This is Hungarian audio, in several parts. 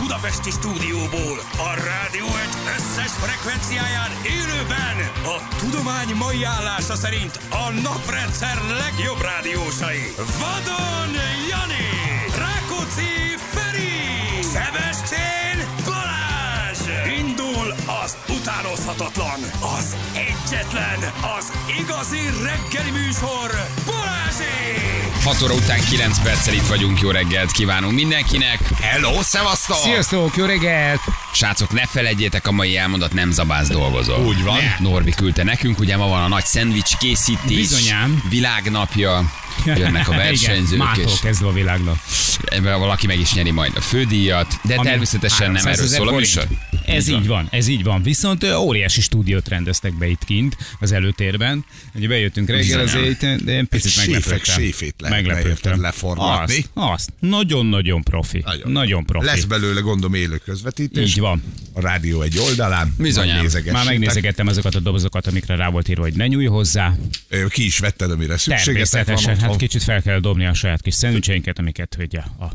Budapesti stúdióból, a rádió egy összes frekvenciáján élőben, a tudomány mai állása szerint a naprendszer legjobb rádiósai. Vadon Jani, Rákóczi Feri, Szebestén Balázs! Indul az utánozhatatlan, az egyetlen, az igazi reggeli műsor, Balázsék! 6 óra után 9 perccel itt vagyunk, jó reggelt kívánunk mindenkinek. Hello, szevasztok! Sziasztok, jó reggelt! Srácok, ne felejtjétek, a mai elmondat nem zabász dolgozol. Úgy van. Ne. Norbi küldte nekünk, ugye ma van a nagy szendvics készítés, Bizonyám. világnapja, jönnek a versenyzők, Igen, mától és kezdve a világnak. ebben valaki meg is nyeri majd a fődíjat, de Ami természetesen nem 300 erről szól a műsor. Ez így van, ez így van. Viszont óriási stúdiót rendeztek be itt kint, az előtérben. Ugye bejöttünk reggel, azért de én picit meglepődtem. séfét lehet Meglepődtem. Azt, azt. Nagyon-nagyon profi. Nagyon, nagyon profi. Lesz belőle gondom élő közvetítés. Így van. A rádió egy oldalán. Bizonyám. Már megnézegettem azokat a dobozokat, amikre rá volt írva, hogy ne nyújj hozzá. Ki is vetted, amire szükségetek van Természetesen, hát kicsit fel kell dobni a saját kis szendvicseinket, amiket hogy a, a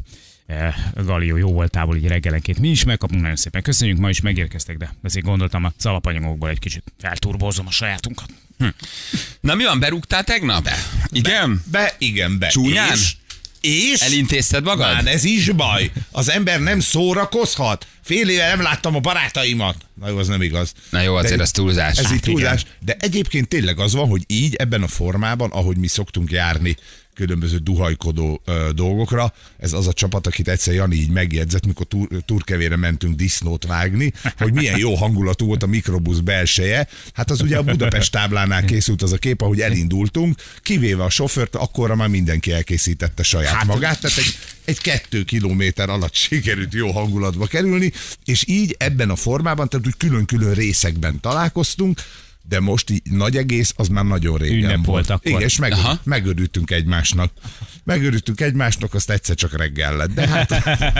Galió jó voltából így reggelenként mi is megkapunk. Nagyon szépen köszönjük, ma is megérkeztek, de ezért gondoltam az alapanyagokból egy kicsit felturbózom a sajátunkat. Na mi van, berúgtál tegnap? Igen? Be, igen, be. Csúnyán? És? És? Elintézted magad? Már ez is baj. Az ember nem szórakozhat. Fél éve nem láttam a barátaimat. Na jó, az nem igaz. Na jó, azért De- az túlzás. Ez Hát így túlzás. De egyébként tényleg az van, hogy így ebben a formában, ahogy mi szoktunk járni különböző duhajkodó ö, dolgokra. Ez az a csapat, akit egyszer Jani így megjegyzett, mikor túr, turkevére mentünk disznót vágni, hogy milyen jó hangulatú volt a mikrobusz belseje. Hát az ugye a Budapest táblánál készült az a kép, ahogy elindultunk, kivéve a sofőrt, akkorra már mindenki elkészítette saját hát, magát. Tehát egy, egy kettő kilométer alatt sikerült jó hangulatba kerülni, és így ebben a formában, tehát úgy külön-külön részekben találkoztunk, de most így nagy egész, az már nagyon régen Ünnep volt akkor. Igen, és meg, Aha. megörültünk egymásnak. Megörültünk egymásnak, azt egyszer csak reggel lett. De hát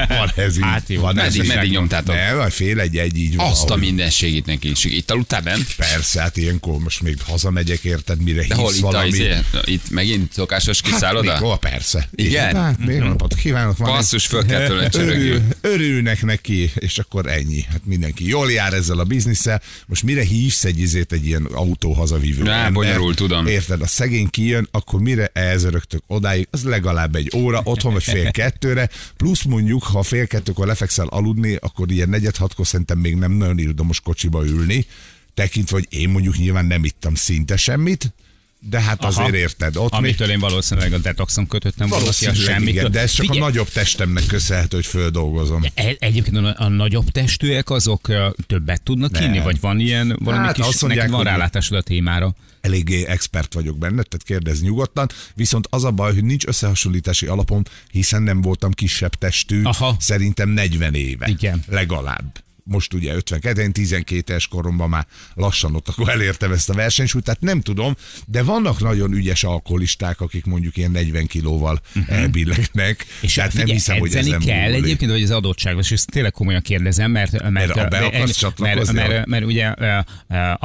van ez így. Hát jó, van ez meddig- meddig nyomtátok? Nem, vagy fél egy, egy így Azt a valahogy. mindenségét neki is. Itt aludtál bent? Persze, hát ilyenkor most még hazamegyek, érted, mire De hol hívsz itt, a, valami. izé, itt megint szokásos kis Hát, mikor, persze. Igen? Hát, még napot kívánok. Van Basszus, föl kell tőle. Örül, örülnek neki, és akkor ennyi. Hát mindenki jól jár ezzel a bizniszsel. Most mire hívsz egy izét, egy ilyen autó hazavívő Á, embert, bonyolult, tudom. Érted, a szegény kijön, akkor mire elzörögtök odáig, az legalább egy óra, otthon vagy fél kettőre, plusz mondjuk, ha fél kettőkor lefekszel aludni, akkor ilyen negyed hatkor szerintem még nem nagyon illdomos kocsiba ülni, tekintve, hogy én mondjuk nyilván nem ittam szinte semmit, de hát Aha. azért érted, ott még Amitől én valószínűleg a detoxon kötöttem volna ki a semmitől. igen, de ez csak Figyelj, a nagyobb testemnek köszönhető, hogy földolgozom. E- Egyébként a, a nagyobb testűek azok többet tudnak Nem. inni, vagy van ilyen valami Hát kis, azt mondják, neked van rálátásod a témára? Eléggé expert vagyok benne, tehát kérdez nyugodtan, viszont az a baj, hogy nincs összehasonlítási alapom, hiszen nem voltam kisebb testű, Aha. szerintem 40 éve. Igen. Legalább. Most ugye 52, én 12 es koromban már lassan ott akkor elértem ezt a versenysúlyt, tehát nem tudom, de vannak nagyon ügyes alkoholisták, akik mondjuk ilyen 40 kilóval uh-huh. elbillegnek, És tehát figyelj, nem hiszem, hogy edzeni ezen kell múlik. egyébként, vagy az adottságos, és ezt tényleg komolyan kérdezem, mert, mert, Mert akarsz mert, csatlakozni, mert, akkor- mert, mert ugye ö,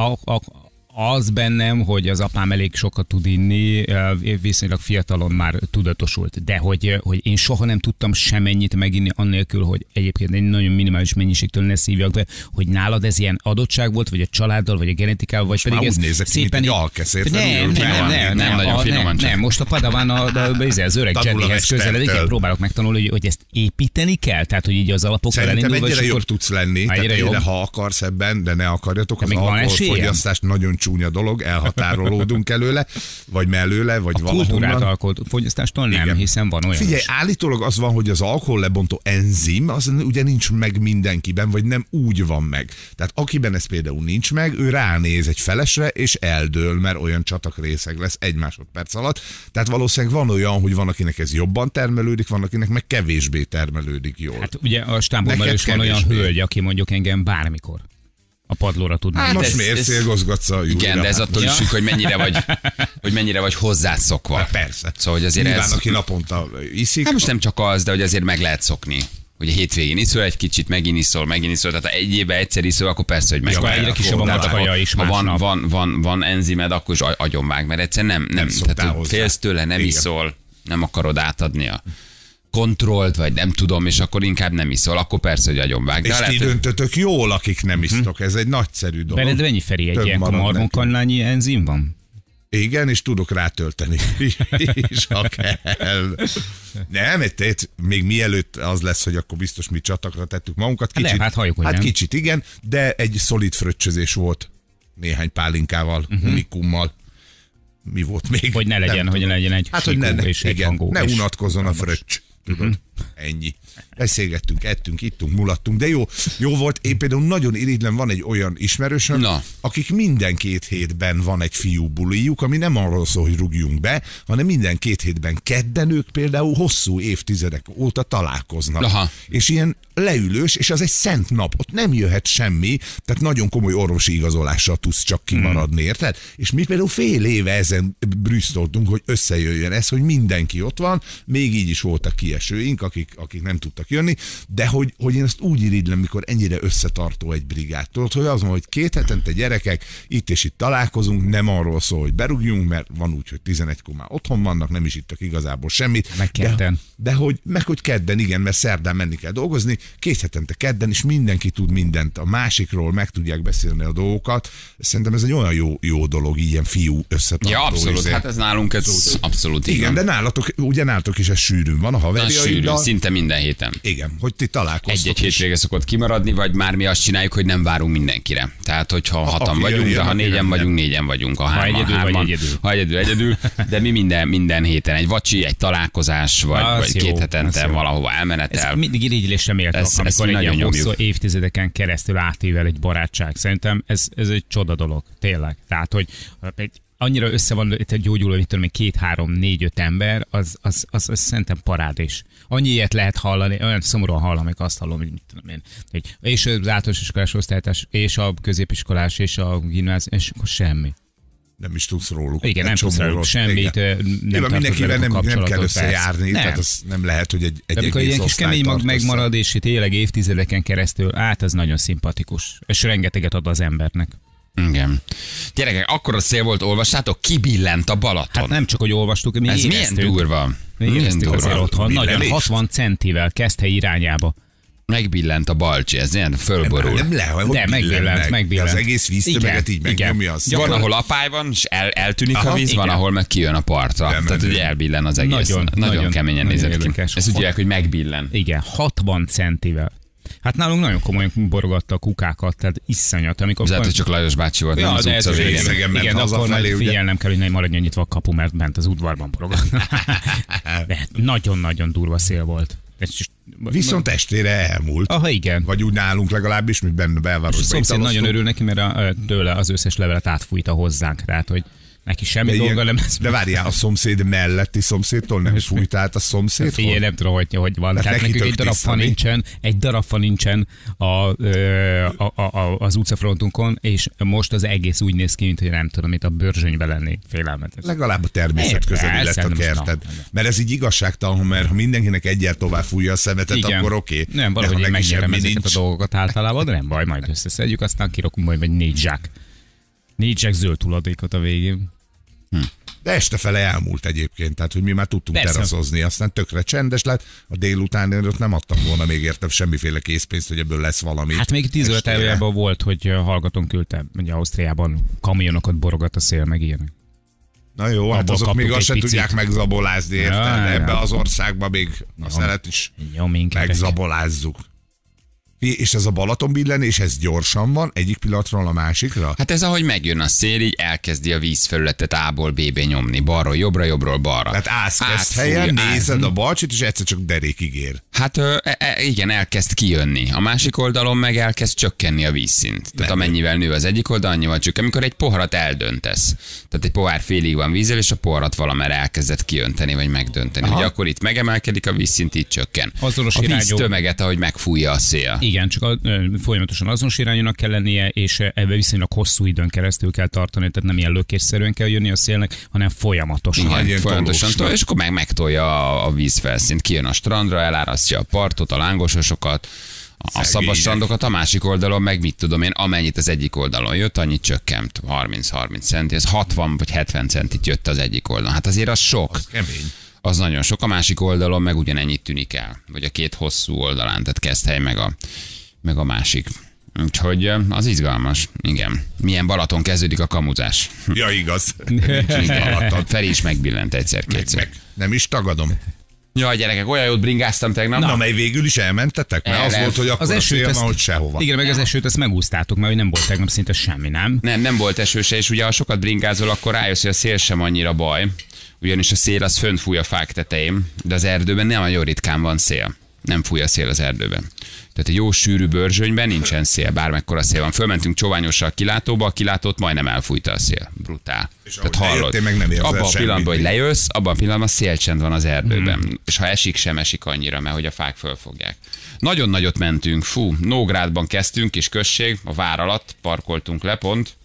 a, a, az bennem, hogy az apám elég sokat tud inni, viszonylag fiatalon már tudatosult, de hogy, hogy én soha nem tudtam semennyit meginni annélkül, hogy egyébként egy nagyon minimális mennyiségtől ne szívjak be, hogy nálad ez ilyen adottság volt, vagy a családdal, vagy a genetikával, vagy már pedig ez nézek ki, mint egy alkeszért, nem, nem, nem, nem, nem, nagyon finoman nem, most a padaván a, a, a, az öreg Jennyhez közeledik, igen, próbálok megtanulni, hogy, hogy ezt építeni kell, tehát hogy így az alapokkal Szerintem elindulva, egyre jobb tudsz lenni, tehát ha akarsz ebben, de ne akarjatok, az még van alkoholfogyasztás nagyon csúnya dolog, elhatárolódunk előle, vagy mellőle, vagy kultúrát valahonnan. alkoholfogyasztástól nem, Igen. hiszen van olyan Figyelj, is. állítólag az van, hogy az alkohol lebontó enzim, az ugye nincs meg mindenkiben, vagy nem úgy van meg. Tehát akiben ez például nincs meg, ő ránéz egy felesre, és eldől, mert olyan csatak részeg lesz egy másodperc alatt. Tehát valószínűleg van olyan, hogy van, akinek ez jobban termelődik, van, akinek meg kevésbé termelődik jól. Hát ugye a stábomban is van olyan hölgy, aki mondjuk engem bármikor a padlóra tud Hát. Most ez- miért ez- szélgozgatsz a Júlira? Igen, de ez attól Ja. is függ, hogy mennyire vagy, hogy mennyire vagy hozzászokva. Hát persze. Szóval, hogy azért Nyilván, ez... aki naponta iszik, Hát most nem csak az, de hogy azért meg lehet szokni. Hogy a hétvégén iszol egy kicsit, megint iszol, megint iszol, tehát ha egy évben egyszer iszol, akkor persze, hogy meg. akkor egyre kisebb a akkor- is Ha van, van, van, van enzimed, akkor is a- agyon vág, mert egyszer nem, nem, szoktál tehát félsz tőle, nem Igen. iszol, nem akarod átadni a kontrollt, vagy nem tudom, és akkor inkább nem iszol, akkor persze, hogy agyonvág. És De ti lehet, hogy- döntötök jól, akik nem isztok. Ez egy nagyszerű dolog. Benned mennyi Feri egy ilyen marmonkannányi enzim van? Igen, és tudok rátölteni is, ha kell. Nem, egy- egy- még mielőtt az lesz, hogy akkor biztos mi csatakra tettük magunkat. Hát nem, hát halljuk, hogy hát nem. kicsit igen, de egy szolid fröccsözés volt néhány pálinkával, uh-huh. unikummal. Mi volt még? Hogy ne legyen, Nem hogy ne legyen egy Hát, hogy ne, és egy igen, hangó ne és- unatkozzon a fröccs. Tudod? Ennyi. Beszélgettünk, ettünk, ittunk, mulattunk, de jó, jó volt. Én például nagyon irigylem, van egy olyan ismerősöm, Na. akik minden két hétben van egy fiú bulijuk, ami nem arról szól, hogy rúgjunk be, hanem minden két hétben kedden ők például hosszú évtizedek óta találkoznak. Aha. És ilyen leülős, és az egy szent nap, ott nem jöhet semmi, tehát nagyon komoly orvosi igazolással tudsz csak kimaradni, érted? És mi például fél éve ezen brüsszoltunk, hogy összejöjjön ez, hogy mindenki ott van, még így is voltak kiesőink, akik, akik nem tudtak jönni, de hogy, hogy én ezt úgy irigylem, mikor ennyire összetartó egy brigád. Tudod, hogy az van, hogy két hetente gyerekek, itt és itt találkozunk, nem arról szól, hogy berúgjunk, mert van úgy, hogy 11-kor már otthon vannak, nem is ittak igazából semmit. Meg de, kedden. de hogy, meg hogy kedden, igen, mert szerdán menni kell dolgozni, két hetente kedden, és mindenki tud mindent a másikról, meg tudják beszélni a dolgokat. Szerintem ez egy olyan jó, jó dolog, ilyen fiú összetartó. Ja, abszolút, izé. hát ez nálunk ez abszolút Igen, van. de nálatok, ugye nálatok is ez sűrűn van a haverjaiddal. szinte minden héten. Igen, hogy ti találkoztok Egy-egy is. hétvége szokott kimaradni, vagy már mi azt csináljuk, hogy nem várunk mindenkire. Tehát, hogyha hatan aki vagyunk, de ha négyen vagyunk, négyen vagyunk. Ha, hárman, egyedül vagy hárman, egyedül. Ha egyedül, egyedül. De mi minden, minden héten egy vacsi, egy találkozás, vagy, Az vagy jó, két hetente valahova Ez elmenetel. mindig irigylésre méltó, Ez- ezt amikor mi egy ilyen nagyon hosszú évtizedeken keresztül átível egy barátság. Szerintem ez, ez egy csoda dolog, tényleg. Tehát, hogy egy annyira össze van gyógyuló, mit tudom két, három, négy, öt ember, az, az, az, az szerintem parádés. Annyi ilyet lehet hallani, olyan szomorúan hallom, amikor azt hallom, hogy mit tudom én, hogy és az általános iskolás osztálytás, és a középiskolás, és a gimnázium, és akkor semmi. Nem is tudsz róluk. Igen, nem tudsz róluk semmit, Igen. nem tartod mindenkivel nem, nem kell összejárni, persze. tehát Nem. az nem lehet, hogy egy, egy De amikor ilyen kis kemény mag megmarad, és tényleg évtizedeken keresztül, át ez nagyon szimpatikus. És rengeteget ad az embernek. Igen. Gyerekek, akkor a szél volt, olvastátok, kibillent a Balaton. Hát nem csak, hogy olvastuk, mi Ez milyen éreztük. durva. Mi Milyen éreztük durva. otthon. Nagyon Billenést? 60 centivel kezdte irányába. Megbillent a balcsi, ez ilyen fölborul. Nem le, hogy De billen megbillent, meg. megbillent. Az egész víztömeget így Igen, megnyomja. igen. Az Van, ahol apály van, és el, eltűnik Aha, a víz, van, igen. ahol meg kijön a partra. Bemenő. Tehát ugye elbillen az egész. Nagyon, nagyon, nagyon- keményen nagyon nézett ki. Ezt úgy hívják, hogy megbillen. Igen, 60 centivel. Hát nálunk nagyon komolyan borogatta a kukákat, tehát iszonyat. Amikor Ez lehet, hogy csak Lajos bácsi volt, nem az utca ez végén. Ment igen, akkor ugye? figyelnem kell, hogy ne maradjon nyitva a kapu, mert bent az udvarban borogat. De hát nagyon-nagyon durva szél volt. Is- Viszont estére elmúlt. Aha, igen. Vagy úgy nálunk legalábbis, mint benne És a belvárosban. szomszéd nagyon örül neki, mert a, tőle az összes levelet átfújta hozzánk. Tehát, hogy neki semmi De, dolga ilyen, nem lesz. de várjál, a szomszéd melletti szomszédtól nem fújt át a szomszédhoz? Figyelj, nem tudom, hogy, hogy van. Hát Tehát neki nekünk egy darab fa nincsen, egy darab fa nincsen a, a, a, a, az utcafrontunkon, és most az egész úgy néz ki, mint hogy nem tudom, mint a bőrzsönybe lennék. Félelmetes. Legalább a természet közeli lett a kerted. na. Mert ez így igazságtalan, mert ha mindenkinek egyel tovább fújja a szemetet, Igen. akkor oké. Nem, De valahogy én megnyerem ezeket nincs, a dolgokat általában, de nem baj, majd összeszedjük, aztán kirakunk majd egy négy zsák. Négy zsák zöld hulladékot a végén. De este fele elmúlt egyébként, tehát hogy mi már tudtunk Persze. teraszozni, aztán tökre csendes lett, a délután én ott nem adtam volna még értem semmiféle készpénzt, hogy ebből lesz valami. Hát még 15 estére. előjában volt, hogy hallgatónk küldte, hogy Ausztriában kamionokat borogat a szél, meg ilyenek. Na jó, hát Abból azok még azt se tudják megzabolázni, érted? Ja, ja. Ebbe az országba még a szeret is Jó, megzabolázzuk. És ez a Balaton billenés, ez gyorsan van, egyik pillanatról a másikra? Hát ez ahogy megjön a szél, így elkezdi a vízfelületet A-ból B-be nyomni, balról jobbra, jobbról balra. Tehát állsz Átfújja, helyen, nézed a balcsit, és egyszer csak derékig ér. Hát ö, e, e, igen, elkezd kijönni. A másik oldalon meg elkezd csökkenni a vízszint. Tehát amennyivel nő az egyik oldal, annyival csökken. Amikor egy poharat eldöntesz. Tehát egy pohár félig van vízzel, és a poharat valamerre elkezdett kiönteni, vagy megdönteni. Ugye akkor itt megemelkedik a vízszint, itt csökken. Azonos a víz irányú- tömeget, ahogy megfújja a szél. Igen, csak a, folyamatosan azonos irányúnak kell lennie, és ebbe viszonylag hosszú időn keresztül kell tartani, tehát nem ilyen lökésszerűen kell jönni a szélnek, hanem folyamatosan. Igen, ilyen folyamatosan tol, és akkor meg megtolja a, a vízfelszínt, kijön a strandra, elárasztja a partot, a lángososokat, a Szegények. szabad strandokat, a másik oldalon meg mit tudom én, amennyit az egyik oldalon jött, annyit csökkent, 30-30 centi, ez 60 vagy 70 centit jött az egyik oldalon. Hát azért az sok. Az kemény. Az nagyon sok, a másik oldalon meg ugyanennyit tűnik el, vagy a két hosszú oldalán, tehát Keszthely meg a, meg a másik. Úgyhogy az izgalmas, igen. Milyen Balaton kezdődik a kamuzás. Ja, igaz. Feri is megbillent egyszer, Meg, kétszer. meg. Nem is tagadom. Jaj, gyerekek, olyan jót bringáztam tegnap. Na, mely végül is elmentetek? Mert az volt, hogy akkor Az a esőt szél ezt- sehova. Igen, meg az esőt ezt megúsztátok, mert hogy nem volt tegnap szinte semmi, nem? Nem, nem volt esőse, és ugye ha sokat bringázol, akkor rájössz, hogy a szél sem annyira baj. Ugyanis a szél az fönt fúj a fák tetején, de az erdőben nem nagyon ritkán van szél. Nem fúj a szél az erdőben. Tehát egy jó sűrű bőrzsönyben nincsen szél, bármekkora szél van. Fölmentünk csóványossal a kilátóba, a kilátót majdnem elfújta a szél. Brutál. És ahogy lejöttél, meg nem Abban a pillanatban, hogy lejössz, abban a pillanatban szélcsend van az erdőben. Mm. És ha esik, sem esik annyira, mert hogy a fák fölfogják. Nagyon nagyot mentünk, fú, Nógrádban kezdtünk, kis község, a vár alatt parkoltunk le pont,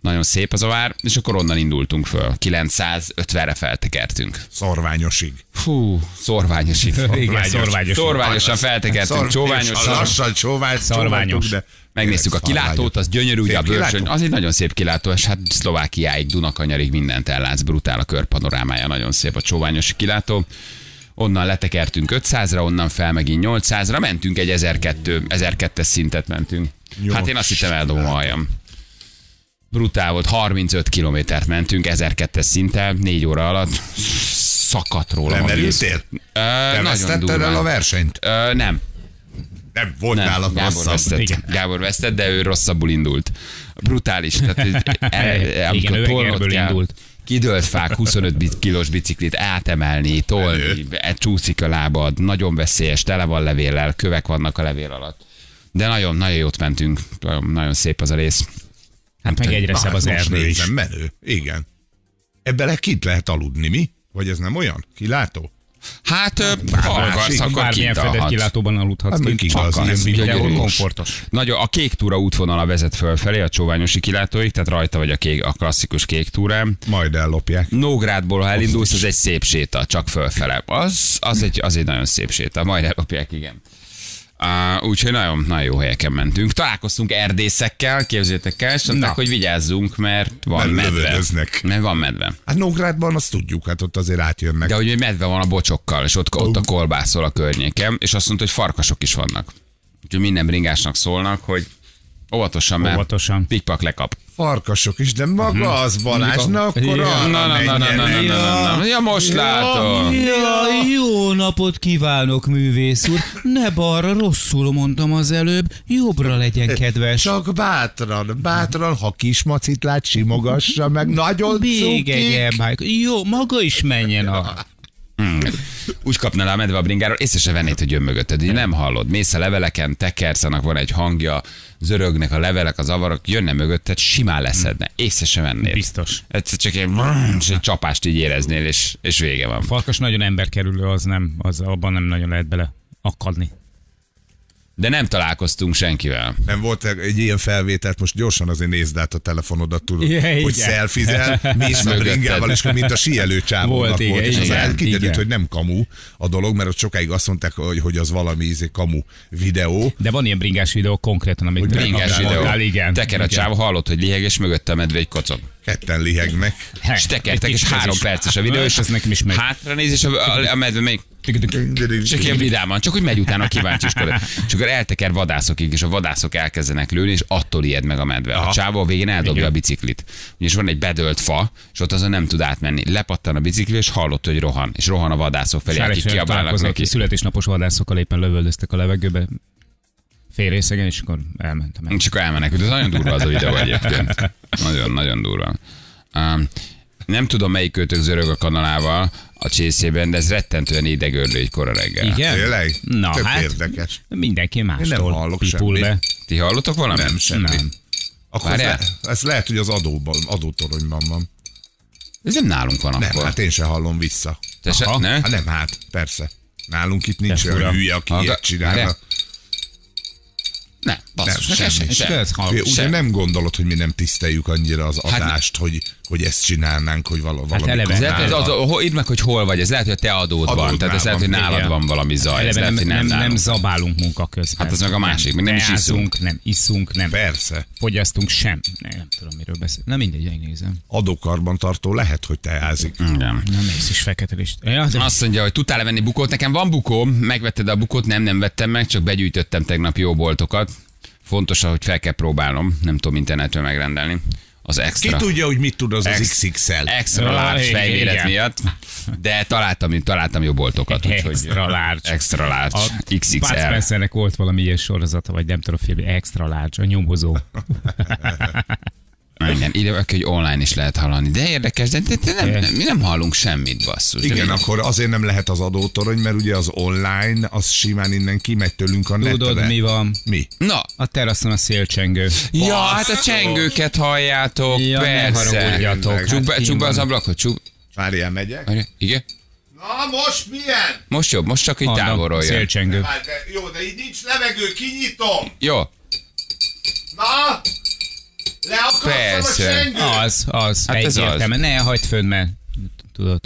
nagyon szép az a vár, és akkor onnan indultunk föl. 950-re feltekertünk. Szorványosig. Fú, szorványosig. Igen, szorványos. Szorványosan feltekertünk, csóványosan. Lassan csóvány, Szorványos. de Megnéztük a kilátót, az gyönyörű, ugye a bőrsöny, az egy nagyon szép kilátó, és hát Szlovákiáig, Dunakanyarig mindent ellátsz, brutál a körpanorámája, nagyon szép a csóványos kilátó. Onnan letekertünk 500-ra, onnan fel megint 800-ra, mentünk egy 1002, 1002-es szintet mentünk. Hát én azt hittem eldobom a hajam. Brutál volt, 35 kilométert mentünk 1002-es szinttel, 4 óra alatt. Szakadt rólam a víz. Lemerültél? Ö, Te nagyon vesztetted el a durván. versenyt? Ö, nem, Nem, volt nem, nálad Gábor rosszabb. vesztett. Igen. Gábor vesztett, de ő rosszabbul indult. Brutális. Tehát, el, Igen, amikor egerből kell, indult. Kidőlt fák, 25 bi- kilós biciklit átemelni, tolni, e- csúszik a lábad, nagyon veszélyes, tele van levéllel, kövek vannak a levél alatt. De nagyon, nagyon jót mentünk, nagyon, nagyon szép az a rész. Hát meg egyre szebb az erdő is. menő. Igen. Ebben kint lehet aludni, mi? Vagy ez nem olyan? Kilátó? Hát, ha akarsz, akkor Bármilyen kint fedett kilátóban aludhatsz Hát igaz, akarsz, ilyen mindenhol komfortos. Nagyon, a kék túra útvonala vezet fölfelé, a csóványosi kilátóig, tehát rajta vagy a, kék, a klasszikus kék túrán. Majd ellopják. Nógrádból, ha elindulsz, az egy szép séta, csak fölfele. Az, az, egy, az egy nagyon szép séta, majd ellopják, igen. Uh, úgyhogy nagyon, nagyon jó helyeken mentünk. Találkoztunk erdészekkel, képzétek el, és mondták, hogy vigyázzunk, mert van Mert medve. lövöldöznek. Mert van medve. Hát Nógrádban azt tudjuk, hát ott azért átjönnek. De hogy medve van a bocsokkal, és ott, ott a kolbászol a környéken, és azt mondta, hogy farkasok is vannak. Úgyhogy minden bringásnak szólnak, hogy óvatosan, mert Óvatosan. pikpak lekap. Farkasok is, de maga az Balázs, na akkor Ja. Na, na, na, na, na, na, na. Ja, most látom. Ja, jó napot kívánok, művész úr! Ne balra, rosszul mondtam az előbb, jobbra legyen kedves. Csak bátran, bátran, ha kismacit lát, simogassa meg, nagyon Még cuki. egy Jó, maga is menjen a... Úgy kapna le a medve a bringáról, észre se vennéd, hogy jön mögötted. Így nem hallod. Mész a leveleken, tekersz, annak van egy hangja, zörögnek a levelek, az avarok, jönne mögötted, simán leszedne. Észre se vennéd. Biztos. Egyszer csak egy, és egy csapást így éreznél, és, és vége van. Farkas nagyon emberkerülő, az nem, az abban nem nagyon lehet bele akadni. De nem találkoztunk senkivel. Nem volt egy ilyen felvételt, most gyorsan azért nézd át a telefonodat, tudod, Ja, hogy igen. szelfizel, mész a Mögötted. bringával, és mint a síelő csávónak Volt, volt, igen, és igen, aztán kiderült, igen. hogy nem kamu a dolog, mert ott sokáig azt mondták, hogy, hogy az valami izé, kamu videó. De van ilyen bringás videó konkrétan, amit te Bringás videó. mondtál, igen. Teker a csávó, hallott, hogy liheg, és mögötte a medve egy kocog. Ketten lihegnek. He, És tekertek, és három is- perces a videó, és ez nekem is megy. hátra néz, és a, a, a medve még Csak ilyen vidáman, csak hogy megy utána kíváncsiskodni. És akkor elteker vadászokig, és a vadászok elkezdenek lőni, és attól ijed meg a medve. A Aha. csávó a végén eldobja Igen. a biciklit. És van egy bedölt fa, és ott azon nem tud átmenni. Lepattan a bicikli, és hallott, hogy rohan. És rohan a vadászok felé, akik kiabálnak neki. születésnapos vadászokkal éppen lövöldöztek a levegőbe, fél részegen, és akkor elmentem. El. És akkor elmenekült. Ez nagyon durva az a videó egyébként. Nagyon, nagyon durva. Um, nem tudom, melyik kötök zörög a kanalával a csészében, de ez rettentően idegörlő egy kora reggel. Igen? Tényleg? Na, Tök hát érdekes. mindenki mástól hallok pipul semmit. be. Ti hallotok valamit? Nem, semmi. Nem. Akkor Várjál. le, ez lehet, hogy az adóban, adótoronyban van. Ez nem nálunk van Nem, akkor. hát én se hallom vissza. Te se, ne? Hát nem, hát, persze. Nálunk itt nincs De olyan hülye, aki Hallga- ilyet csinálna. Várjál. Nem, basszus, Nem, semmi. se, És ez se. hall- Ugye sem. nem gondolod, hogy mi nem tiszteljük annyira az Hát- adást, hogy hogy ezt csinálnánk, hogy vala, valami eleve Ez lehet, hogy az, az, írd meg, hogy hol vagy, ez lehet, hogy a te adód van, tehát ez lehet, hogy nálad igen. van valami zaj, ez Eleve lehet, nem, nem, nem, nem, zabálunk munka közben. Hát az meg a másik, meg nem is Teázunk, nem iszunk, nem Persze. fogyasztunk sem. Nem, nem tudom, miről beszél. Na mindegy, megnézem. Adókarbantartó lehet, hogy teázik. Igen. Nem mész is fekete list. Ja, de Azt mondja, hogy tudtál venni bukót? Nekem van bukóm, megvetted a bukót, nem, nem vettem meg, csak begyűjtöttem tegnap jó boltokat. Fontos, hogy fel kell próbálnom, nem tudom internetről megrendelni. Az Ki extra. tudja, hogy mit tud az az Ex- XXL? Extra large fejméret miatt, de találtam, találtam jó boltokat. Extra large. Extra large. A Bud XXL. Spencernek volt valami ilyen sorozata, vagy nem tudom, film, extra large, a nyomozó. Igen, ide aki, hogy online is lehet hallani. De érdekes, de, de, de nem, nem, mi nem hallunk semmit, basszus. De Igen, mi- akkor azért nem lehet az adótorony, mert ugye az online, az simán innen kimegy tőlünk a netre. Tudod, mi van? Mi? Na, A teraszon a szélcsengő. ja, hát a csengőket halljátok, Ja, ne persze. haragudjatok. Csuk be, Hát be az ablakot, csuk. Várjál, megyek? Várj, Igen? Na, most milyen? Most jobb, most csak így Hallom, távolról jön. Szélcsengő. Várj, de, jó, de így nincs levegő, kinyitom. Jó, Na, Persze. Az, az. Hát ez egyértelmű. Ne hagyd fönn, mert tudod,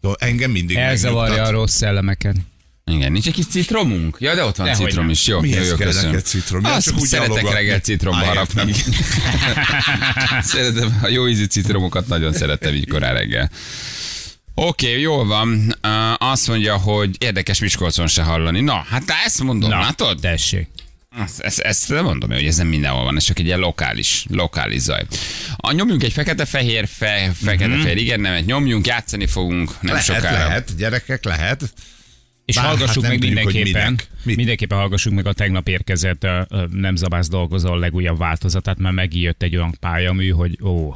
Jó, Engem mindig elzavarja a rossz szellemeket. igen, nincs egy kis citromunk? Ja, de ott van Dehogy citrom nem. is, jó. Mihez jó, kell neked citrom? Azt csak úgy szeretek reggel citromba harapni. szeretem, a jó ízű citromokat nagyon szeretem így korán reggel. Oké, okay, jól van. Uh, azt mondja, hogy érdekes Miskolcon se hallani. Na, hát ezt mondom, Na, látod? tessék. Ezt, ezt, ezt nem mondom, hogy ez nem mindenhol van, ez csak egy ilyen lokális, lokális zaj. A, nyomjunk egy fekete-fehér, fe, fekete-fehér, igen, nemet nyomjunk, játszani fogunk, nem Lehet, sokára. lehet, gyerekek, lehet. És Bár, hallgassuk hát meg tudjuk, mindenképpen, minek. Mit? mindenképpen hallgassuk meg a tegnap érkezett Nem Zabász dolgozó a legújabb változatát, mert megjött egy olyan pályamű, hogy ó,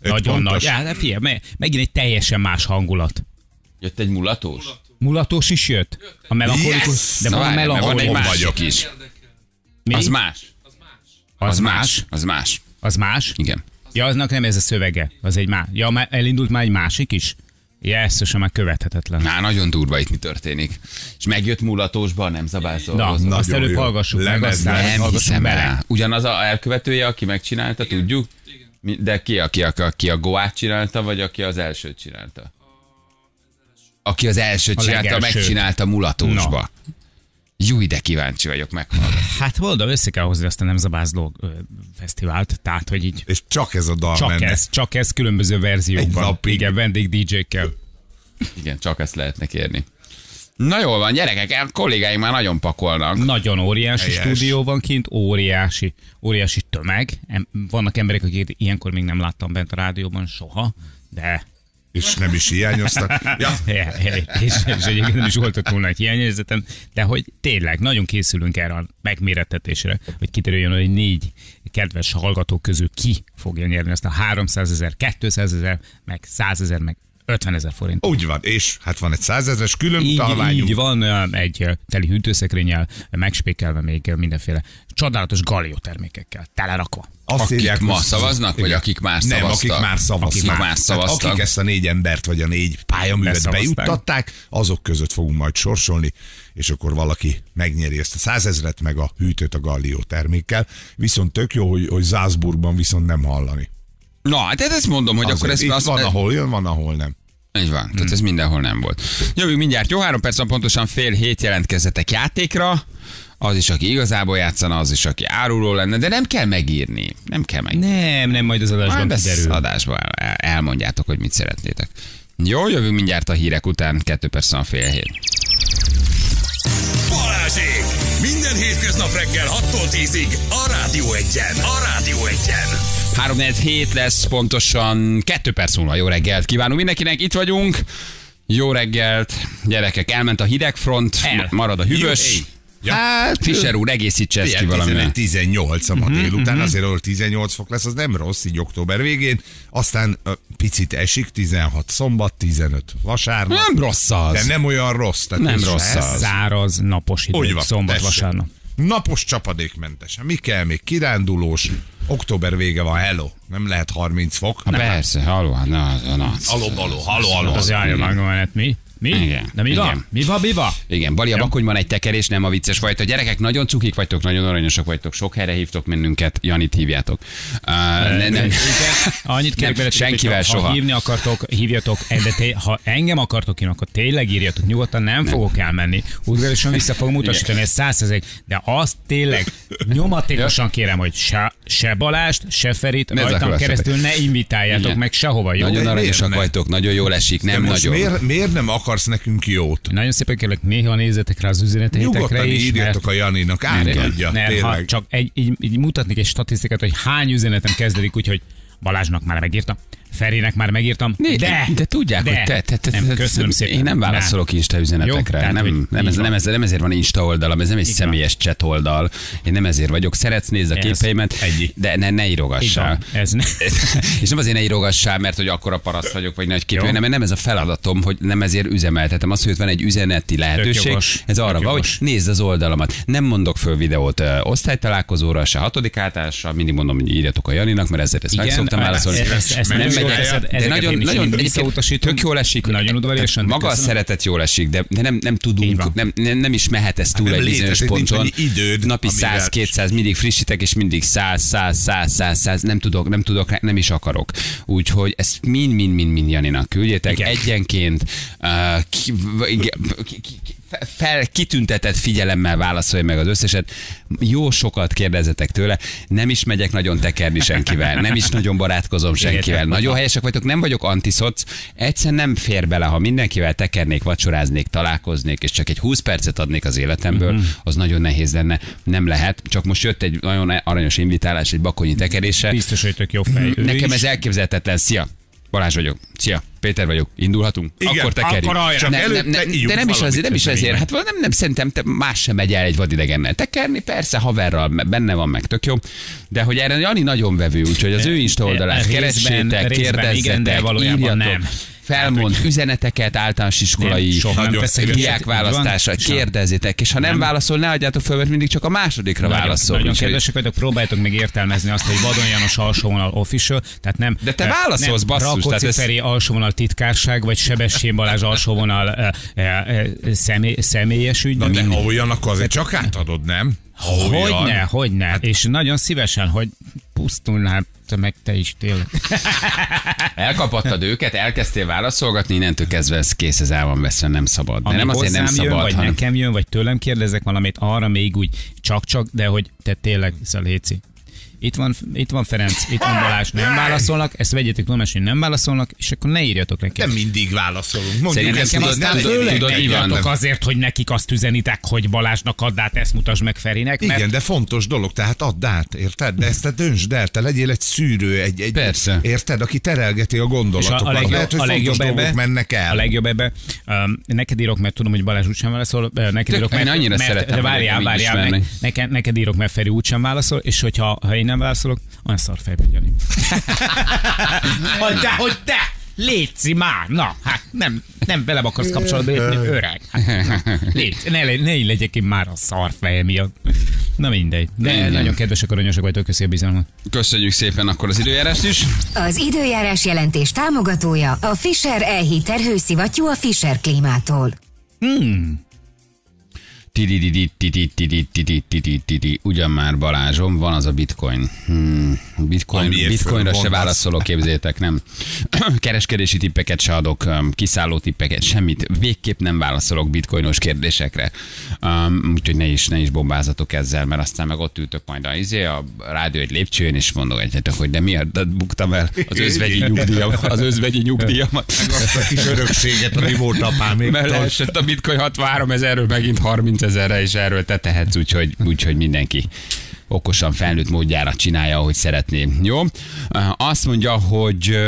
nagyon pontos. nagy. Ja, de figyelj, me- megint egy teljesen más hangulat. Jött egy mulatós? Mulatós is jött? A melankolikus, Yes! de van a mert van egy melankolikus. másik vagyok. is. Mi? Az más. Az más? Az más. Az más? Igen. Ja, aznak nem ez a szövege. Az egy más. Ja, már elindult már egy másik is? Jesszusom, már követhetetlen. Már nagyon durva itt mi történik. És megjött mulatósba, nem zabászol. Na, nagyon azt előbb jó. hallgassuk meg, aztán nem hallgassuk hiszem bele. el. Ugyanaz a elkövetője, aki megcsinálta, tudjuk? Mi- De ki, aki, aki, aki a Goát csinálta, vagy aki az elsőt csinálta? Aki az elsőt A csinálta, legelső. megcsinálta mulatósba. Na. Júj, de kíváncsi vagyok meghallgatni. Hát mondom, össze kell hozni azt a Nem Zabázdó ö, fesztivált, tehát, hogy így És csak ez a dal csak menne. ez, csak ez különböző Egy verziókban. napig. Igen, vendég DJ-kkel. Igen, csak ezt lehetne kérni. Na jól van, gyerekek, a kollégáink már nagyon pakolnak. Nagyon óriási Helyes. stúdió van kint, óriási, óriási tömeg. Vannak emberek, akiket ilyenkor még nem láttam bent a rádióban soha, de És nem is hiányoztak. Ja, és, és egyébként nem is volt ott volna egy hiányérzetem, de hogy tényleg nagyon készülünk erre a megmérettetésre, hogy kiterüljön, hogy négy kedves hallgató közül ki fogja nyerni ezt a 300 ezer, 200 ezer, meg 100 ezer, meg 50 ezer forint. úgy van. És hát van egy százezres külön Így, utalványunk. így van, egy teli hűtőszekrényel, megspékelve még mindenféle csodálatos galió termékekkel, telerakva. Azt Akik írják, ma szavaznak, vagy akik már Nem, szavaztak? akik már szavaztak. Akik már Tehát szavaztak. akik ezt a négy embert, vagy a négy pályaművet bejuttatták, azok között fogunk majd sorsolni, és akkor valaki megnyeri ezt a százezret, meg a hűtőt a Gallió termékkel. Viszont tök jó, hogy, hogy Salzburgban viszont nem hallani. Na, hát ezt mondom, hogy Azért akkor ez itt az, van, ahol jön, van, ahol nem. Így van, tehát ez mindenhol nem volt. Jövünk mindjárt, jó három perc van pontosan fél hét jelentkezzetek játékra. Az is, aki igazából játszana, az is, aki áruló lenne, de nem kell megírni. Nem kell megírni. Nem, nem, majd az adásban Majd kiderül. adásban el, el- elmondjátok, hogy mit szeretnétek. Jó, jövünk mindjárt a hírek után, kettő perc van fél hét. Balázsék! Minden hétköznap reggel 6-tól 10-ig a Rádió Egyen. A Rádió Egyen. 3 hét lesz, pontosan kettő perc múlva. Jó reggelt kívánunk mindenkinek, itt vagyunk. Jó reggelt, gyerekek, elment a hidegfront, El. marad a hűvös. Jó, Ja. Hát, Fischer úr, egészítse ezt ki valamivel. 11-18 a ma délután, azért ahol 18 fok lesz, az nem rossz, így október végén. Aztán ö, picit esik, 16 szombat, 15 vasárnap. Nem rossz az. De nem olyan rossz. Tehát Nem rossz az. Száraz, napos Úgy idő, van, szombat, tessék. vasárnap. Napos csapadékmentes. Mi kell még? Kirándulós, Október vége van, hello. Nem lehet 30 fok. Na, persze, haló, hát na, na. Aló, aló, haló, aló. Az járja meg, mi? Mi? Igen, De mi igen. van? Mi van, mi van? Igen, Bali, a bakonyban egy tekerés, nem a vicces fajta. Gyerekek, nagyon cukik vagytok, nagyon aranyosak vagytok, sok helyre hívtok bennünket, Janit hívjátok. Uh, ne, nem. Annyit kérek Nem, senkivel ha soha. hívni akartok, hívjatok, de té- ha engem akartok én, akkor tényleg írjatok, nyugodtan nem, fogok elmenni. Udvariasan vissza fogom utasítani, ez százezek, de azt tényleg nyomatékosan kérem, hogy se, se Balást, se Ferit, Ne rajtam keresztül ne invitáljátok Igen. meg sehova, jó? nagyon aranyosak nem? vagytok, nagyon jól esik, nem nagyon. miért, miért nem akarsz nekünk jót? Nagyon szépen kérlek, néha nézzetek rá az üzeneteitekre Nyugodtan is. írjatok a Janinak, átadja, ha tényleg. csak egy, így, így mutatnék egy statisztikát, hogy hány üzenetem kezdődik úgy, hogy Balázsnak már megírtam, Ferinek már megírtam, Né, de, de tudják, de, hogy te, te, te, nem, te, köszönöm szépen. Én nem válaszolok Insta üzenetekre. Jó, tehát, nem, nem, ez, van. nem, ez, nem ezért van Insta oldalam, ez nem egy Így személyes chat oldal. Én nem ezért vagyok. Szeretsz nézni a képeimet, de ne, ne írogassál. van, ez ne. és nem azért ne írogassál, mert hogy akkora paraszt vagyok, vagy nagy képű, nem, nem ez a feladatom, hogy nem ezért üzemeltetem. Az, hogy van egy üzeneti lehetőség, ez arra van, hogy nézd az oldalamat. Nem mondok föl videót osztálytalálkozóra, se hatodik általánosra, mindig mondom, hogy írjatok a Janinak, mert ezért ezt meg szoktam válaszolni. ezt, ezt Nem nem megyek, teszed, de nagyon, nagyon visszautasítom. tök jól esik. Nagyon udvariasan. Maga a szeretet jól esik, de, de nem, nem tudunk, nem, nem, nem is mehet ez túl nem egy bizonyos ponton. időd, Napi amivel- 100-200, mindig frissítek, és mindig 100, 100, 100, 100, 100, nem tudok, nem tudok, nem is akarok. Úgyhogy ezt mind-mind-mind Janinak küldjétek. Igen. Egyenként fel, kitüntetett figyelemmel válaszolja meg az összeset. Jó sokat kérdezetek tőle. Nem is megyek nagyon tekerni senkivel. Nem is nagyon barátkozom senkivel. Nagyon helyesek vagytok, nem vagyok antiszoc. Egyszer nem fér bele, ha mindenkivel tekernék, vacsoráznék, találkoznék, és csak egy 20 percet adnék az életemből, Mhm. az nagyon nehéz lenne. Nem lehet. Csak most jött egy nagyon aranyos invitálás egy bakonyi tekerésre. Biztos, hogy tök jó fej. Nekem ez elképzelhetetlen. Szia! Balázs vagyok. Szia! Péter vagyok. Indulhatunk? Igen, akkor tekerjük. akkor hajrá. Csak Ne- ne- előtte ne- ígyunk de nem is azért, nem is ezért. Hát nem, nem szerintem te más sem megy el egy vadidegennel tekerni. Persze, haverral benne van meg, tök jó. De hogy erre Jani nagyon vevő, úgyhogy az ő Insta oldalát Részben- keressétek, részben igen, de kérdezzetek, valójában írjatok. nem. Felmond üzeneteket általános iskolai Nem, nem diákválasztásra, kérdezzétek, és ha nem, válaszol, ne adjátok fel, mert mindig csak a másodikra Nagyon, válaszol. nagyon kedvesek vagytok, próbáljátok meg értelmezni azt, hogy Vadon János alsóvonal official, tehát nem... De te válaszolsz, nem, basszus, Rakóczi tehát ez- Feri alsóvonal titkárság, vagy Sebestyén Balázs alsóvonal eh, eh, személy, személyes ügy. Na de ha olyan, akkor azért csak átadod, nem? Hogyne, hogyne. Hát- És nagyon szívesen, hogy pusztulnál te meg te is tényleg. Elkapattad őket, elkezdtél válaszolgatni, innentől kezdve ez kész, ez el van veszve, nem szabad. De Ami nem azért nem jön, szabad, vagy hanem... nekem jön, vagy tőlem kérdezek valamit, arra még úgy csak-csak, de hogy te tényleg, Szeléci. Itt van, itt van Ferenc, itt van Balázs, nem válaszolnak, ezt vegyétek tudomásul, hogy nem válaszolnak, és akkor ne írjatok neki. Nem mindig válaszolunk. Mondjuk ezt, tudod, tudod, nem ne tudod, tudod, van? Írjatok azért, hogy nekik azt üzenitek, hogy Balázsnak add át, ezt mutasd meg Ferinek, mert Igen, de fontos dolog, tehát add át, érted? De ezt te döntsd el, te legyél egy szűrő, egy, egy Persze. érted, aki terelgeti a És gondolatokat. a, a legjobb, Lehet, hogy a fontos legjobb dolgok ebbe, mennek el. A legjobb ebbe, um, neked írok, mert tudom, hogy Balázs úgysem válaszol, uh, neked Tök, írok, én mert, annyira mert, szeretem, de várjál, várjál, meg, neked, neked írok, mert Feri úgysem válaszol, és hogyha ha én nem válaszolok, olyan szar fejben Jani. de hogy te! Léci már! Na, hát nem, nem velem akarsz kapcsolatba lépni, öreg. Hát, légy, ne, ne legyek én már a szarfeje miatt. Na mindegy. De Igen. nagyon kedvesek, aranyosak vagytok, köszi a bizalmat. Köszönjük szépen akkor az időjárást is. Az időjárás jelentés támogatója a Fisher elhíter hőszivattyú a Fisher klímától. Hmm. Ugyan már Balázsom, van az a bitcoin. Hmm. Bitcoin bitcoinra se válaszolok, képzétek, nem. Kereskedési tippeket se adok, kiszálló tippeket, semmit. Végképp nem válaszolok bitcoinos kérdésekre. Um, úgyhogy ne is, ne is bombázatok ezzel, mert aztán meg ott ültök majd a, izé, a rádió egy lépcsőjén, és mondogatjátok, hogy de miért buktam el az özvegyi nyugdíjamat. Az özvegyi nyugdíjamat. Meg azt a kis örökséget, ami volt apám Mert leesett a bitcoin 63 ezerről megint 30 ezerre, és erről te tehetsz, úgyhogy, úgyhogy mindenki okosan felnőtt módjára csinálja, ahogy szeretné. Jó? Azt mondja, hogy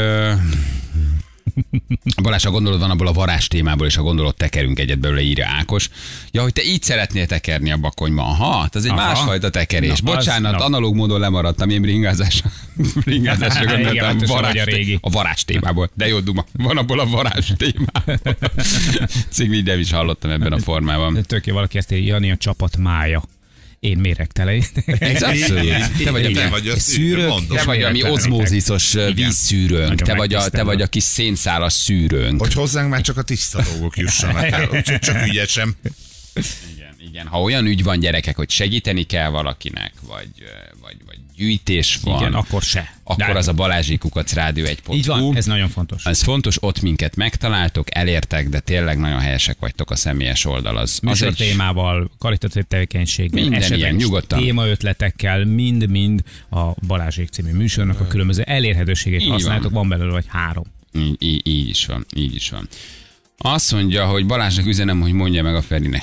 Balázs, a gondolod van abból a varázs témából, és a gondolod tekerünk egyet belőle, írja Ákos. Ja, hogy te így szeretnél tekerni a bakonyba. Aha, hát az egy Aha. másfajta tekerés. Na, az- Bocsánat, na. analóg módon lemaradtam, én bringázásra. bringázásra Igen, gondoltam. hát te sem varázs, a régi. a varázs témából. De jó duma. Van abból a varázs témából. Cigli, nem is hallottam ebben a formában. Tök jó, valaki ezt írja, Jani a csapat mája. Én méregtelen. Ez abszolút. Te vagy, te a, vagy a Szűrők, te vagy a mi ozmózisos vízszűrőnk. Te vagy, a, te vagy a kis szénszálas szűrőnk. Hogy hozzánk már csak a tiszta dolgok jussanak el, úgyhogy csak ügyesem. Igen, igen. Ha olyan ügy van gyerekek, hogy segíteni kell valakinek, vagy, vagy, vagy gyűjtés van, Igen, akkor se. akkor De- az a Balázsi kukac rádió egy Így van, ez nagyon fontos. Ez fontos, ott minket megtaláltok, elértek, de tényleg nagyon helyesek vagytok a személyes oldal. Az, az egy, témával, karitatív tevékenységgel, Minden ilyen, nyugodtan. témaötletekkel, mind-mind a Balázsék című műsornak a különböző elérhetőségét Így használtok, van. van belőle vagy három. így, így, így is van, így is van. Azt mondja, hogy Balázsnak üzenem, hogy mondja meg a Ferinek.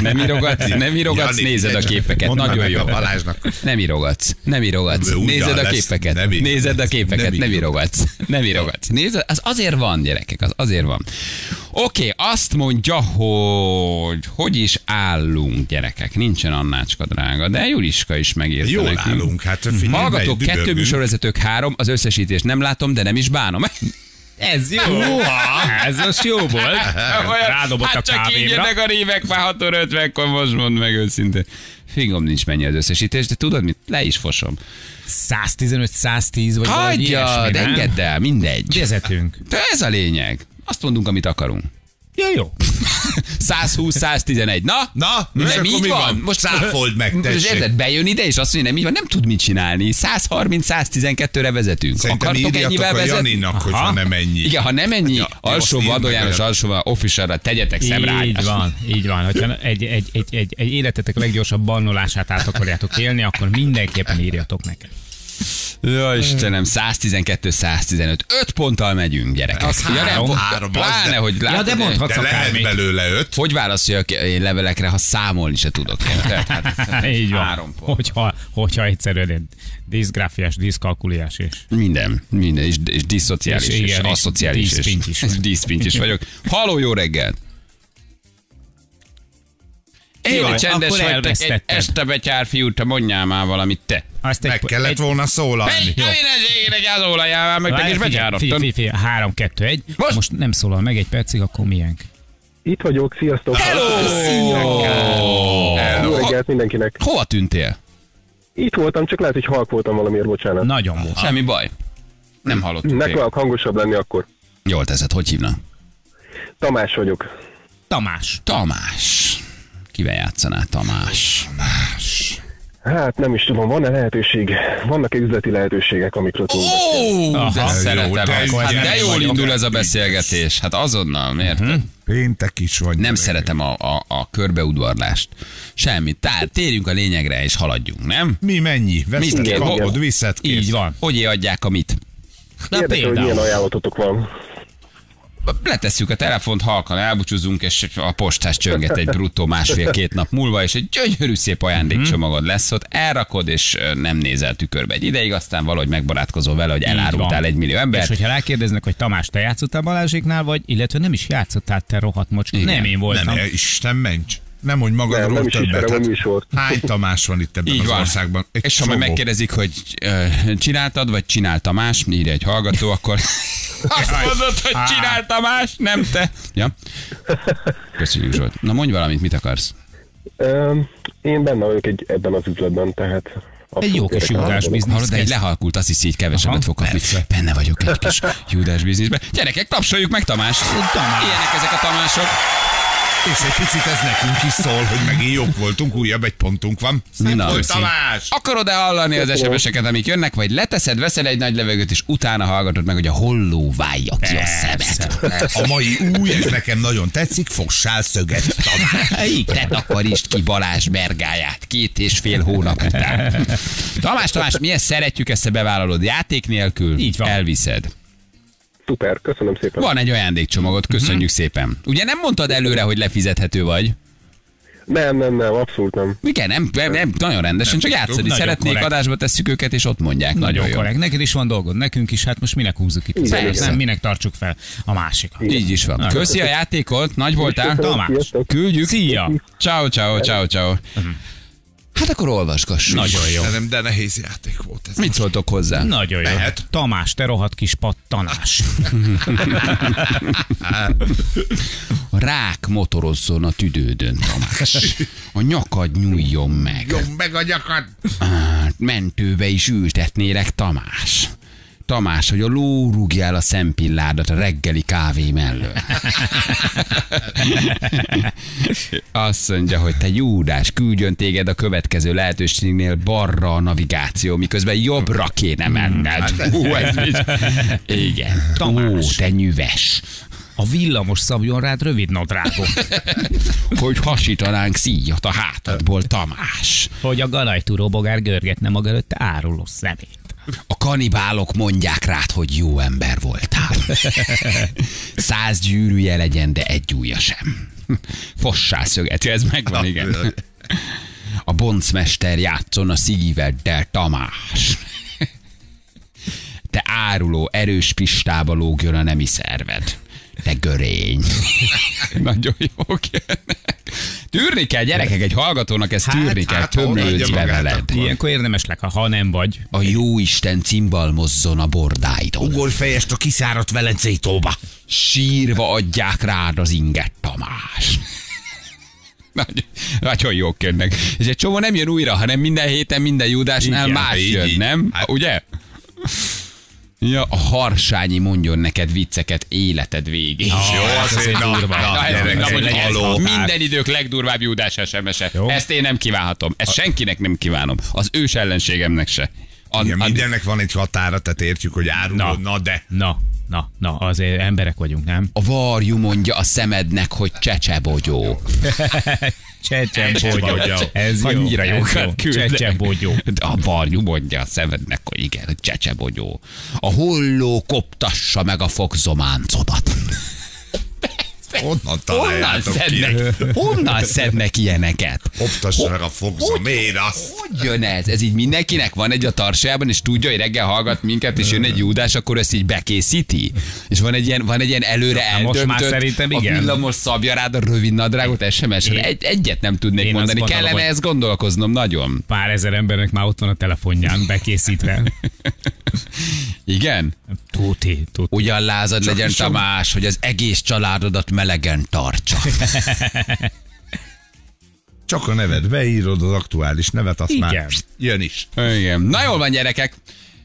nem írogatsz, nem írogatsz, Jani, nézed a képeket. Nagyon jó. Balázsnak. Nem írogatsz, nem írogatsz. Nézed a képeket, nem nézed a képeket, Nem írogatsz. Nem írogatsz. Nézed, az azért van, gyerekek, az azért van. Oké, azt mondja, hogy hogy is állunk, gyerekek. Nincsen Annácska drága, de Juliska is megírta Jól nekünk. állunk, hát figyelj, Hallgatók, kettő műsorvezetők három, az összesítést nem látom, de nem is bánom. Ez jó! Ez most jó volt. Rádobott a hát csak így jönnek a révek már 6 óra 50-kor, most mondd meg őszintén. Fingom nincs mennyi az összesítés, de tudod mit? Le is fosom. 115-110 vagy valami Hagyja, ilyesmi, de engedd el, mindegy. Vezetünk. De ez a lényeg. Azt mondunk, amit akarunk. Ja, jó. 120-111. Na? Na, nem és akkor így mi van. van? Most Cáfold meg, Most tessék. érted, bejön ide, és azt mondja, nem így van, nem tud mit csinálni. 130-112-re vezetünk. Szerintem Akartok írjatok ennyivel a vezetni? Janinak, hogyha nem ennyi. Igen, ha nem ennyi, Ja, alsó Vadó János, alsó officialra tegyetek szemre. Így van, így van. Hogyha egy, egy, egy, egy, egy életetek leggyorsabb bannolását át akarjátok élni, akkor mindenképpen írjatok nekem. Ja, Istenem, 112-115. 5 ponttal megyünk, gyerek. Azt, ja, nem, három, három, az, pláne, de- hogy Ja, látod, de mondhatsz De lehet belőle öt. Hogy válaszoljak én levelekre, ha számolni se tudok? érted? Hát, Így van. Három pont. Hogyha, hogyha egyszerűen egy diszgráfiás, diszkalkuliás és Minden, minden, és, és diszociális, és, És és igen, és aszociális, díszpinty is vagy. díszpinty is vagyok. Haló, jó reggel! Én Jaj, csendes akkor vagy, te egy este betyár fiú, te mondjál már valamit, te. azt egy, Meg kellett egy, volna szólalni. Hey, én egy az olajával, meg te is betyárottam. Figyelj, figyelj, 3, 2, 1. Most? Most? Most nem szólal meg egy percig, akkor miénk? Itt vagyok, sziasztok! Jó reggelt mindenkinek! Hova tűntél? Itt voltam, csak lehet, hogy halk voltam valamiért, bocsánat. Nagyon volt. Semmi baj. Nem hallottuk téged. Megpróbálok hangosabb lenni akkor. Jól teszed, hogy hívnak? Tamás vagyok. Tamás. Tamás. Kivel játszanál Tamás? Hát nem is tudom, van-e lehetőség? Vannak-e üzleti lehetőségek, amikről tudunk? De Aha. szeretem. Jó, de ez Hát de jól indul ez a beszélgetés. Hát azonnal, miért? Péntek is vagy. Nem szeretem a, a, a körbeudvarlást. Semmit. Tehát térjünk a lényegre, és haladjunk, nem? Mi mennyi? Veszed, kapod, viszed, kész. Így van. Hogy adják a mit? Na Érdekel, hogy milyen például. ajánlatotok van. Letesszük a telefont, halkan elbúcsúzunk, és a postás csönget egy bruttó másfél-két nap múlva, és egy gyönyörű szép ajándékcsomagod lesz ott, elrakod, és nem nézel tükörbe egy ideig, aztán valahogy megbarátkozol vele, hogy elárultál egy millió ember. És hogyha rákérdeznek, hogy Tamás, te játszottál Balázséknál, vagy, illetve nem is játszottál, te rohadt mocska. Nem én voltam. Nem, Isten ments. Nem mondj Nem, magadról nem is többet. a Hát, műsort. hány Tamás van itt ebben Így az van. országban? Egy és ha majd megkérdezik, hogy ö, csináltad, vagy csinálta más, írja egy hallgató, akkor azt mondod, hogy csinálta más, nem te. Ja. Köszönjük Zsolt. Na mondj valamit, mit akarsz? Én benne vagyok egy, ebben az üzletben, tehát... Egy jó kis judás biznisz. De egy lehalkult, azt hiszi, így kevesebbet Aha, fog kapni. Benne vagyok egy kis judás bizniszben. Gyerekek, tapsoljuk meg Tamást. Tamás. Ilyenek ezek a Tamások. És egy picit ez nekünk is szól, hogy megint jók voltunk, újabb egy pontunk van. Na. Tamás! Akarod-e hallani az SMS-eket, amik jönnek, vagy leteszed, veszel egy nagy levegőt, és utána hallgatod meg, hogy a holló válja ki a szemet. A mai új, ez nekem nagyon tetszik, fossál szöget, Tamás. Te takarítsd ki Balázs bergáját két és fél hónap után. Tamás, Tamás, milyen szeretjük ezt a bevállalod játék nélkül, Így van. elviszed. Szuper, köszönöm szépen. Van egy ajándékcsomagod, köszönjük szépen. Ugye nem mondtad előre, hogy lefizethető vagy? Nem, nem, nem, abszolút nem. Igen, nem, nem, nem nagyon rendesen, csak játszani Nagyon szeretnék, korrekt. adásba tesszük őket, és ott mondják. Nagyon, Nagyon jó. korrekt. Neked is van dolgod, nekünk is, hát most minek húzzuk itt? Igen, igen. Nem, minek tartsuk fel a másikat. Így is van. Köszi a játékot, nagy voltál. Tamás. Küldjük. Szia! Ciao, ciao, ciao, ciao. Hát akkor olvasgassuk. Nagyon jó. Nem, de nehéz játék volt ez. Mit szóltok hozzá? Nagyon jó. Mehet. Tamás, te rohadt kis pattanás. Rák motorozzon a tüdődön, Tamás. A nyakad nyújjon meg. Jom meg a nyakad! Hát, mentőbe is ültetnélek, Tamás. Tamás, hogy a ló rúgja el a szempilládat a reggeli kávé mellől. Azt mondja, hogy te Júdás, küldjön téged a következő lehetőségnél balra a navigáció, miközben jobbra kéne menned. Hú, ez Igen. Ó, Tamás. te nyüves. A villamos szabjon rád rövid nadrágot. Hogy hasítanánk szíjat a hátadból, Tamás. Hogy a galajtúróbogár görgetne maga előtt áruló szemét. A kanibálok mondják rád, hogy jó ember voltál. Száz gyűrűje legyen, de egy ujja sem. Fossá szöget, ez megvan, igen. A boncmester játszon a szíveddel, Tamás. Te áruló, erős pistába lógjon a nemi szerved. Te görény. Nagyon jók jönnek. Tűrni kell, gyerekek, egy hallgatónak ezt Hát, tűrni kell, hát, tömlődsz be veled. Ilyenkor érdemes le, ha nem vagy. A jóisten cimbalmozzon a bordáidon. Ugorj fejest a kiszáradt velencei tóba. Sírva adják rád az inget, Tamás. Nagy, nagyon jók jönnek. És egy csomó nem jön újra, hanem minden héten, minden Júdásnál Igen, más így, jön, így. nem? Hát- Ugye? Ja, a harsányi mondjon neked vicceket életed végig. Jó, ez azért, egy na, durva. na, Na, na, minden idők legdurvább Júdás SMS-e. Ezt én nem kívánhatom. Ezt senkinek nem kívánom. Az ős ellenségemnek se. A, Igen, mindennek van egy határa, tehát értjük, hogy áruló, na de. Na, na, na, azért emberek vagyunk, nem? a varjú mondja a szemednek, hogy csecsebogyó. Csecsebogyó. Ez jó. Annyira küldnek. Csecsebogyó. A varjú mondja a szemednek, hogy igen, csecsebogyó. A holló koptassa meg a fogzománcodat. Honnan Honnan találjátok ki? szednek, honnan szednek ilyeneket? Optassára a fogzom, miért az? Hogy jön ez? Ez így mindenkinek van egy a tarsajában, és tudja, hogy reggel hallgat minket, és jön egy júdás, akkor ezt így bekészíti? És van egy ilyen, van egy ilyen előre Na, most már eldöntött, szerintem a igen. villamos szabja rád a rövid nadrágot SMS-re. Egy, egyet nem tudnék Én mondani. gondolom, Kellene ezt gondolkoznom nagyon. Pár ezer embernek már ott van a telefonján bekészítve. Igen? Tuti, tuti. Ugyan lázad legyen is sok- Tamás, hogy az egész családodat melegen tartsa. Csak a neved, beírod az aktuális nevet, azt már Igen. jön is. Igen. Na jól van, gyerekek.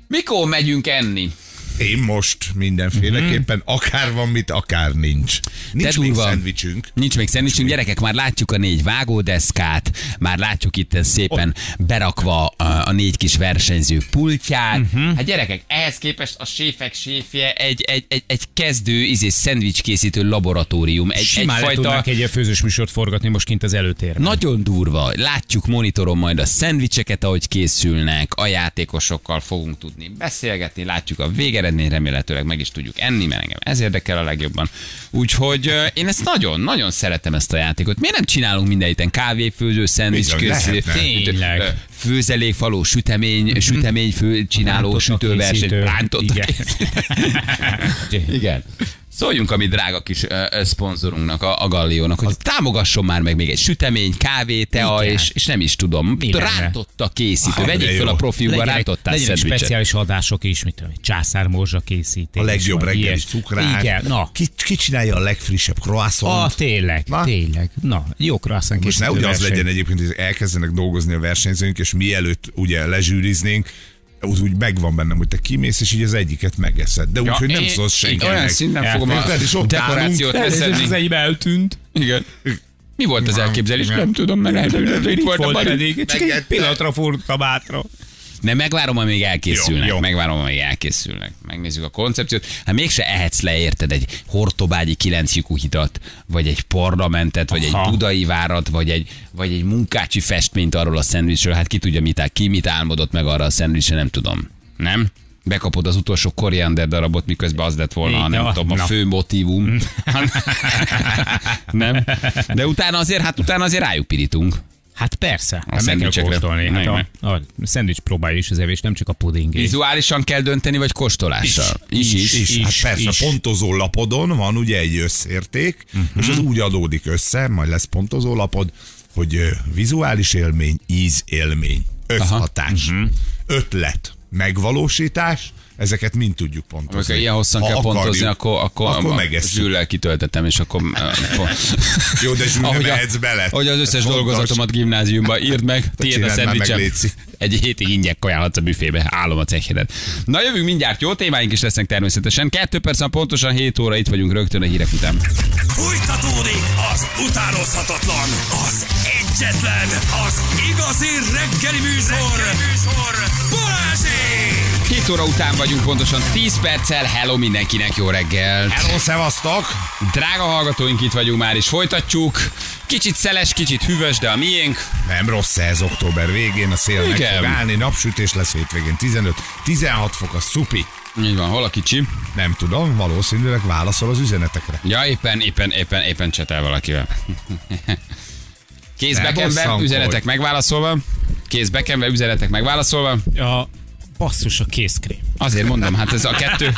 Mikor megyünk enni? Én most mindenféleképpen, akár van mit, akár nincs. Nincs még durva. szendvicsünk. Nincs még szendvicsünk, gyerekek, már látjuk a négy vágódeszkát, már látjuk itt ez szépen berakva a, a négy kis versenyző pultját. Uh-huh. Hát gyerekek, ehhez képest a séfek séfje egy, egy, egy, egy kezdő izé, szendvics készítő laboratórium. Egy, Simán egyfajta tudnánk egy ilyen főzős műsort forgatni most kint az előtérben. nagyon durva. Látjuk monitoron majd a szendvicseket, ahogy készülnek, a játékosokkal fogunk tudni beszélgetni, látjuk a végeredményt, remélhetőleg meg is tudjuk enni, mert engem ez érdekel a legjobban. Úgyhogy én ezt nagyon, nagyon szeretem ezt a játékot. Miért nem csinálunk minden héten kávéfőző, szendvics lehetne. Tényleg. főzelékfaló, sütemény, sütemény fő csináló, sütőverseny, rántotta Igen. Igen. Szóljunk a mi drága kis ö, ö, szponzorunknak, a, a Galliónak, hogy támogasson már meg még egy sütemény, kávé, tea, Igen. és, és nem is tudom. Mi lenne? Rántotta készítő. Ah, Vegyék de fel jó. a profiukba, Legyenek, rántottál legyenek szendvicset. speciális adások is, mint tudom, egy császármorzsa készítés. A legjobb vagy reggeli ilyes. cukrák. Igen, na. Ki, ki csinálja a legfrissebb croissant? Ah, tényleg, Na? tényleg. Na, jó croissant Most ne készítő ugyanaz verseny. legyen egyébként, hogy elkezdenek dolgozni a versenyzőink, és mielőtt ugye lezsűriznénk, az úgy megvan bennem, hogy te kimész, és így az egyiket megeszed. De úgy, hogy nem szólsz senkinek. Olyan szinten fogom a ott dekorációt leszedni. Ez egyik eltűnt. Igen. Mi volt az elképzelés? Nem tudom, mert eltűnt. Itt volt a pedig, csak egy pillanatra furtam átra. Nem, megvárom, amíg elkészülnek. Jó, jó. Megvárom, amíg elkészülnek. Megnézzük a koncepciót. Hát mégse ehetsz le, érted, egy hortobágyi kilenc lyukú hitat, vagy egy parlamentet, vagy Aha. egy budai várat, vagy egy, vagy egy munkácsi festményt arról a szendvicsről. Hát ki tudja, mit, ál- ki mit álmodott meg arra a szendvicsre, nem tudom. Nem? Bekapod az utolsó koriander darabot, miközben az lett volna, Így, nem tudom, a na. fő motivum. nem? De utána azért, hát utána azért rájuk pirítunk. Hát persze, hát meg kell kóstolni. Hát a, a szendvics próbálja is az evés, nem csak a puding. Vizuálisan kell dönteni, vagy kóstolással? Is, is. is, is, hát persze, is. a pontozó lapodon van ugye egy összérték, uh-huh. és az úgy adódik össze, majd lesz pontozó lapod, hogy vizuális élmény, íz élmény, összhatás, Mhm. ötlet, megvalósítás, ezeket mind tudjuk pontozni. Amikor ilyen hosszan Ha kell akarjuk, pontozni, akkor, akkor, akkor zsűllel kitöltetem, és akkor... akkor Jó, de zsűl, nem a, ehetsz bele. ahogy az összes Fontos. dolgozatomat gimnáziumban írd meg, tiéd a szendvicsem. Egy hétig ingyen kajálhatsz a büfébe, állom a cechedet. Na jövünk mindjárt, jó témáink is lesznek természetesen. Kettő perc, pontosan 7 óra itt vagyunk rögtön a hírek után. Fújtatódik az utánozhatatlan, az egyetlen, az igazi reggeli műsor, reggeli műsor Balázsék! 7 óra után vagyunk pontosan 10 perccel. Hello mindenkinek, jó reggel. Hello, szevasztok! Drága hallgatóink, itt vagyunk már is, folytatjuk. Kicsit szeles, kicsit hűvös, de a miénk. Nem rossz ez október végén, a szél meg Igen. fog állni, napsütés lesz hétvégén 15, 16 fok a szupi. Így van, hol a kicsi? Nem tudom, valószínűleg válaszol az üzenetekre. Ja, éppen, éppen, éppen, éppen csetel valakivel. Bosszankodj. üzenetek megválaszolva. Kézbekenve, üzenetek megválaszolva. A basszus a kézkrém. Azért mondom, hát ez a kettő,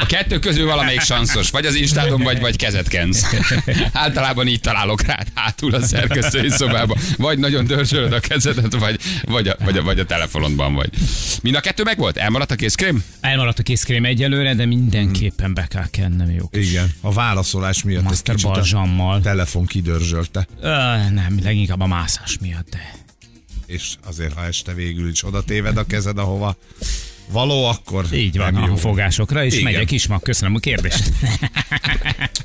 a kettő közül valamelyik sanszos. Vagy az Instádon, vagy, vagy kezet kensz. Általában így találok rád hátul a szerkesztői szobában. Vagy nagyon dörzsölöd a kezedet, vagy, vagy, a, vagy, a, vagy a telefonodban vagy. Mind a kettő megvolt? Elmaradt a kézkrém? Elmaradt a kézkrém egyelőre, de mindenképpen be kell kennem jó kis Igen, a válaszolás miatt Master kicsit a telefon kidörzsölte, Ö, nem, leginkább a mászás miatt, de és azért, ha este végül is oda téved a kezed, ahova való, akkor így van nem jó. a fogásokra, és Igen. megyek is ma. Köszönöm a kérdést.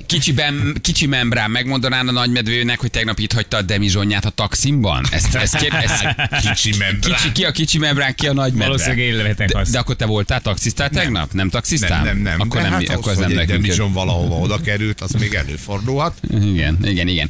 Kicsi, bem, kicsi membrán, megmondanád a nagymedvőnek, hogy tegnap itt hagyta a demizsonját a taximban? Ezt, ezt, kér, ezt Kicsi membrán. Kicsi, ki a kicsi membrán, ki a nagy medve? Valószínűleg én lehetek de, az. de akkor te voltál taxisztál tegnap? Nem taxisztál? Nem, nem, nem. Akkor De nem, hát akkor ahhoz, az nem hogy egy demizson valahova oda került, az még előfordulhat. Igen, igen, igen.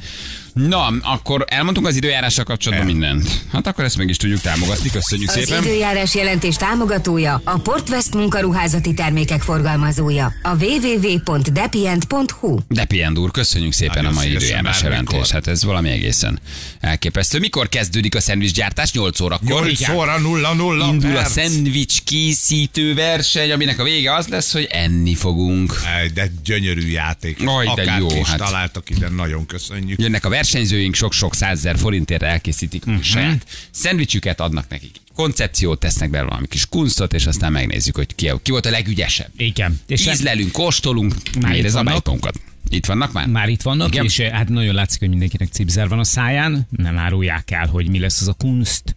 Na, akkor elmondtunk az időjárással kapcsolatban El. mindent. Hát akkor ezt meg is tudjuk támogatni, köszönjük Az szépen. időjárás jelentés támogatója a Portvest munkaruházati termékek forgalmazója. A www.depient.hu Depien úr, köszönjük szépen Nagyon a mai időjárás jelentés. Hát ez valami egészen elképesztő. Mikor kezdődik a szendvicsgyártás? 8 órakor. 8 óra 0 0 Indul a perc. szendvics készítő verseny, aminek a vége az lesz, hogy enni fogunk. De gyönyörű játék. Aj, de Akár jó, hát. találtak ide, nagyon köszönjük. Jönnek a versenyzőink, sok-sok százezer forintért elkészítik uh-huh. saját szendvicsüket, adnak nekik koncepciót, tesznek belőle valami kis kunstot, és aztán megnézzük, hogy ki, ki volt a legügyesebb. Igen. És Ízlelünk, kóstolunk, Már itt érez a májpunkat. Itt vannak már? Már itt vannak, Igen. és eh, hát nagyon látszik, hogy mindenkinek cipzer van a száján. Nem árulják el, hogy mi lesz az a kunst,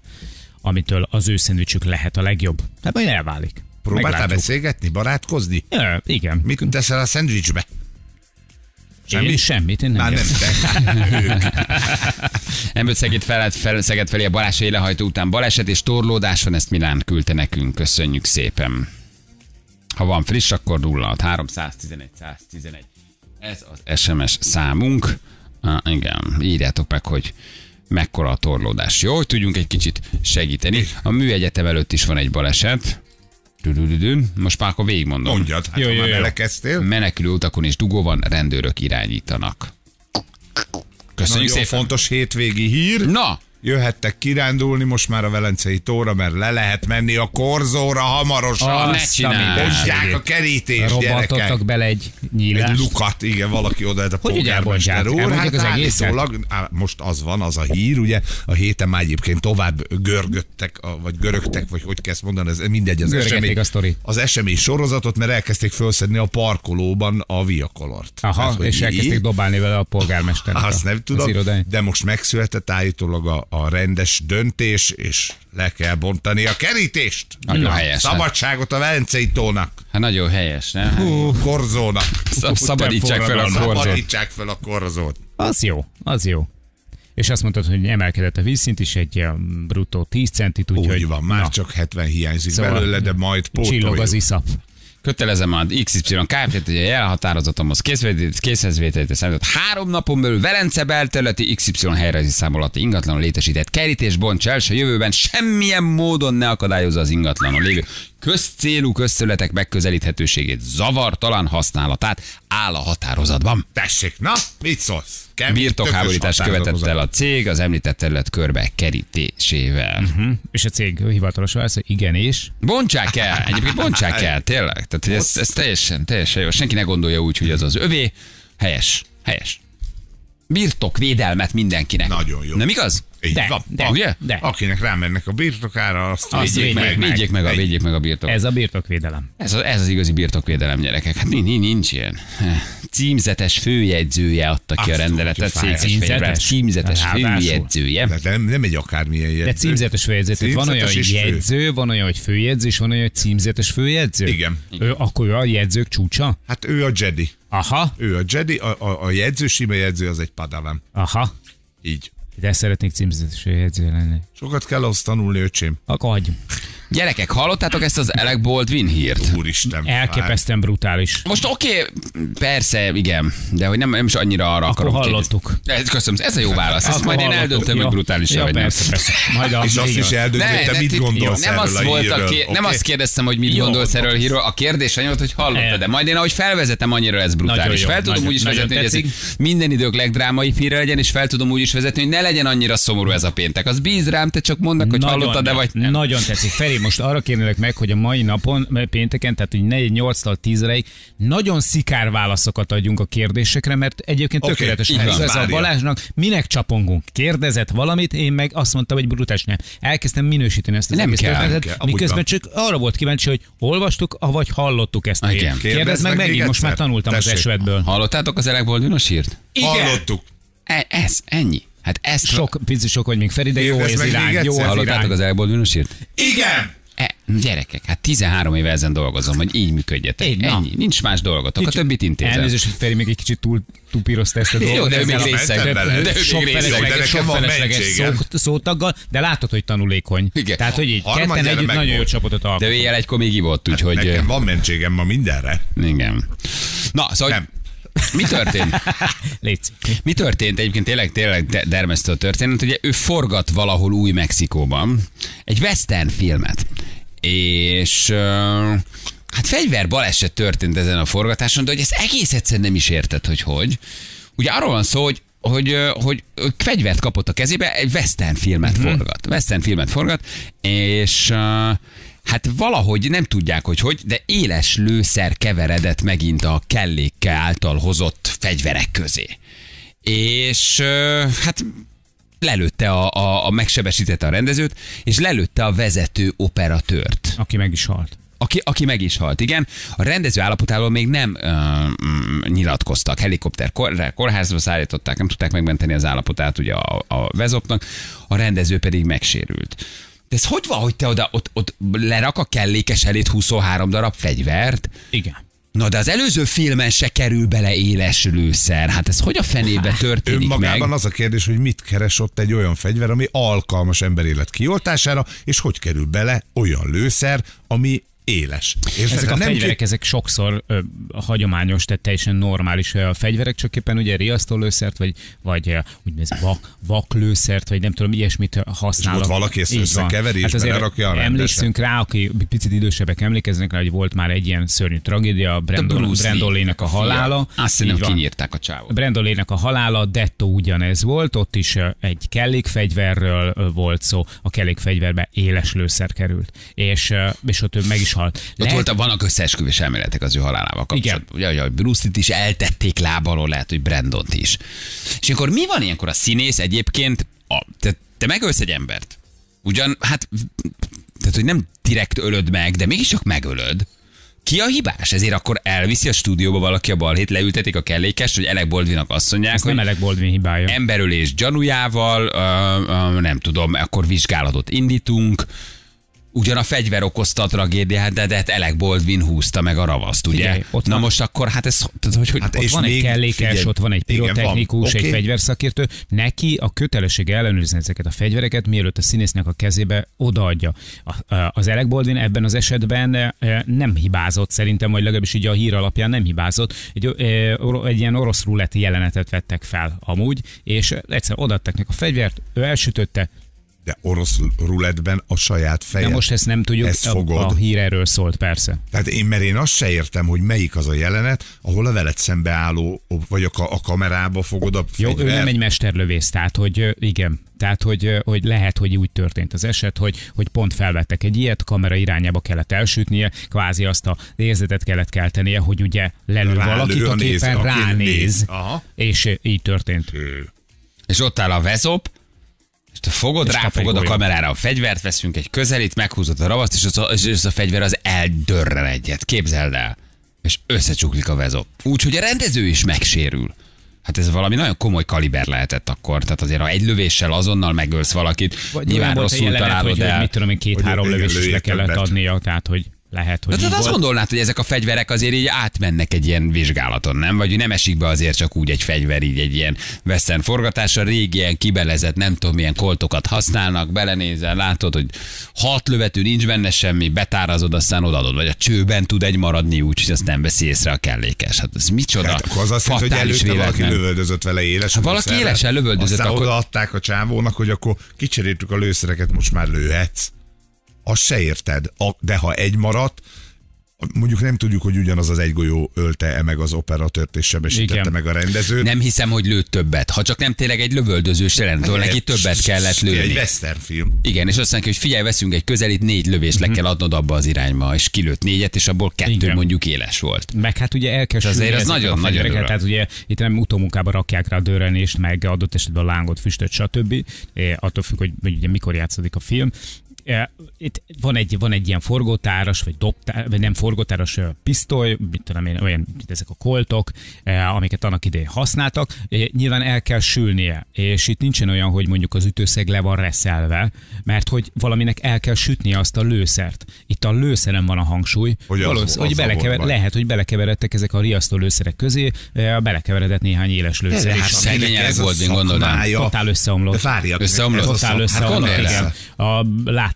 amitől az ő szendvicsük lehet a legjobb. Hát majd elválik. Próbáltál Meglátjuk. beszélgetni, barátkozni? Ja, igen. Mit teszel a szendvicsbe? Semmi? Én semmit, én nem Már nem értem. te. Ők. Nem Szeged, fel, fel, Szeged felé a Balázs élehajtó után baleset és torlódás van, ezt Milán küldte nekünk, köszönjük szépen. Ha van friss, akkor 06 311 111. Ez az SMS számunk. Ah, igen, írjátok meg, hogy mekkora a torlódás. Jó, hogy tudjunk egy kicsit segíteni. A műegyetem előtt is van egy baleset. Most már akkor végigmondom. Mondjad, hát Jó, ha jó, már jó. belekezdtél. Menekülő utakon és dugó van, rendőrök irányítanak. Köszönjük Nagyon szépen. fontos hétvégi hír. Na, Jöhettek kirándulni most már a Velencei tóra, mert le lehet menni a korzóra hamarosan. Ah, ne Azt, csinálj. amit Mondják a kerítést, gyerekek. Bele egy nyílást. Egy lukat, igen, valaki oda a Hogy ugye polgármester úr. Hát az állítólag, á, most az van, az a hír, ugye, a héten már egyébként tovább görgöttek, vagy görögtek, vagy hogy kell ezt mondani, ez mindegy az Görgették esemény, a sztori. az esemény sorozatot, mert elkezdték felszedni a parkolóban a viakolort. Aha, Hát, és elkezdték dobálni vele a polgármester. Azt nem tudom, de most megszületett állítólag a, a rendes döntés, és le kell bontani a kerítést. Nagyon helyes, hát. Szabadságot a Velencei tónak, hát nagyon helyes, nem? korzónak. Szab- szabadítsák fel a korzót. Szabadítsák fel a korzót. Az jó, az jó. És azt mondtad, hogy emelkedett a vízszint is egy um, bruttó 10 centit, úgyhogy Úgy van, már na, csak 70 hiányzik Szóval belőle, de majd csillog pótoljuk. az iszap. Kötelezem a XY Kft. hogy a jelhatározatomhoz készhezvételét számított három napon belül Velence belterületi XY helyrajzi számolati ingatlanon létesített kerítés bonts el, jövőben semmilyen módon ne akadályozza az ingatlanon lévő közcélú közterületek megközelíthetőségét, zavartalan használatát áll a határozatban. Tessék, na, mit szólsz? Kemény, Birtokháborítást követett határozat. el a cég az említett terület körbe kerítésével. Hm? És a cég hivatalos válasz, hogy igen és. Bontsák el, egyébként bontsák el, tényleg. Tehát hogy ez, ez teljesen, teljesen jó. Senki ne gondolja úgy, hogy ez az övé. Helyes, helyes. birtokvédelmet mindenkinek. Nagyon jó. Nem igaz? Így De, van. de, Ugye? de. Akinek rámennek a birtokára, azt, Azt védjék védjék meg. Védjék meg, a, védjék meg a birtok. Ez a birtokvédelem. Ez, az, ez az igazi birtokvédelem gyerekek. Hát nincs, nincs ilyen. Címzetes főjegyzője adta ki a Azt rendeletet. fáj. Székesfehérvár. Címzetes? Címzetes Ráadásul. főjegyzője. Tehát nem, nem egy akármilyen jegyző. De címzetes főjegyző. Van olyan, hogy jegyző, van olyan, hogy főjegyző, és van olyan, hogy címzetes főjegyző. Igen. Ő, akkor ő a jegyzők csúcsa? Hát ő a Jedi. Aha, Ő a Jedi, a, a, a jegyző, sima jegyző az egy padawan. aha. Így. De szeretnék címzetes főjegyző lenni. Sokat kell azt tanulni, öcsém. Akkor hagyjunk. Gyerekek, hallottátok ezt az Alec Baldwin hírt? Úristen. Elképesztően brutális. Most oké, okay, persze, igen, de hogy nem, nem is annyira arra Akkor akarom hallottuk. Ez, köszönöm, ez a jó válasz. Ezt majd én eldöntöm, hogy brutális ja, vagy nem. persze, persze. Majd a, És azt is eldöntöd, Ne, te mit gondolsz nem erről azt, a volt a ké- nem azt kérdeztem, hogy mit Jó. gondolsz erről a hírről. A kérdés annyi volt, hogy hallottad, de majd én ahogy felvezetem, annyira ez brutális. Fel tudom nagyon- úgy is vezetni, hogy ez minden idők legdrámai híre legyen, és fel tudom úgy is vezetni, hogy ne legyen annyira szomorú ez a péntek. Az bíz rám, te csak mondd meg, hogy hallottad, de vagy nem. Nagyon tetszik. Feri, most arra kérnélek meg, hogy a mai napon, pénteken, tehát hogy 8-tól 10 nagyon szikár válaszokat adjunk a kérdésekre, mert egyébként Oké, tökéletes okay, van. ez a. Balázsnak. Minek csapongunk? Kérdezett valamit, én meg azt mondtam, hogy brutális nem. Elkezdtem minősíteni ezt az Nem kell, történetet, nem kell. Miközben van. csak arra volt kíváncsi, hogy olvastuk, vagy hallottuk ezt a Igen. Kérdezd meg meg megint, most már tanultam az Tessék. esvetből. Hallottátok az Alec Baldwinos hírt? Hallottuk. E- Ez, ennyi. Hát ezt Sok, pici sok vagy még Feri, de jó ez meg irány, jó Hallottátok az Baldwinos hírt? Igen! E, gyerekek, hát 13 éve ezen dolgozom, hogy így működjetek. Na. Ennyi. Nincs más dolgotok. A többit intézem. Elnézést, hogy Feri még egy kicsit túl tupírozta ezt a dolgot. Jó, de ő még részeg. bele. De ő sok. De felesleges, sok felesleges szó, szótaggal, de látod, hogy tanulékony. Igen. Tehát, hogy így ketten együtt nagyon jó csapatot De alkot. ő éjjel egykor még ivott, úgyhogy... Nekem van mentségem ma mindenre. Igen. Na, szóval Nem. Mi történt? Légy. Mi történt egyébként tényleg, tényleg de- dermesztő a történet, ugye ő forgat valahol új Mexikóban egy western filmet, és hát fegyver baleset történt ezen a forgatáson, de hogy ezt egész egyszer nem is érted, hogy hogy. Ugye arról van szó, hogy hogy, hogy fegyvert kapott a kezébe, egy western filmet uh-huh. forgat. Western filmet forgat, és hát valahogy nem tudják, hogy hogy, de éles lőszer keveredett megint a kellékkel által hozott fegyverek közé. És ö, hát lelőtte a, a, a megsebesítette a rendezőt, és lelőtte a vezető operatőrt Aki meg is halt. aki, aki meg is halt, igen. A rendező állapotáról még nem uh, mm, nyilatkoztak. Helikopter kor, kórházba szállították, nem tudták megmenteni az állapotát ugye a, a vezopnak, a rendező pedig megsérült. De ez hogy van, hogy te oda ott, ott lerak a kellékes elét 23 darab fegyvert? Igen. Na de az előző filmen se kerül bele éles lőszer. Hát ez hogy a fenébe történik Önmagában meg? az a kérdés, hogy mit keres ott egy olyan fegyver, ami alkalmas emberélet kioltására, és hogy kerül bele olyan lőszer, ami éles. Érted? Ezek a Nem fegyverek, ki- ezek sokszor ö, hagyományos, tehát teljesen normális ö, a fegyverek, csak éppen ugye riasztólőszert, vagy, vagy ö, úgynevezett vak, vaklőszert, vagy nem tudom, ilyesmit használnak. ott valaki ezt összekeveri, és azért belerakja. Emlékszünk rá, aki picit idősebbek emlékeznek rá, hogy volt már egy ilyen szörnyű tragédia, Lee-nek a halála. Azt hiszem, kinyírták a csávot. Brandon Lee-nek a halála, Detto ugyanez volt, ott is egy kellékfegyverről volt szó, a kellékfegyverbe éles lőszer került, és, és ott ő meg is halt. Ott volt, vannak összeesküvés elméletek az ő halálával kapcsolatban. Ugye, hogy Bruce is eltették lábalól, lehet, hogy Brandont is. És akkor mi van ilyenkor a színész egyébként? A, te, te megölsz egy embert. Ugyan, hát, tehát, hogy nem direkt ölöd meg, de mégis csak megölöd. Ki a hibás? Ezért akkor elviszi a stúdióba valaki a balhét, leültetik a kellékest, hogy Elek Boldvinak azt mondják, Ez hogy nem Elek Baldwin hibája. emberölés gyanújával, ö, ö, nem tudom, akkor vizsgálatot indítunk, Ugyan a fegyver okozta a tragédiát, de, de hát Elek Baldwin húzta meg a ravaszt, ugye? Figyelj, ott Na van- most akkor, hát ez, tehát, hogy, hogy Hát Ott és van egy kellékes, figyelj, ott van egy igen, van. pirotechnikus, egy Oké. fegyverszakértő. Neki a kötelessége ellenőrizni ezeket a fegyvereket, mielőtt a színésznek a kezébe odaadja. A- Az Alec Baldwin ebben az esetben eh, nem hibázott, szerintem, vagy legalábbis így a hír alapján nem hibázott. Egy, or- egy ilyen orosz ruletti jelenetet vettek fel amúgy, és egyszer odaadták neki a fegyvert, ő elsütötte, De orosz rulettben a saját De fejed. most ezt nem tudjuk, Ezt a, fogod. a hír erről szólt persze. Tehát én, mert én azt se értem, hogy melyik az a jelenet, ahol a veled szembeálló, vagy a, a kamerába fogod a Jó, ő fegyvert. nem egy mesterlövész, tehát hogy igen, tehát hogy, hogy lehet, hogy úgy történt az eset, hogy, hogy pont felvettek egy ilyet, kamera irányába kellett elsütnie, kvázi azt a érzetet kellett keltenie, hogy ugye lelő Rálő valakit, a aki néz- éppen aki ránéz, néz. Aha. és így történt. És ott áll a vezop, te fogod, ráfogod a kamerára a fegyvert, veszünk egy közelít, meghúzod a ravaszt, és az, a- és az a fegyver az eldörren egyet. Képzeld el. És összecsuklik a vezop. Úgyhogy a rendező is megsérül. Hát ez valami nagyon komoly kaliber lehetett akkor. Tehát azért, ha egy lövéssel azonnal megölsz valakit, Vagy nyilván rosszul találod hogy, el. Mit tudom én, két-három Hogy lövés is le kellett többet. adnia, tehát hogy lehet, hogy tehát azt gondolnád, hogy ezek a fegyverek azért így átmennek egy ilyen vizsgálaton, nem? Vagy nem esik be azért csak úgy egy fegyver, így egy ilyen western forgatásra, régi ilyen kibelezett, nem tudom milyen koltokat használnak, belenézel, látod, hogy hat lövető, nincs benne semmi, betárazod, aztán odaadod, vagy a csőben tud egy maradni úgy, hogy azt nem veszi észre a kellékes. Hát ez micsoda Hát akkor az azt jelenti, hogy előtte valaki véletlen. lövöldözött vele éles Ha valaki élesen lövöldözött, aztán akkor- odaadták a csávónak, hogy akkor kicseréltük a lőszereket, most már lőhetsz. Azt se érted. A, de ha egy maradt, mondjuk nem tudjuk, hogy ugyanaz az egy golyó ölte-e meg az operatőrt és sebesítette Igen. meg a rendezőt. Nem hiszem, hogy lőtt többet. Ha csak nem tényleg egy lövöldözős jelentől, neki többet kellett Egy lőni. western film. Igen, és azt mondják, hogy figyelj, veszünk egy közelít, négy lövést le kell adnod abba az irányba, és kilőtt négyet, és abból kettő Igen. mondjuk éles volt. Meg hát ugye el kell azért az nagyon- nagyon fegyvereket, durva. Tehát ugye itt nem utómunkába rakják rá a dörrenést, meg adott esetben a lángot, füstöt, stb. Eh, Attól függ, hogy, hogy ugye mikor játszódik a film. Itt van egy, van egy ilyen forgótáras, vagy dobtár, vagy nem forgótáras pisztoly, mit tudom én, olyan, mint ezek a koltok, amiket annak idején használtak. Nyilván el kell sülnie, és itt nincsen olyan, hogy mondjuk az ütőszeg le van reszelve, mert hogy valaminek el kell sütnie azt a lőszert. Itt a lőszeren van a hangsúly, Hogy az- Valósz- hogy azzal belekever, lehet, hogy belekeveredtek ezek a riasztó lőszerek közé, belekeveredett néhány éles lőszer. De és hát az szegény ez a volt, én gondoltam. szakmája- Totál összeomlott. De várjak, Összeomlott? ez a Totál szak- összeomlott, igen. A,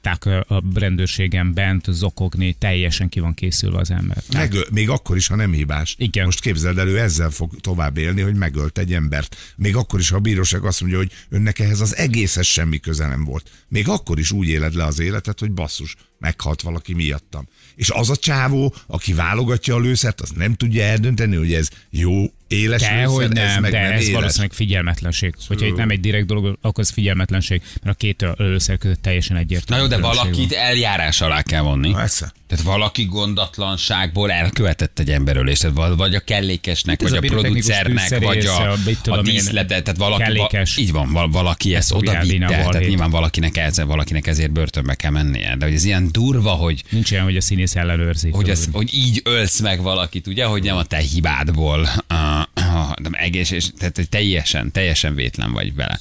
látták a, rendőrségen bent zokogni, teljesen ki van készülve az ember. Tehát, Megöl, még akkor is, ha nem hibás. Igen. Most képzeld el, ő ezzel fog tovább élni, hogy megölt egy embert. Még akkor is, ha a bíróság azt mondja, hogy önnek ehhez az egészhez semmi köze nem volt. Még akkor is úgy éled le az életet, hogy basszus, meghalt valaki miattam. És az a csávó, aki válogatja a lőszert, az nem tudja eldönteni, hogy ez jó, éles de lőszer, hogy ez nem, meg de nem ez éles. valószínűleg figyelmetlenség. Hogyha itt nem egy direkt dolog, akkor ez figyelmetlenség, mert a két lőszer között teljesen Na egyértelmű. jó, de különbség van. valakit eljárás alá kell vonni. Persze. Tehát valaki gondatlanságból elkövetett egy emberölést, tehát vagy a kellékesnek, Hát vagy a a producernek, vagy a, a- a díszletet, tehát valaki, kellékes. Va, így van, val- valaki ezt oda vitte, tehát nyilván valakinek, ez, valakinek ezért börtönbe kell mennie. De hogy ez ilyen durva, hogy, Nincs olyan, hogy a színész ellenőrzi. hogy, ez, hogy így ölsz meg valakit, ugye, hogy nem a te hibádból, uh, uh, egész, és, tehát teljesen, teljesen vétlen vagy vele.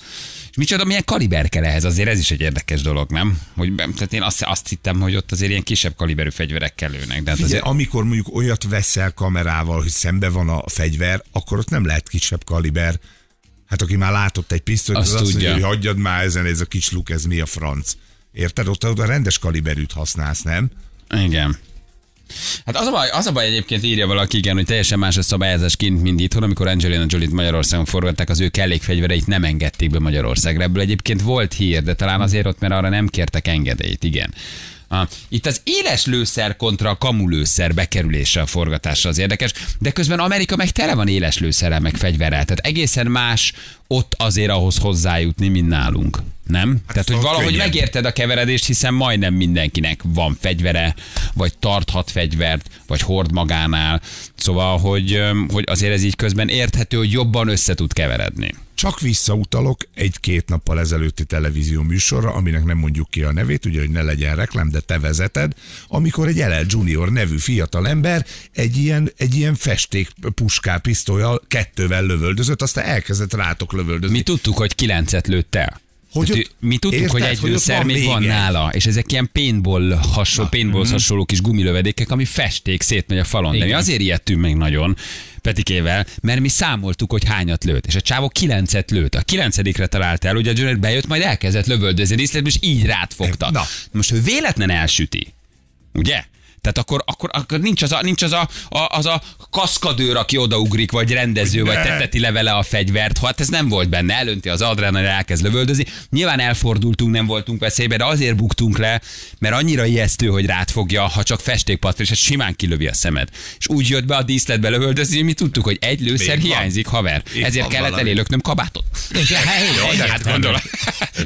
És micsoda, milyen kaliber kell ehhez, azért ez is egy érdekes dolog, nem? Hogy, tehát én azt, azt hittem, hogy ott azért ilyen kisebb kaliberű fegyverekkel lőnek. De hát Figyelj, azért, amikor mondjuk olyat veszel kamerával, hogy szembe van a fegyver, akkor ott nem lehet kisebb kaliber. Hát aki már látott egy pisztolyt, Azt az azt tudja. mondja, hogy hagyjad már ezen, ez a kis luk, ez mi a franc. Érted? Ott, ott a rendes kaliberűt használsz, nem? Igen. Hát az a, baj, az a baj egyébként írja valaki, igen, hogy teljesen más a szabályozás kint, mint itthon, amikor Angelina Jolie-t Magyarországon forgatták, az ő kellékfegyvereit nem engedték be Magyarországra. Ebből egyébként volt hír, de talán azért ott, mert arra nem kértek engedélyt, igen. Itt az éles lőszer kontra a kamulőszer bekerülése a forgatásra az érdekes, de közben Amerika meg tele van éles lőszerrel, meg fegyverrel. Tehát egészen más ott azért ahhoz hozzájutni, mint nálunk. Nem? Hát Tehát, hogy valahogy könnyen. megérted a keveredést, hiszen majdnem mindenkinek van fegyvere, vagy tarthat fegyvert, vagy hord magánál. Szóval, hogy, hogy azért ez így közben érthető, hogy jobban össze tud keveredni. Csak visszautalok egy-két nappal ezelőtti televízió műsorra, aminek nem mondjuk ki a nevét, ugye, hogy ne legyen reklám, de te vezeted, amikor egy LL Junior nevű fiatal ember egy ilyen, egy ilyen festék puská pisztolyal kettővel lövöldözött, aztán elkezdett rátok lövöldözni. Mi tudtuk, hogy kilencet lőtt el. Hogy Tehát ott- mi tudtuk, érted, hogy egy hogy lőszer még van nála, és ezek ilyen paintball hasonló, paintball mhm. hasonló kis gumilövedékek, ami festék szétmegy a falon. De mi Igen. azért ijedtünk meg nagyon, Petikével, mert mi számoltuk, hogy hányat lőtt, és a csávó kilencet lőtt. A kilencedikre talált el, ugye a Junior bejött, majd elkezdett lövöldözni, díszletben, és így rád fogta. Na. Most ő véletlen elsüti, ugye? Tehát akkor, akkor, akkor nincs, az a, nincs az, a, a, az a kaszkadőr, aki odaugrik, vagy rendező, vagy teteti levele a fegyvert. Hát ez nem volt benne. Elönti az adrenalin, elkezd lövöldözni. Nyilván elfordultunk, nem voltunk veszélybe, de azért buktunk le, mert annyira ijesztő, hogy rád fogja, ha csak festékpatra, és ez simán kilövi a szemed. És úgy jött be a díszletbe lövöldözni, hogy mi tudtuk, hogy egy lőszer Még van. hiányzik, haver. Itt Ezért van kellett valami. elélöknöm kabátot. de Hát gondolom.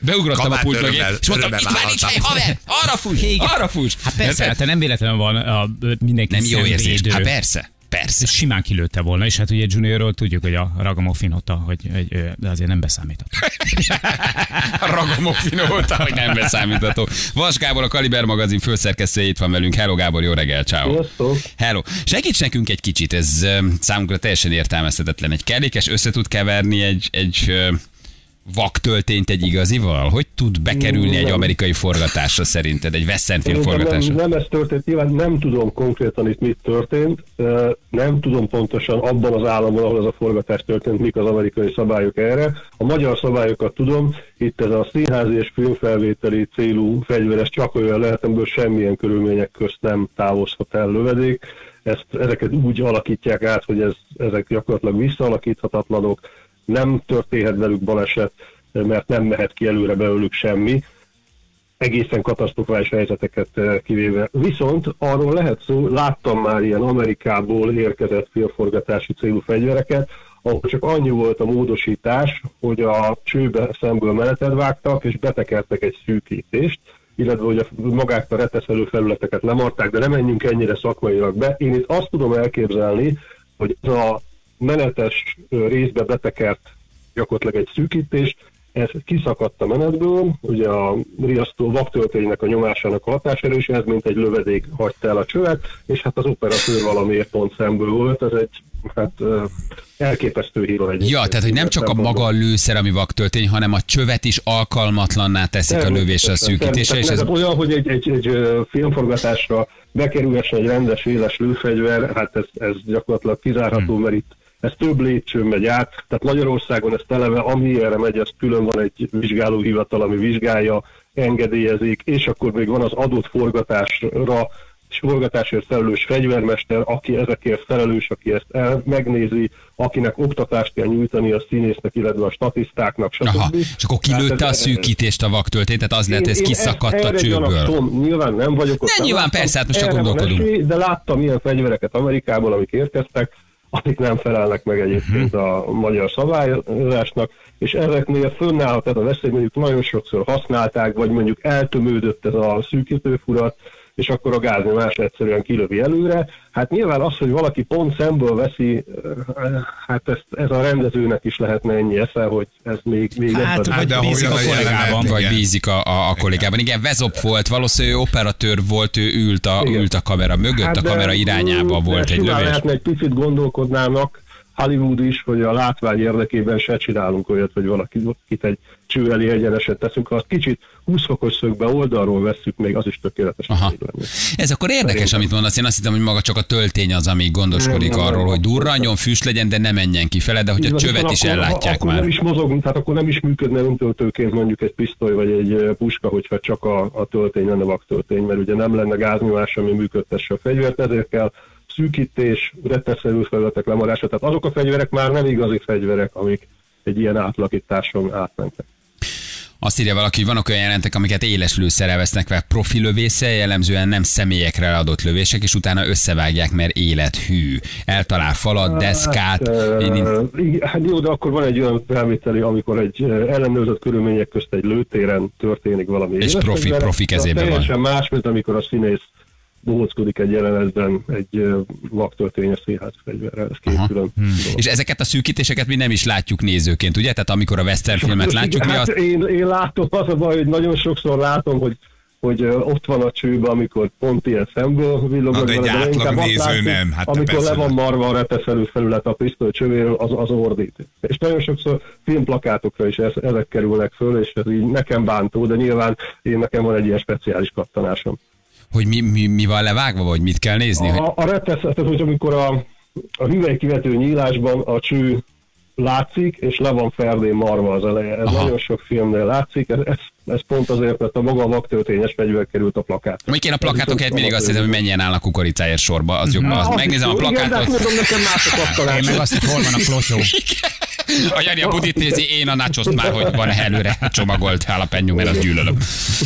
Beugrottam a pult mögé, és mondtam, itt már nincs hely, haver! Arra fuss! Arra fuss! Hát persze, hát nem véletlenül van a, mindenki Nem jó érzés. Hát persze. Persze. Ez simán kilőtte volna, és hát ugye Juniorról tudjuk, hogy a Ragamuffin otta, hogy, hogy de azért nem beszámított. A ragamofino volt, hogy nem beszámítható. Vas Gábor, a Kaliber magazin főszerkesztője itt van velünk. Hello Gábor, jó reggel, ciao. Hello. Segíts nekünk egy kicsit, ez számunkra teljesen értelmezhetetlen. Egy kellékes össze tud keverni egy, egy ö, vaktöltényt egy igazival? Hogy tud bekerülni egy Nem. amerikai forgatásra szerinted, egy Western film forgatásra? Nem, nem ez történt, nyilván nem tudom konkrétan itt mit történt, nem tudom pontosan abban az államban, ahol ez a forgatás történt, mik az amerikai szabályok erre. A magyar szabályokat tudom, itt ez a színházi és filmfelvételi célú fegyveres csak olyan lehet, amiből semmilyen körülmények közt nem távozhat el lövedék. Ezt, ezeket úgy alakítják át, hogy ez, ezek gyakorlatilag visszaalakíthatatlanok, nem történhet velük baleset, mert nem mehet ki előre belőlük semmi egészen katasztrofális helyzeteket eh, kivéve. Viszont arról lehet szó, láttam már ilyen Amerikából érkezett félforgatási célú fegyvereket, ahol csak annyi volt a módosítás, hogy a csőbe szemből menetet vágtak, és betekertek egy szűkítést, illetve hogy a magát a reteszelő felületeket lemarták, de nem menjünk ennyire szakmailag be. Én itt azt tudom elképzelni, hogy ez a menetes részbe betekert gyakorlatilag egy szűkítés, ez kiszakadt a menetből, ugye a riasztó vaktölténynek a nyomásának a hatására, és ez mint egy lövedék hagyta el a csövet, és hát az operatőr valamiért pont szemből volt, ez egy hát elképesztő hír egy. Ja, tehát hogy nem csak a maga a lőszer, ami vaktöltény, hanem a csövet is alkalmatlanná teszik a lövésre, a szűkítésre, és ez ez olyan, hogy egy, egy, egy filmforgatásra bekerülhessen egy rendes éles lőfegyver, hát ez, ez gyakorlatilag kizárható, mert itt ez több lépcsőn megy át, tehát Magyarországon ez televe, ami erre megy, az külön van egy vizsgálóhivatal, ami vizsgálja, engedélyezik, és akkor még van az adott forgatásra és forgatásért felelős fegyvermester, aki ezekért felelős, aki ezt el, megnézi, akinek oktatást kell nyújtani a színésznek, illetve a statisztáknak, stb. Aha, és akkor Tehát kilőtte ez- a szűkítést a vaktöltényt, tehát az lehet, ez én- én kiszakadt a csőből. gyanakszom, nyilván nem vagyok ott. Ne, nem nyilván láttam, persze, hát most csak gondolkodunk. esély, de láttam ilyen fegyvereket Amerikából, amik érkeztek, akik nem felelnek meg egyébként Mhm. a magyar szabályozásnak, és ezeknél fönnállhat ez a veszély, mondjuk nagyon sokszor használták, vagy mondjuk eltömődött ez a szűkítőfurat, és akkor a gáznyomás egyszerűen kilövi előre. Hát nyilván az, hogy valaki pont szemből veszi, eh, hát ezt, ez a rendezőnek is lehetne ennyi esze, hogy ez még, még Hát, ebben- vagy de bízik a a kollégában. Vagy Igen. bízik a, a, a kollégában. Igen, Vezop volt, valószínűleg ő operatőr volt, ő ült a, Igen. ült a kamera mögött, a de, kamera irányába mm, volt egy lövés. lehetne egy picit gondolkodnának, Hollywood is, hogy a látvány érdekében se csinálunk olyat, hogy valakit egy cső elé egyeneset teszünk, ha azt kicsit 20 fokos szögbe oldalról vesszük, még az is tökéletesen Aha. Ez akkor érdekes, Szerintem. amit mondasz. Én azt hittem, hogy maga csak a töltény az, ami gondoskodik Nem, nem, arról, nem. hogy durranjon, füst legyen, de ne menjen kifele, de hogy a csövet is akkor, ellátják akkor már. nem is mozogunk, tehát akkor nem is működne öntöltőként mondjuk egy pisztoly vagy egy eh, puska, hogyha csak a, a töltény lenne vaktöltény, mert ugye nem lenne gáznyomás, ami működtesse a fegyvert, ezért kell szűkítés, reteszelő felületek lemarása, tehát azok a fegyverek már nem igazi fegyverek, amik egy ilyen átlakításon átmentek. Azt írja valaki, hogy vannak olyan jelentek, amiket éles lőszerrel vesznek fel profi lövésze, jellemzően nem személyekre adott lövések, és utána összevágják, mert élethű. Eltalál falat, deszkát. Hát, Én, hát jó, de akkor van egy olyan felvételi, amikor egy ellenőrzött körülmények közt egy lőtéren történik valami. És profi- profi kezében van. Teljesen más, mint amikor a színész bohóckodik egy jelenetben egy vaktöltényes színház fegyverrel. Ez két Aha. külön Hmm. dolog. És ezeket a szűkítéseket mi nem is látjuk nézőként, ugye? Tehát amikor a western filmet látjuk, mi hát azt... én, én látom, az a baj, hogy nagyon sokszor látom, hogy hogy ott van a csőbe, amikor pont ilyen szemből villog. Na, de egy átlag inkább néző látszik, nem, hát amikor persze le van marva a reteszelő felület a pisztoly csövéről, az, az ordít. És nagyon sokszor filmplakátokra is ez, ezek kerülnek föl, és ez így nekem bántó, de nyilván én nekem van egy ilyen speciális kattanásom. Hogy mi, mi, mi van levágva, vagy mit kell nézni? Hogy... A, a retesz, tehát hogy amikor a, a hüvelykivető nyílásban a cső látszik, és le van ferdén marva az eleje. Ez Aha. nagyon sok filmnél látszik, ez, ez, ez pont azért, mert a maga a vaktörtényes fegyver került a plakát. Mondjuk én a plakátok helyett mindig azt hiszem, hogy menjen állnak kukoricáért sorba, az jobb. Azt megnézem a Igen, de hát plakátot, mondom, nekem más a Én meg azt, hogy hol van a klotyó. A Jani a budit nézi, én a nachoszt már, hogy van előre csomagolt jalapeno, mert azt gyűlölöm.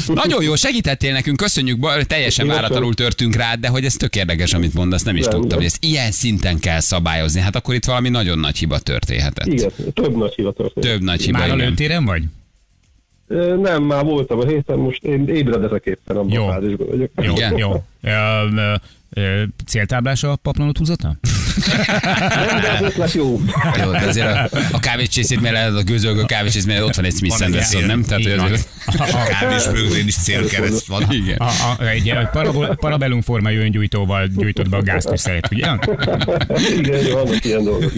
Nagyon jó, segítettél nekünk, köszönjük, teljesen váratlanul törtünk rád, de hogy ez tök érdekes, amit mondasz, nem is tudtam, hogy ezt ilyen szinten kell szabályozni. Hát akkor itt valami nagyon nagy hiba történhetett. Igen, több nagy hiba történt. Több nagy hiba, Már a igen. lőtéren vagy? Nem, már voltam a héten, most én ébredezek éppen abban Jó. a fázisban vagyok. Jó, Igen? jó. Céltáblás a paplanot húzata? Nem, de az ötlet jó. Jó, de azért a, a kávéscsészét mellett, a gőzölgő kávéscsész mellett ott van egy Smith Sanderson, ilyen. nem? Tehát, hogy azért, A kávés mögén is célkereszt van. igen. A, a, egy egy parabol, parabellum formájú öngyújtóval gyújtod be a gáztűzeret, ugye? Igen, vannak ilyen dolgok.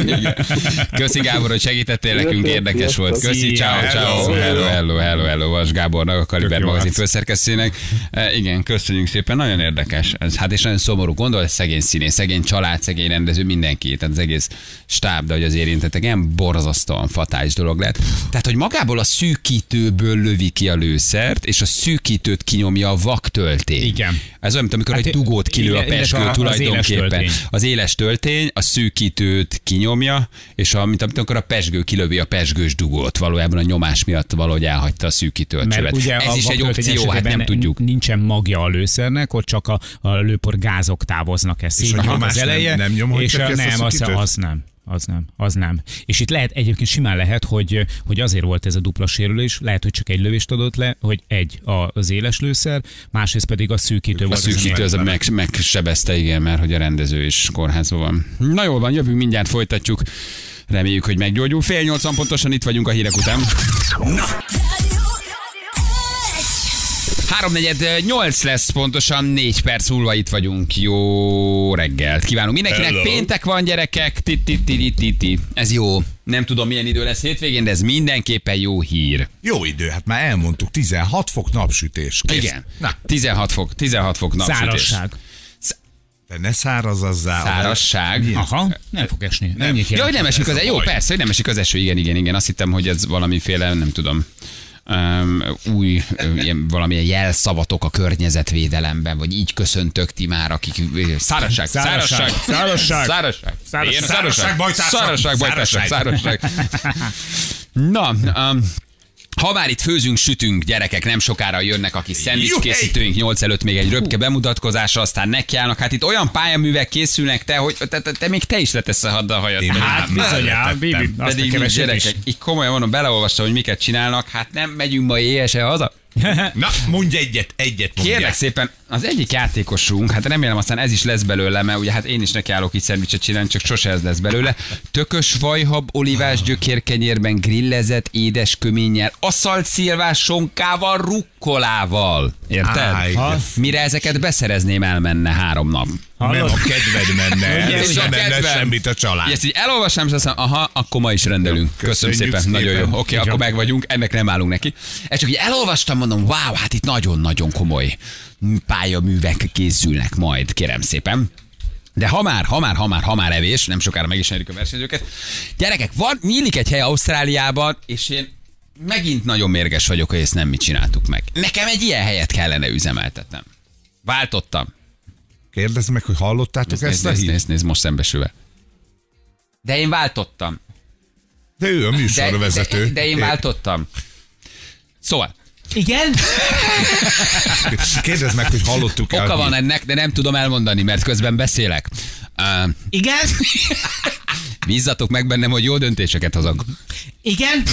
Köszi Gábor, hogy segítettél nekünk, érdekes volt. Köszi, ciao, ciao, hello, hello, hello, hello, Vas Gábornak, a Kaliber magazin arc. főszerkesztőjének. E, igen, köszönjük szépen, nagyon érdekes. Ez, hát és nagyon szomorú, gondol, ez szegény színész, szegény család, szegény rendező, mindenki, tehát az egész stáb, de hogy az érintettek, ilyen borzasztóan fatális dolog lehet. Tehát, hogy magából a szűkítőből lövi ki a lőszert, és a szűkítőt kinyomja a vaktöltény. Igen. Ez olyan, mint amikor Hát egy dugót kilő a peskő az éles tulajdonképpen. töltény. Az éles töltény a szűkítőt kinyomja, és a, mint amikor a pesgő kilövi a pesgős dugót, valójában a nyomás miatt valahogy elhagyta a ugye Ez is egy opció, hát nem tudjuk. Nincsen magja a lőszernek, ott csak a, a lőpor gázok távoznak ezt. És a nyomás nem- nem nyomhatja és a, a nem, az, az nem. Az nem, az nem. És itt lehet, egyébként simán lehet, hogy, hogy azért volt ez a dupla sérülés, lehet, hogy csak egy lövést adott le, hogy egy a- az éles lőszer, másrészt pedig a szűkítő A volt. szűkítő az meg, megsebezte, igen, mert hogy a rendező is kórházban van. Na jól van, jövünk, mindjárt folytatjuk. Reméljük, hogy meggyógyul. Fél nyolcan pontosan itt vagyunk a hírek után. Háromnegyed nyolc lesz pontosan, négy perc múlva itt vagyunk. Jó reggelt kívánunk mindenkinek. Hello. Péntek van, gyerekek. Ti, ti, ti, ti, ti, ti. Ez jó. Nem tudom, milyen idő lesz hétvégén, de ez mindenképpen jó hír. Jó idő, hát már elmondtuk, 16 fok napsütés. Kész. Igen. Na, 16 fok, 16 fok napsütés. Szárazság. de ne szárazazzál. Szárazság. Aha, nem fog esni. Nem. Ennyit Ja, hogy jelent. nem esik az eső. Jó, persze, hogy nem esik az eső. Igen, igen, igen. Azt hittem, hogy ez valamiféle, nem tudom, um, új, ilyen, valamilyen jelszavatok a környezetvédelemben, vagy így köszöntök ti már, akik szárazság, szárazság, Szárazság, szárazság. szárazság, Szárazság, bajtársak. szárazság, bajtársak, szárazság. Na, um, ha már itt főzünk, sütünk, gyerekek, nem sokára jönnek a kis szendvics Juhely! készítőink, 8 előtt még egy röpke bemutatkozásra, aztán nekiállnak. Hát itt olyan pályaművek készülnek te, hogy te, te, te még te is letesz a hadd a hajat. Én hát, már- Bizony, már á, letettem. Bibi, azt a pedig gyerekek, is. így komolyan mondom, beleolvastam, hogy miket csinálnak, hát nem megyünk ma éjjel haza. Na, mondj egyet, egyet mondjál. Kérlek szépen, az egyik játékosunk, hát remélem aztán ez is lesz belőle, mert ugye hát én is nekiállok itt szendvicset csinálni, csak sose ez lesz belőle. Tökös vajhab, olivás gyökérkenyérben grillezett édes köménnyel, aszalt szilvás sonkával, rukkolával. Érted? Áj, Mire ezeket beszerezném, elmenne három nap. Nem a kedved menne el, Ugye, és ugye nem kedvem. semmit a család. Ezt így elolvasnám, és azt mondom, aha, akkor ma is rendelünk. Köszönöm köszönjük szépen, nagyon jó. szépen. Oké, akkor meg vagyunk, ennek nem állunk neki. Ez csak így elolvastam, mondom, wow, hát itt nagyon-nagyon komoly pályaművek készülnek majd, kérem szépen. De ha már, ha már, ha már, ha már evés, nem sokára megismerjük a versenyzőket. Gyerekek, van, nyílik egy hely Ausztráliában, és én megint nagyon mérges vagyok, hogy ezt nem mi csináltuk meg. Nekem egy ilyen helyet kellene üzemeltetnem. Váltottam. Kérdezd meg, hogy hallottátok Nézd, ezt nézd, a hírt? nézd, nézd, most szembesülve. De én váltottam. De ő a De, műsorvezető. de, de én váltottam. Szóval, Igen? Kérdezd meg, hogy hallottuk-e oka van ennek, de nem tudom elmondani, mert közben beszélek. Uh, Igen? bízzatok meg bennem, hogy jó döntéseket hozok. Igen?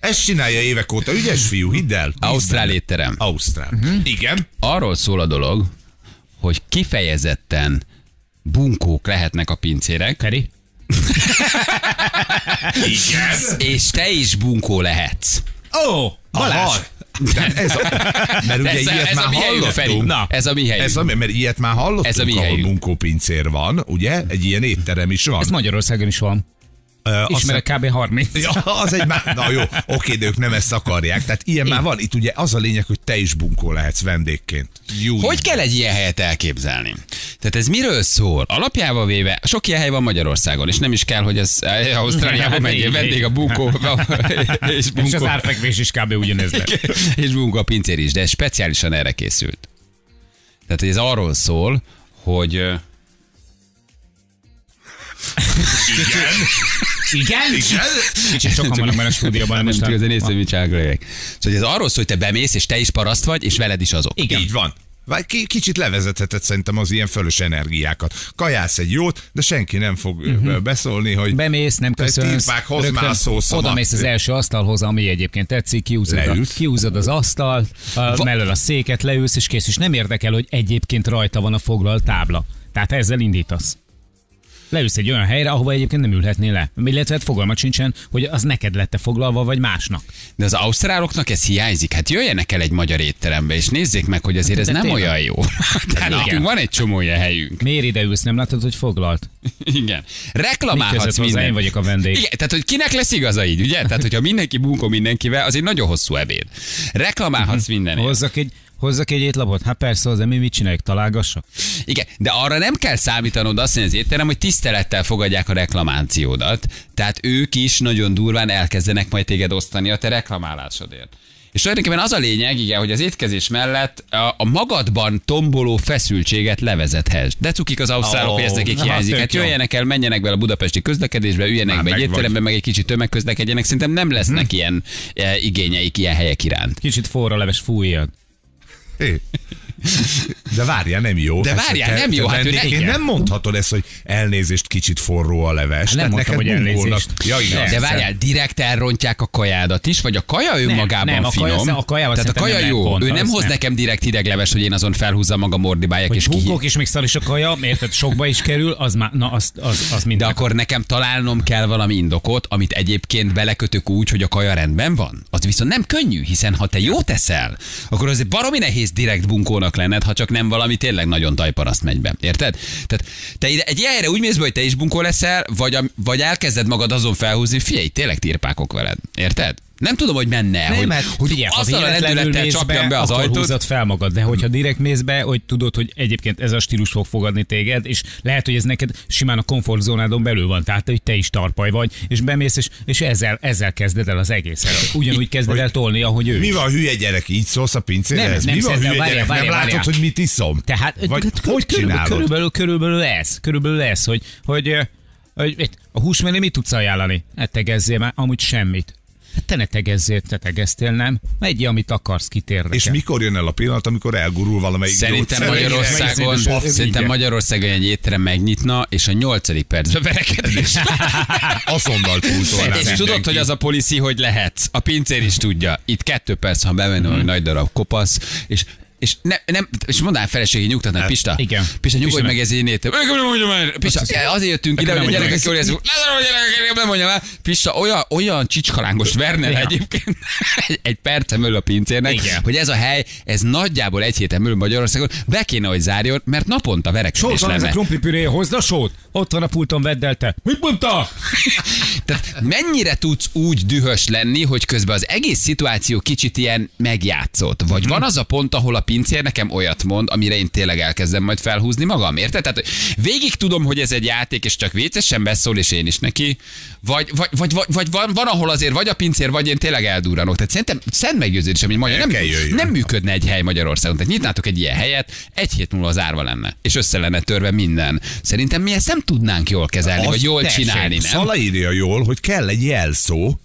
Ezt csinálja évek óta, ügyes fiú, hidd el. Ausztrál étterem. Ausztrál. Mhm. Igen. Arról szól a dolog, hogy kifejezetten bunkók lehetnek a pincérek, Feri? Igen. és te is bunkó lehetsz. Ó, Balázs! Aha. De ez a, mert ugye Ez, ilyet ez a már hallottunk. Na, ez a mi helyünk. Ez a, mert ilyet már hallottunk, Ez a mi ahol bunkópincér van, ugye? Egy ilyen étterem is van. Ez Magyarországon is van. Azt Ismerek kb. 30. Ja, az egy már, na jó, oké, de ők nem ezt akarják. Tehát ilyen már van. Itt ugye az a lényeg, hogy te is bunkó lehetsz vendégként. Jó. Hogy kell egy ilyen helyet elképzelni? Tehát ez miről szól? Alapjában véve, sok ilyen hely van Magyarországon, és nem is kell, hogy ez eh, Ausztráliában menjél vendég a bunkó, és És az bunkó, árfekvés is kb. ugyanez lett. és bunkó a pincér is, de ez speciálisan erre készült. Tehát ez arról szól, hogy ö, Igen? Igen? Kicsit sokan vannak már a stúdióban. nem most tudjuk, a- az észre, mit csinálják. Szóval ez arról szól, hogy te bemész, és te is paraszt vagy, és veled is azok. Igen. Így van. Vagy ki- kicsit levezetheted szerintem az ilyen fölös energiákat. Kajász egy jót, de senki nem fog uh-huh. beszólni, hogy Bemész, nem köszönsz. tirpák, hozd már a szószomat. Oda mész az első asztalhoz, ami egyébként tetszik, kiúzod, a, Leülsz. kiúzod az asztalt, a, mellől a széket, leülsz, és kész, és nem érdekel, hogy egyébként rajta van a foglalt tábla. Tehát ezzel indítasz. Leülsz egy olyan helyre, ahova egyébként nem ülhetnél le. Illetve hát fogalmat sincsen, hogy az neked lett foglalva, vagy másnak. De az ausztráloknak ez hiányzik. Hát jöjjenek el egy magyar étterembe, és nézzék meg, hogy azért ez De nem tényleg. olyan jó. Tehát nekünk van egy csomó ilyen helyünk. Miért ide ülsz, nem látod, hogy foglalt? Igen. Reklamálhatsz minden. én vagyok a vendég. Igen, tehát hogy kinek lesz igaza így, ugye? Tehát, hogyha mindenki bunkó mindenkivel, az egy nagyon hosszú ebéd. Reklamálhatsz mindenért. Hozzak egy, hozzak egy étlapot? Hát persze, az mi mit csináljuk, találgassak? Igen, de arra nem kell számítanod azt mondja az étterem, hogy tisztelettel fogadják a reklamációdat. Tehát ők is nagyon durván elkezdenek majd téged osztani a te reklamálásodért. És tulajdonképpen az a lényeg, igen, hogy az étkezés mellett a, a magadban tomboló feszültséget levezethess. De cukik az ausztrálok, hogy ez nekik hiányzik. Hát jó. jöjjenek el, menjenek bele a budapesti közlekedésbe, üljenek Már be egy étterembe, meg egy kicsit tömegközlekedjenek. Szerintem nem lesznek ilyen e, igényeik ilyen helyek iránt. Kicsit forró leves fújjad. Ei. De várjál, nem jó. De Ezt várjál, te- nem jó, hát vendégként igen. nem mondhatod ezt, hogy elnézést kicsit forró a leves. Hát nem mondtam, hogy elnézést. Ja, igen. De várjál, direkt elrontják a kajádat is, vagy a kaja önmagában nem, a kaja- finom? a kajával Tehát a kaja nem jó, gond, ő nem hoz nem. nekem direkt hidegleves, hogy én azon felhúzzam magam mordibáljak, Hogy és ki... húgok és még szar is a kaja, érted, sokba is kerül, az már, na az, az, az De minden. akkor nekem találnom kell valami indokot, amit egyébként belekötök úgy, hogy a kaja rendben van. Az viszont nem könnyű, hiszen ha te jó teszel, akkor azért baromi nehéz direkt bunkónak lenned, ha csak nem valami tényleg nagyon tajparaszt megy be. Érted? Tehát te ide, egy ilyenre úgy mész be, hogy te is bunkó leszel, vagy, vagy elkezded magad azon felhúzni, figyelj, tényleg tirpákok veled. Érted? Nem tudom, hogy menne, Nem, hogy, mert hogy figyelj, azzal a lendülettel csapjam be az akkor ajtót. húzod fel magad, de hogyha direkt mész be, hogy tudod, hogy egyébként ez a stílus fog fogadni téged, és lehet, hogy ez neked simán a komfortzónádon belül van, tehát hogy te is tarpaj vagy, és bemész, és, és ezzel, ezzel kezded el az egészet. Ugyanúgy kezded el tolni, ahogy ő. Mi van, hülye gyerek, így szólsz a pincéhez? Nem, Mi van, hülye gyerek, nem látod, hogy mit iszom? Tehát Vagy hát, hogy körülbelül, csinálod? körülbelül, körülbelül ez, körülbelül ez, hogy, hogy, hogy, hogy a hús mellé mit tudsz ajánlani? Ne tegezzél már, amúgy semmit. Hát te ne tegezzél, te tegeztél, nem? Egy, amit akarsz, kitérre. És mikor jön el a pillanat, amikor elgurul valamelyik Szerintem? Magyarországon, szerintem. Magyarországon egy étterem megnyitna, és a nyolcadik percben verekedés. Azonnal túltolnám. És tudod, hogy az a policy, hogy lehetsz. A pincér is tudja. Itt kettő perc, ha bemenő, hogy nagy darab kopasz, és és, ne, nem, és mondanám feleségi nyugtatnak, Pista. igen. Pista, nyugodj meg ez én értem. Nem mondjam el. Pista, azért jöttünk ide, hogy a gyerekek jól gyerekek nem mondjam el. Pista, olyan, olyan csicskalángost verne Ja. egyébként egy, percem öl a pincérnek, hogy ez a hely, ez nagyjából egy héten belül Magyarországon be kéne, hogy zárjon, mert naponta verekedés van ez a lenne. krumplipüré, hozd a sót! Ott van a pulton, vedd el te. Mit mondta? Tehát mennyire tudsz úgy dühös lenni, hogy közben az egész szituáció kicsit ilyen megjátszott? Vagy van az a pont, ahol a pincér nekem olyat mond, amire én tényleg elkezdem majd felhúzni magam, érted? Tehát végig tudom, hogy ez egy játék, és csak viccesen beszól, és én is neki. Vagy, vagy, vagy, vagy, vagy van, van, ahol azért vagy a pincér, vagy én tényleg eldurranok. Tehát szerintem szent meggyőződésem, hogy magyar, nem, nem működne egy hely Magyarországon. Tehát nyitnátok egy ilyen helyet, egy hét múlva zárva lenne, és össze lenne törve minden. Szerintem mi ezt nem tudnánk jól kezelni, vagy jól tessék, csinálni, nem? Szala írja jól, hogy kell egy jelszó,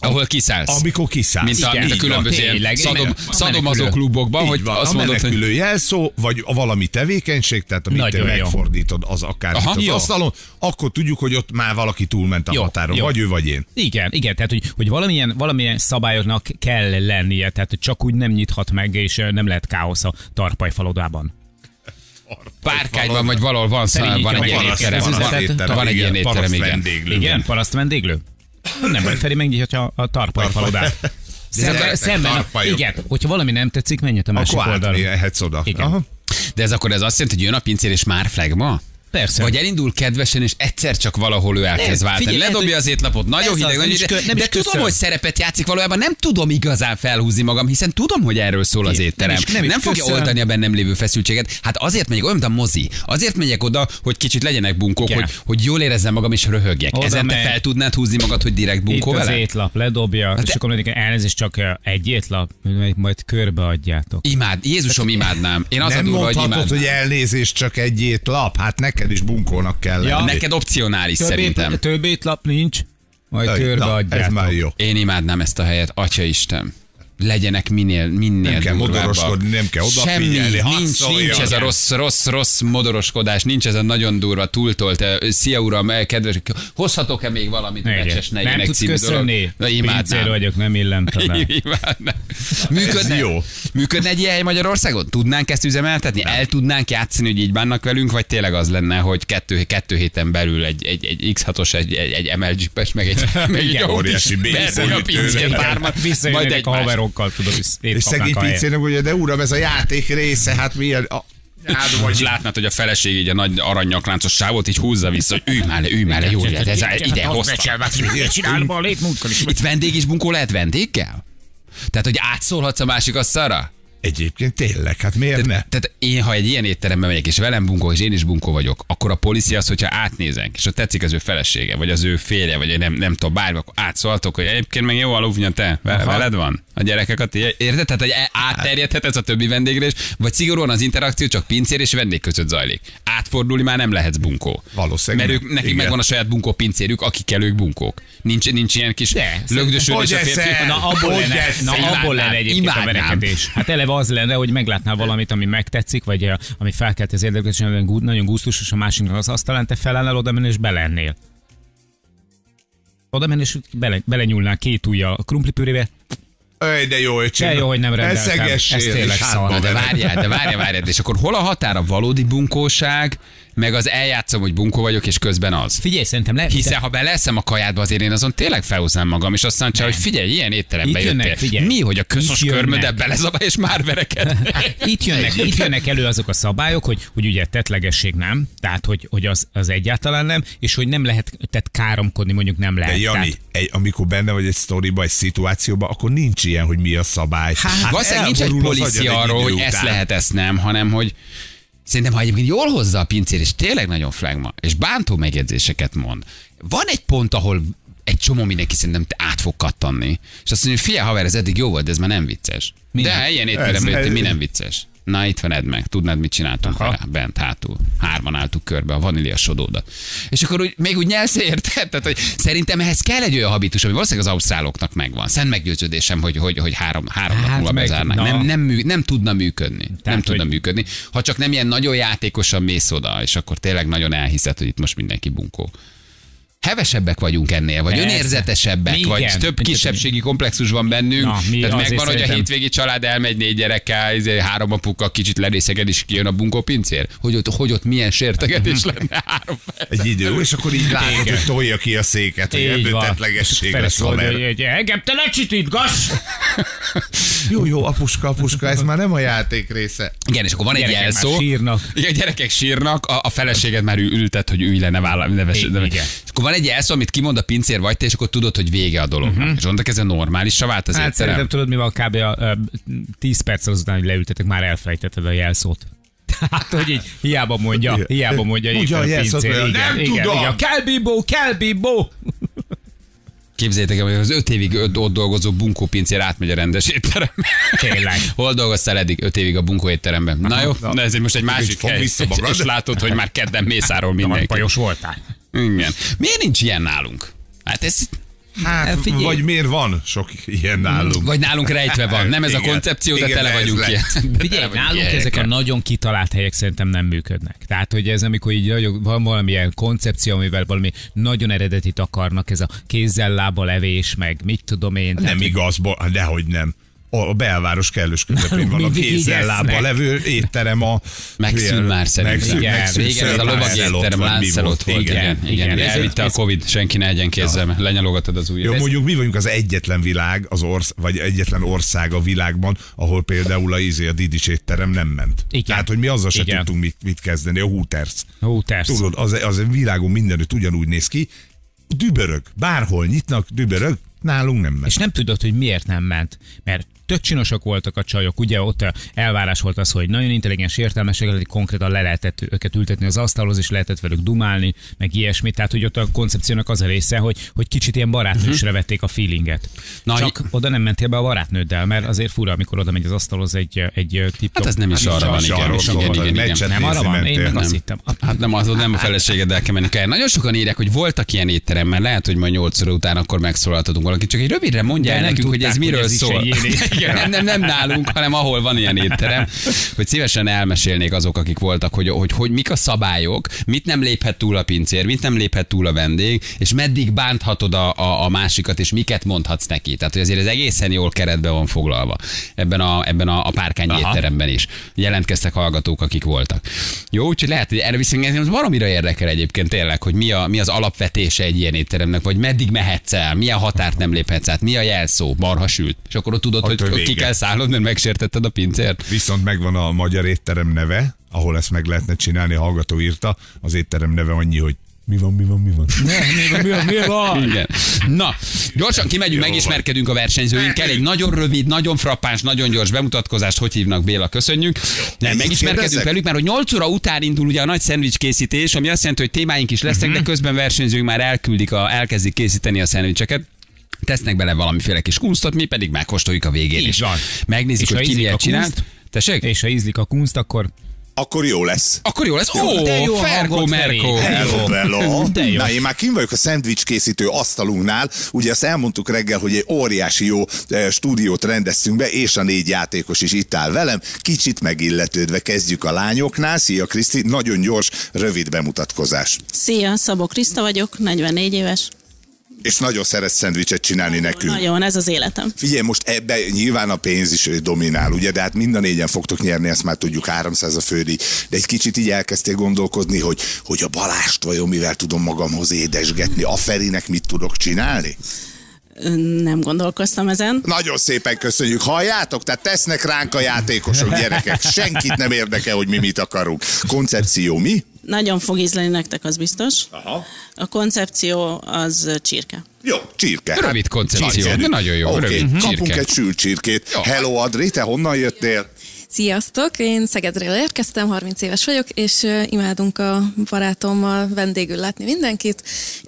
Ahol kiszállsz. amikor kiszállsz. Mint a, Igen, mint a van. különböző ilyen tényleg, szadom, szadomazó klubokban, hogy van, azt a mondod, hogy jelszó, vagy a valami tevékenység, tehát amit te Nagyon jó. megfordítod az akár Aha, az jó. asztalon, akkor tudjuk, hogy ott már valaki túlment a Jó, határon, jó. vagy ő, vagy én. Igen, igen, tehát hogy, hogy valamilyen, valamilyen szabályoknak kell lennie, tehát hogy csak úgy nem nyithat meg, és nem lehet káosz a tarpajfalodában. párkányban, vagy valahol van, szá, Feri, van egy ilyen étterem. Van, van egy ilyen étterem, igen. Igen, paraszt vendéglő? Nem baj, Feri megnyitja a tarpajfalodát. Szemben, szemben, igen, hogyha valami nem tetszik, menj a másik Akkor oldalra. átmehetsz oda. Igen. Aha. De ez akkor ez azt jelenti, hogy jön a pincér és már flagma? Persze. Vagy elindul kedvesen, és egyszer csak valahol ő elkezd Nem, váltani. figyelj, Ledobja lehet, az étlapot, nagyon hideg, az, nagyon nem is hideg, nem de is tudom, köszön. hogy szerepet játszik, valójában nem tudom igazán felhúzni magam, hiszen tudom, hogy erről szól az Nem étterem. is- Nem, nem is fogja köszön. oldani a bennem lévő feszültséget. Hát azért megyek, olyan, mint a mozi. Azért megyek oda, hogy kicsit legyenek bunkók, Igen. hogy, hogy jól érezzem magam és röhögjek. Oda Ezen te megy. fel tudnád húzni magad, hogy direkt Itt bunkó az vele? étlap, ledobja, és de- akkor mondjuk elnézést csak egy étlap, majd- körbeadjátok. Imád, Jézusom imádnám. Én az Nem mondhatod, hogy elnézést csak egy étlap. Hát neked is bunkónak kell lenni. Neked opcionális Több, szerintem. több étlap nincs, majd Öj, na, körbeadjátok. Ez már jó. Én imádnám ezt a helyet, Atya Isten. Legyenek minél, minél Nem kell durvábbak. modoroskodni, nem kell odafigyelni, Semmi, nincs, nincs ez a rossz, rossz, rossz modoroskodás, nincs ez a nagyon durva, túltolt, eh, szia uram, eh, kedves, hozhatok-e még valamit, Igen. becses ne Nem tudsz köszönni? Imádnám. vagyok, nem illem talán. Működne, jó. működne egy ilyen hely Magyarországon? Tudnánk ezt üzemeltetni? El tudnánk játszani, hogy így bánnak velünk, vagy tényleg az lenne, hogy kettő, kettő héten belül egy, egy, egy X6-os, egy, egy, egy ML Jeep-es, meg egy, meg egy óriási a pármat, majd egy a haverokkal, tudod, és És szegény pincének ugye, de uram, ez a játék része, hát milyen... A... Hát, Vagy látnád, hogy a feleség így a nagy aranyakláncos sávot így húzza vissza, hogy ülj már le, ülj már le, jó lehet, ez ide hoztam. Csinálom a. Itt vendég is bunkó lehet vendéggel? Tehát, hogy átszólhatsz a másik asztalra? Egyébként tényleg, hát miért ne? Tehát én, ha egy ilyen étterembe megyek, és velem bunkó, és én is bunkó vagyok, akkor a policia az, hogyha átnézek, és ott tetszik az ő felesége, vagy az ő férje, vagy nem, nem tudom, bármi, akkor átszóltok, hogy egyébként meg jó aludja te, Ve- Aha. veled van a gyerekek, a ti- érted? Tehát, hogy e- átterjedhet ez a többi vendégre is, vagy szigorúan az interakció csak pincér és vendég között zajlik. Átfordulni már nem lehetsz bunkó. Valószínűleg Mert ők, nekik Igen. megvan a saját bunkó pincérük, akikkel ők bunkók. Nincs, nincs ilyen kis De, lögdösödés a férfi. Na abból lenne, na, abból lenne egyébként a verekedés. Hát eleve az lenne, hogy meglátnál valamit, ami megtetszik, vagy eh, ami felkelt az érdeklődést, nagyon gusztusos, a másiknak az asztalán, te felállnál oda menni és belennél. Oda menni és bele, belenyúlnál két ujjal a krumplipürébe, Öj, de jó, öcsém. De jó, hogy nem rendeltem. Eszegessél, Ez tényleg és szar. de várjál, de várjál, várjál. És akkor hol a határ a valódi bunkóság, meg az eljátszom, hogy bunkó vagyok, és közben az. Figyelj, szerintem le... Hiszen ha beleszem a kajádba, azért én azon tényleg felhúznám magam, és aztán csak, hogy figyelj, ilyen étterembe Itt jönnek, jöttél. figyelj. Mi, hogy a közös körmödet belezabál, és már vereked? Itt jönnek, itt jönnek elő azok a szabályok, hogy, hogy ugye tetlegesség nem, tehát hogy, hogy az, az egyáltalán nem, és hogy nem lehet, tehát káromkodni mondjuk nem lehet. De Jani, Tehát, egy, amikor benne vagy egy sztoriba, egy szituációba, akkor nincs ilyen, hogy mi a szabály. Hát, valószínűleg nincs egy policia arról, hogy ezt lehet, ezt nem, hanem hogy Szerintem, ha egyébként jól hozza a pincér, és tényleg nagyon flagma, és bántó megjegyzéseket mond, van egy pont, ahol egy csomó mindenki szerintem át fog kattanni. És azt mondja, hogy figyelj, haver, ez eddig jó volt, de ez már nem vicces. Mi de nem? ilyen étteremben mi nem vicces? Na, itt van edd meg. Tudnád, mit csináltunk Aha. vele? Bent, hátul. Hárman álltuk körbe a vanília sodódat. És akkor úgy, még úgy nyelsz érted? Tehát, hogy szerintem ehhez kell egy olyan habitus, ami valószínűleg az ausztráloknak megvan. Szent meggyőződésem, hogy, hogy, hogy három, három nap Hát múlva meg- bezárnák. na. Nem, nem, mű, nem tudna működni. nem Tehát, tudna hogy- működni. Ha csak nem ilyen nagyon játékosan mész oda, és akkor tényleg nagyon elhiszed, hogy itt most mindenki bunkó. Hevesebbek vagyunk ennél, vagy Persze. önérzetesebbek, Mi vagy igen. több kisebbségi komplexus van bennünk. Na, mi Tehát megvan, hogy a hétvégi család elmegy négy gyerekkel, izé, három apuka kicsit lerészeged, és kijön a bunkó pincér. Hogy ott, hogy ott milyen sértegetés lenne három perc. Egy idő, és akkor így látod, hogy tolja ki a széket, hogy ebből tetlegesség lesz, haver. Engem te lecsitítgass! Jó, jó, apuska, apuska, ez már nem a játék része. Igen, és akkor van egy jelszó. sírnak. Igen, a gyerekek sírnak, a, a feleséged már ül- ültet, hogy ülj le, ne vállal, ne vess, I- ne, igen. És akkor van egy jelszó, amit kimond a pincér vagy te, és akkor tudod, hogy vége a dolognak. Uh-huh. És onnantól kezdve normálisra vált az Hát étterem. szerintem tudod, mi van kb. A, a, 10 perccel azután, hogy leültetek, már elfelejtetted a jelszót. Tehát, hogy így hiába mondja, hiába mondja, a jelszót, pincér, igen, nem igen, tudom. igen. Kell bibó, kell bibó! Képzeljétek el, hogy az öt évig öt, ott dolgozó bunkó pincér átmegy a rendes étterembe. Tényleg. Hol dolgoztál eddig? Öt évig a bunkó étteremben. Na jó, na. na ez most egy másik fog hely. vissza És, magad. és látod, hogy már kedden mészáról mindenki. bajos voltál. Igen. Miért nincs ilyen nálunk? Hát ez, Hát, Figyelj. vagy miért van sok ilyen nálunk? vagy nálunk rejtve van. Nem ez a Igen. koncepció, de Igen, tele vagyunk ilyen. Figyelj, vagyunk nálunk ilyenekkel. ezek a nagyon kitalált helyek szerintem nem működnek. Tehát, hogy ez amikor így nagyon, van valamilyen koncepció, amivel valami nagyon eredetit akarnak, ez a kézzel lába levés, meg mit tudom én. Tehát, Nem igaz, bo- dehogy nem. A belváros kellős közepén van a kézzel esznek. levő étterem a... Megszűnt már szerintem. Megszűnt, Igen. megszűnt, Régen ez a lovag étterem Lánszelott volt. Igen, igen. igen. igen. Ez- Elvitte a Covid, senki ne egyen kézzel, lenyalogatod az ujjat. Jó, mondjuk mi vagyunk az egyetlen világ, az orsz, vagy egyetlen ország a világban, ahol például a, izé, a Didis étterem nem ment. Igen. Tehát, hogy mi azzal se Igen. tudtunk mit, mit kezdeni, a Hooters. Hooters. Tudod, az, az a világon mindenütt ugyanúgy néz ki. Dübörög, bárhol nyitnak, dübörög, nálunk nem ment. És nem tudod, hogy miért nem ment. Mert tök csinosak voltak a csajok, ugye ott elvárás volt az, hogy nagyon intelligens, értelmesek, hogy konkrétan le lehetett őket ültetni az asztalhoz, és lehetett velük dumálni, meg ilyesmi. Tehát, hogy ott a koncepciónak az a része, hogy, hogy kicsit ilyen barátnősre vették a feelinget. Na, Csak oda nem mentél be a barátnőddel, mert azért fura, amikor oda megy az asztalhoz egy, egy tip Hát ez nem is arra van, igen. igen, igen, igen. Nem arra van, én meg azt Nem. hittem. Hát nem, az nem a feleségeddel kell menni. Nagyon sokan írják, hogy voltak ilyen étterem, mert lehet, hogy majd 8 óra után akkor megszólaltatunk valakit. Csak egy rövidre mondja el nekünk, hogy ez miről szól. Igen, nem, nem, nem nálunk, hanem ahol van ilyen étterem. Hogy szívesen elmesélnék azok, akik voltak, hogy, hogy, hogy mik a szabályok, mit nem léphet túl a pincér, mit nem léphet túl a vendég, és meddig bánthatod a, a, a másikat, és miket mondhatsz neki. Tehát, hogy azért ez egészen jól keretbe van foglalva ebben a, ebben a, a párkány Aha. étteremben is. Jelentkeztek hallgatók, akik voltak. Jó, úgyhogy lehet, hogy erre viszont engem az baromira érdekel egyébként tényleg, hogy mi, a, mi az alapvetése egy ilyen étteremnek, vagy meddig mehetsz el, milyen határt nem léphetsz át, mi a jelszó, marha sült. És akkor ott tudod, hogy, Attól hogy ki vége. kell szállnod, mert megsértetted a pincért. Viszont megvan a magyar étterem neve, ahol ezt meg lehetne csinálni, a hallgató írta, az étterem neve annyi, hogy mi van, mi van, mi van. Mi van, mi van, mi van? Igen. Na, gyorsan kimegyünk, megismerkedünk a versenyzőinkkel. Egy nagyon rövid, nagyon frappáns, nagyon gyors bemutatkozást. Hogy hívnak Béla? Köszönjük. Nem, Így megismerkedünk velük, mert hogy 8 óra után indul ugye a nagy szendvics készítés, ami azt jelenti, hogy témáink is lesznek, de közben versenyzőink már elküldik, a, elkezdik készíteni a szendvicseket. Tesznek bele valamiféle kis kunstot, mi pedig megkóstoljuk a végén. Így is. van. Megnézzük, És hogy ki ízlik miért a csinált. kunst? Tessék? És ha ízlik a kunst, akkor Akkor jó lesz. Akkor jó lesz. Ó, de jó Feri. Merko. Hello, hello. De jó. Na, én már kim vagyok a szendvics készítő asztalunknál. Ugye azt elmondtuk reggel, hogy egy óriási jó eh, stúdiót rendeztünk be, és a négy játékos is itt áll velem. Kicsit megilletődve kezdjük a lányoknál. Szia Kriszti, nagyon gyors, rövid bemutatkozás. Szia, Szabó Kriszta vagyok, 44 éves. És nagyon szeret szendvicset csinálni nekünk. Nagyon, ez az életem. Figyelj, most ebbe nyilván a pénz is dominál, ugye, de hát mind a négyen fogtok nyerni, ezt már tudjuk, 300 a fődi. De egy kicsit így elkezdtél gondolkozni, hogy, hogy a Balást vajon mivel tudom magamhoz édesgetni, a Ferinek mit tudok csinálni? Nem gondolkoztam ezen. Nagyon szépen köszönjük, halljátok? Tehát tesznek ránk a játékosok, gyerekek. Senkit nem érdekel, hogy mi mit akarunk. Koncepció mi? Nagyon fog ízleni nektek, az biztos. Aha. A koncepció az csirke. Jó, csirke. Rövid koncepció, de nagyon jó, Oké, rövid kapunk csirke. egy sült csirkét. Jó. Hello Adri, te honnan jöttél? Sziasztok, én Szegedről érkeztem, 30 éves vagyok, és imádunk a barátommal vendégül látni mindenkit.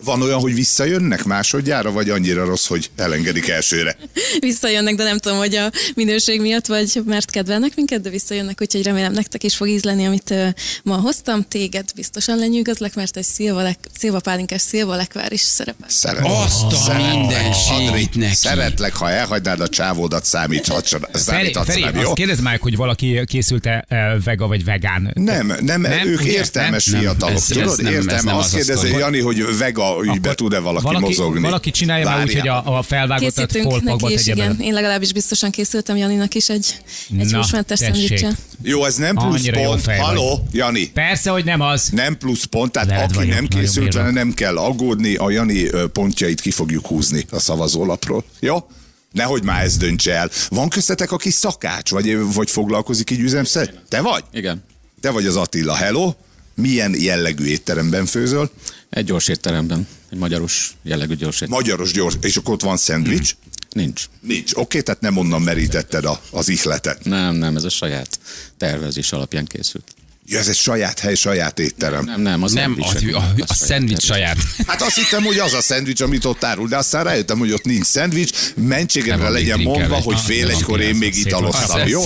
Van olyan, hogy visszajönnek másodjára, vagy annyira rossz, hogy elengedik elsőre? Visszajönnek, de nem tudom, hogy a minőség miatt, vagy mert kedvelnek minket, de visszajönnek, úgyhogy remélem nektek is fog ízleni, amit ma hoztam. Téged biztosan lenyűgözlek, mert egy szilvalek, szilvapálinkás szilvalekvár is szerepel. Szeret. Azt a Szeret- Adri, neki. Szeretlek, ha elhagynád a csávódat, számíthatsz, Feri, számíthatsz Feri rám, jó? azt kérdezd meg, hogy valaki készült-e eh, vega vagy vegán. Nem, nem, nem, ők ugye? értelmes Nem, fiatalok, ez tudod? nem- ez nem Azt az kérdezi sztori. Jani, hogy vega ügybe tud-e valaki, valaki, mozogni. valaki csinálja már úgy, hogy a, a felvágottat neki is, igen. Én legalábbis biztosan készültem Janinak is egy, egy húsmentes szendvicse. Jó, ez nem plusz Annyira pont. Haló, Jani. Persze, hogy nem az. Nem plusz pont, tehát Veled aki vagyok, nem készült vele, nem kell aggódni, a Jani pontjait ki fogjuk húzni a szavazólapról. Jó? Nehogy már ez döntse el. Van köztetek, aki szakács, vagy, vagy foglalkozik így üzemszer? Te vagy? Igen. Te vagy az Attila, hello? Milyen jellegű étteremben főzöl? Egy gyors étteremben, egy magyaros jellegű gyors étterem. Magyaros gyors, és akkor ott van szendvics? Nincs. Nincs. Oké, tehát nem onnan merítetted a, az ihletet. Nem, nem, ez a saját tervezés alapján készült. Ja, ez egy saját hely, saját étterem. Nem, nem, az Nem, szendvicsek- a, a, a az szendvics saját. Hát azt hittem, hogy az a szendvics, amit ott árul, de aztán rájöttem, hogy ott nincs szendvics. Mentségemre legyen mondva, hogy fél egykor én még italoztam, jó?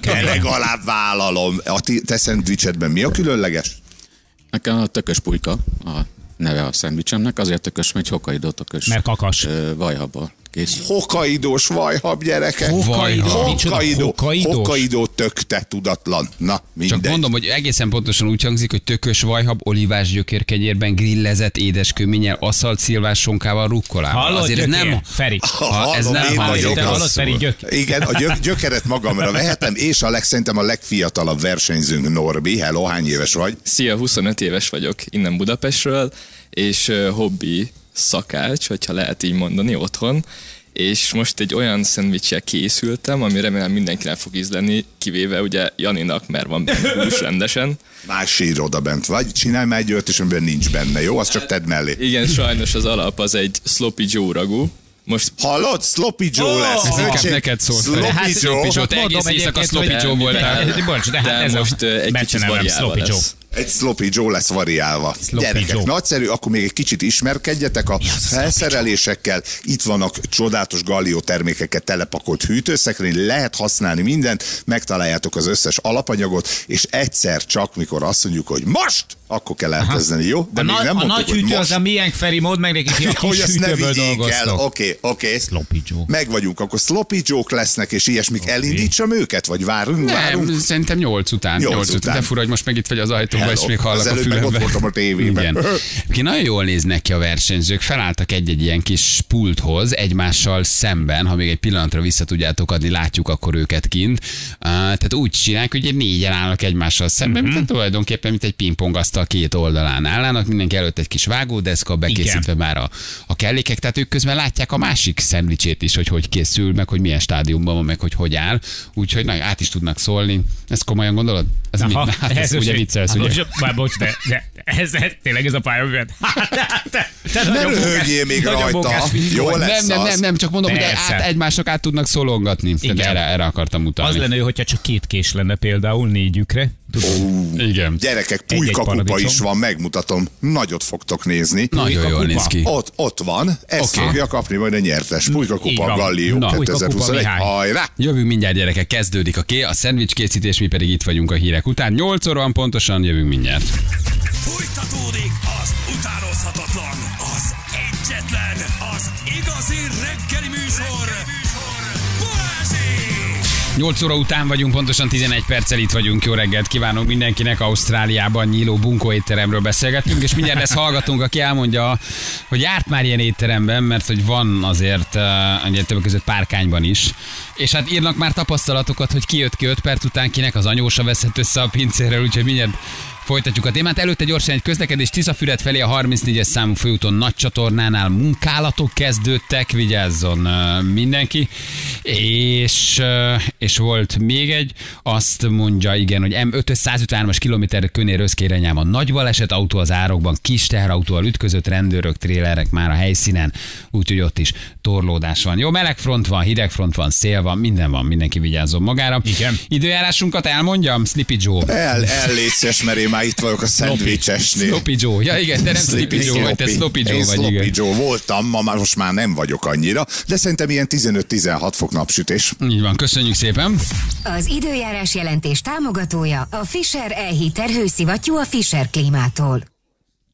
De legalább vállalom. A te szendvicsedben mi a különleges? Nekem a tökös pulyka a neve a szendvicsemnek, azért tökös, mert egy hokkaido tökös. Mert kakas. Vajhabból Kész. Hokaidós vajhab gyerekek. Hokkaido? Micsoda? Hokkaido. Hokkaidós? Hokkaido tök te tudatlan. Na, mindegy. Csak mondom, hogy egészen pontosan úgy hangzik, hogy tökös vajhab, olivás gyökérkenyérben, grillezett édeskőménnyel, aszalt szilvás sonkával, rukkolával. Hallod, Azért ez gyökér? nem... Feri. Ha, ez nem én hangzik. vagyok Te hallod. Feri, gyök. Igen, a gyök, gyökeret magamra vehetem, és a leg, szerintem a legfiatalabb versenyzőnk Norbi. Hello, hány éves vagy? Szia, 25 éves vagyok innen Budapestről, és ö, hobbi szakács, hogyha lehet így mondani, otthon. És most egy olyan szendvicsel készültem, ami remélem mindenkinek fog ízleni, kivéve ugye Janinak, mert van benne hús rendesen. Más sír oda bent vagy, csinálj már egy olyat, és amiben nincs benne, jó? Azt csak tedd mellé. Igen, sajnos az alap az egy sloppy Joe ragú. Most Hallod? Sloppy Joe lesz. Ez inkább neked szól. Sloppy Hát, Joe. Sloppy Joe, te egész éjszaka Sloppy Joe voltál. Bocs, de hát ez most egy kicsit Joe. lesz. Egy sloppy Joe lesz variálva. Sloppy Gyerekek, Joe. nagyszerű, akkor még egy kicsit ismerkedjetek a felszerelésekkel. Itt vannak csodálatos Gallió termékeket telepakolt hűtőszekrény, lehet használni mindent, megtaláljátok az összes alapanyagot, és egyszer csak, mikor azt mondjuk, hogy most, akkor kell elkezdeni, jó? De a, még na- nem a mondtuk, nagy hogy hűtő most. az a miénk Feri mód, meg nekik a hogy kis hűtőből vigyék el. dolgoztok. Oké, oké. Sloppy Joe. Meg vagyunk, akkor sloppy joke lesznek, és ilyesmik. Elindítsam őket, vagy várunk? várunk? Nem, szerintem nyolc után. Nyolc Nyolc után. után. De fura, hogy most meg itt vagy az ajtóban, és még hallak Az a előbb meg fülembe. ott voltam a tévében. Igen. Ki nagyon jól néznek ki a versenyzők, felálltak egy-egy ilyen kis pulthoz egymással szemben, ha még egy pillanatra vissza tudjátok adni, látjuk akkor őket kint. Uh, tehát úgy csinálják, hogy négyen állnak egymással szemben, Mhm. mm-hmm. mint tulajdonképpen, mint egy pingpongasztal két oldalán állnak, mindenki előtt egy kis vágódeszka, bekészítve már a, a kellékek, tehát ők közben látják a másik szendvicsét is, hogy hogy készül, meg hogy milyen stádiumban van, meg hogy hogy áll, úgyhogy na, át is tudnak szólni. Ezt komolyan gondolod? Ez, mi, hát ez, ugye most- viccelsz, ugye? Most- Már bocs, de, de ez, ez, tényleg ez a pályaművet. Hát, te, te, te Ne nagyon röhögjél még rajta. Jó lesz nem, nem, nem, nem, csak mondom, hogy át, egymásnak át tudnak szólongatni. Erre, erre akartam utalni. Az lenne jó, hogyha csak két kés lenne például négyükre. Igen. Gyerekek, pulykakupa is van, megmutatom. Nagyot fogtok nézni. Nagyon jól néz ki. Ott, ott van, ezt Oké. fogja kapni majd a nyertes. Pulykakupa. Gallió Na. Pulykakupa 2021. Mihály. Hajrá! Jövünk mindjárt gyerekek, kezdődik a ké, a szendvics készítés, mi pedig itt vagyunk a hírek után. 8 óra van pontosan, jövünk mindjárt. Folytatódik 8 óra után vagyunk, pontosan 11 perccel itt vagyunk. Jó reggelt kívánunk mindenkinek. Ausztráliában nyíló bunkó étteremről beszélgetünk, és mindjárt ezt hallgatunk, aki elmondja, hogy járt már ilyen étteremben, mert hogy van azért uh, ugye többek között párkányban is. És hát írnak már tapasztalatokat, hogy ki jött ki 5 perc után, kinek az anyósa veszett össze a pincérrel, úgyhogy mindjárt Folytatjuk a témát. Előtte gyorsan egy közlekedés Tiszafüred felé a 34-es számú főúton nagy csatornánál munkálatok kezdődtek, vigyázzon mindenki. És, és volt még egy, azt mondja, igen, hogy M5 153-as kilométer könér a nagy baleset, autó az árokban, kis teherautóval ütközött, rendőrök, trélerek már a helyszínen, úgyhogy ott is torlódás van. Jó, meleg front van, hideg front van, szél van, minden van, mindenki vigyázzon magára. Igen. Időjárásunkat elmondjam, Slippy Joe. El, ellétszes, mert én már itt vagyok a szendvicsesnél. Sloppy Joe. Ja igen, te nem Sleepy Joe vagy, te Sloppy Joe vagy, Sloppy igen. Joe voltam, ma már most már nem vagyok annyira, de szerintem ilyen 15-16 fok napsütés. Így van, köszönjük szépen. Az időjárás jelentés támogatója a Fisher Elhiter hőszivattyú a Fisher Klímától.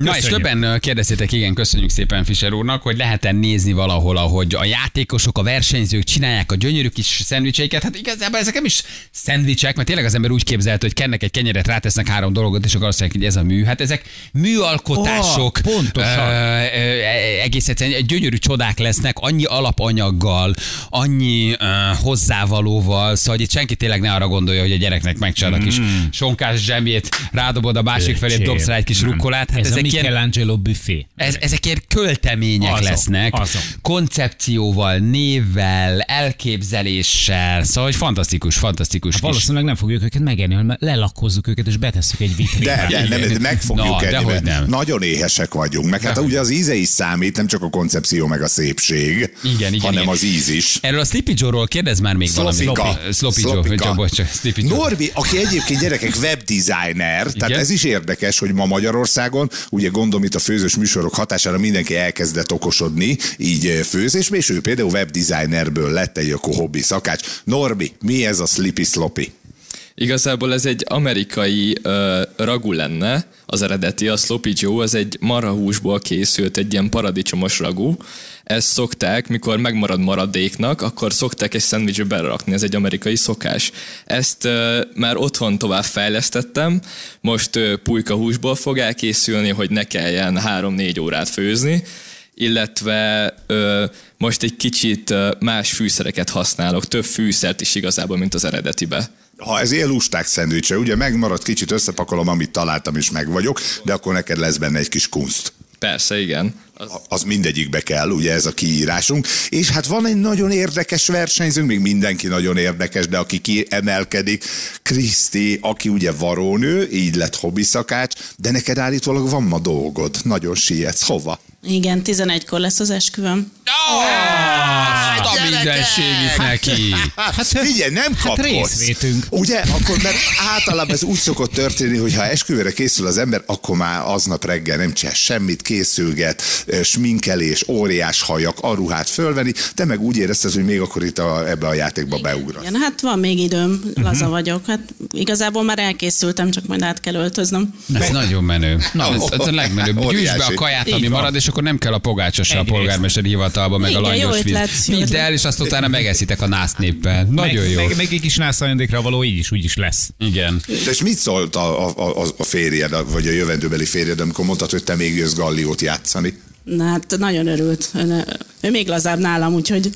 Na és többen kérdeztétek, igen, köszönjük szépen Fischer úrnak, hogy lehet-e nézni valahol, ahogy a játékosok, a versenyzők csinálják a gyönyörű kis szendvicseiket. Hát igazából ezek nem is szendvicsek, mert tényleg az ember úgy képzelte, hogy kennek egy kenyeret, rátesznek három dolgot, és akkor azt mondják, hogy ez a mű. Hát ezek műalkotások. Ah, pontosan. Ö, ö, egész egyszerűen gyönyörű csodák lesznek, annyi alapanyaggal, annyi ö, hozzávalóval, szóval itt senki tényleg ne arra gondolja, hogy a gyereknek megcsinálod a kis sonkás zsemjét, rádobod a másik felé, dobsz rá egy kis rukkolát. Hát ez ezek ilyen Michelangelo büfé. ez, ezek ilyen költemények Azok, lesznek, azok. koncepcióval, névvel, elképzeléssel, szóval hogy fantasztikus, fantasztikus kis. Valószínűleg nem fogjuk őket megenni, hanem lelakozzuk őket, és betesszük egy vitrinbe. De, de nem, de meg fogjuk Na, enni, mert nem. nagyon éhesek vagyunk. Meg hát ugye az íze is számít, nem csak a koncepció meg a szépség, Igen, igen, hanem igen. az íz is. Erről a Sleepy Joe-ról kérdez már még Szlopika. valami. Sloppy Joe, Sleepy Joe. Norbi, aki egyébként gyerekek webdesigner, tehát ez is érdekes, hogy ma Magyarországon, ugye gondolom itt a főzős műsorok hatására mindenki elkezdett okosodni, így eh, főzésbe, és ő például webdesignerből lett egy akkor hobbi szakács. Norbi, mi ez a Slippy Sloppy? Igazából ez egy amerikai uh, ragu lenne, az eredeti, a Sloppy Joe, az egy marhahúsból készült, egy ilyen paradicsomos ragu. Ezt szokták, mikor megmarad maradéknak, akkor szokták egy szendvicsbe belerakni, ez egy amerikai szokás. Ezt uh, már otthon tovább fejlesztettem, most uh, pulyka húsból fog elkészülni, hogy ne kelljen 3-4 órát főzni, illetve ö, most egy kicsit ö, más fűszereket használok, több fűszert is igazából, mint az eredetibe. Ha ez ilyen lusták szendvicse, ugye megmarad, kicsit összepakolom, amit találtam, és meg vagyok, de akkor neked lesz benne egy kis kunst. Persze, igen. Az, az mindegyikbe kell, ugye ez a kiírásunk. És hát van egy nagyon érdekes versenyzőnk, még mindenki nagyon érdekes, de aki kiemelkedik, Kriszti, aki ugye varónő, így lett hobbiszakács, de neked állítólag van ma dolgod, nagyon sietsz, hova? Igen, 11-kor lesz az esküvöm. Hát a mindenségit neki. Hát figyelj, nem kapkodsz. részvétünk. Ugye? Akkor mert általában ez úgy szokott történni, hogy ha esküvőre készül az ember, akkor már aznap reggel nem csinál semmit, készülget, sminkelés, óriás hajak, aruhát fölvenni, te meg úgy érezted, hogy még akkor itt a, ebbe a játékba beugrasz. Igen, hát van még időm, laza vagyok. Hát igazából már elkészültem, csak majd át kell öltöznöm. Ez nagyon menő. Na, ez, ez a legmenőbb. Gyűjtsd be a kaját, Így ami van. marad, és akkor nem kell a pogácsa se a polgármester hivatalba, meg a Igen, jó langyos víz. Vidd el, és azt utána megeszitek a násznéppel. Nagyon meg, jó. Meg, meg egy kis nász ajándékra való így is, úgy is lesz. Igen. De és mit szólt a, a, a, a férjed, a- vagy a jövendőbeli férjed, amikor mondtad, hogy te még jössz galliót játszani? Na hát nagyon örült. Ő, ő még lazább nálam, úgyhogy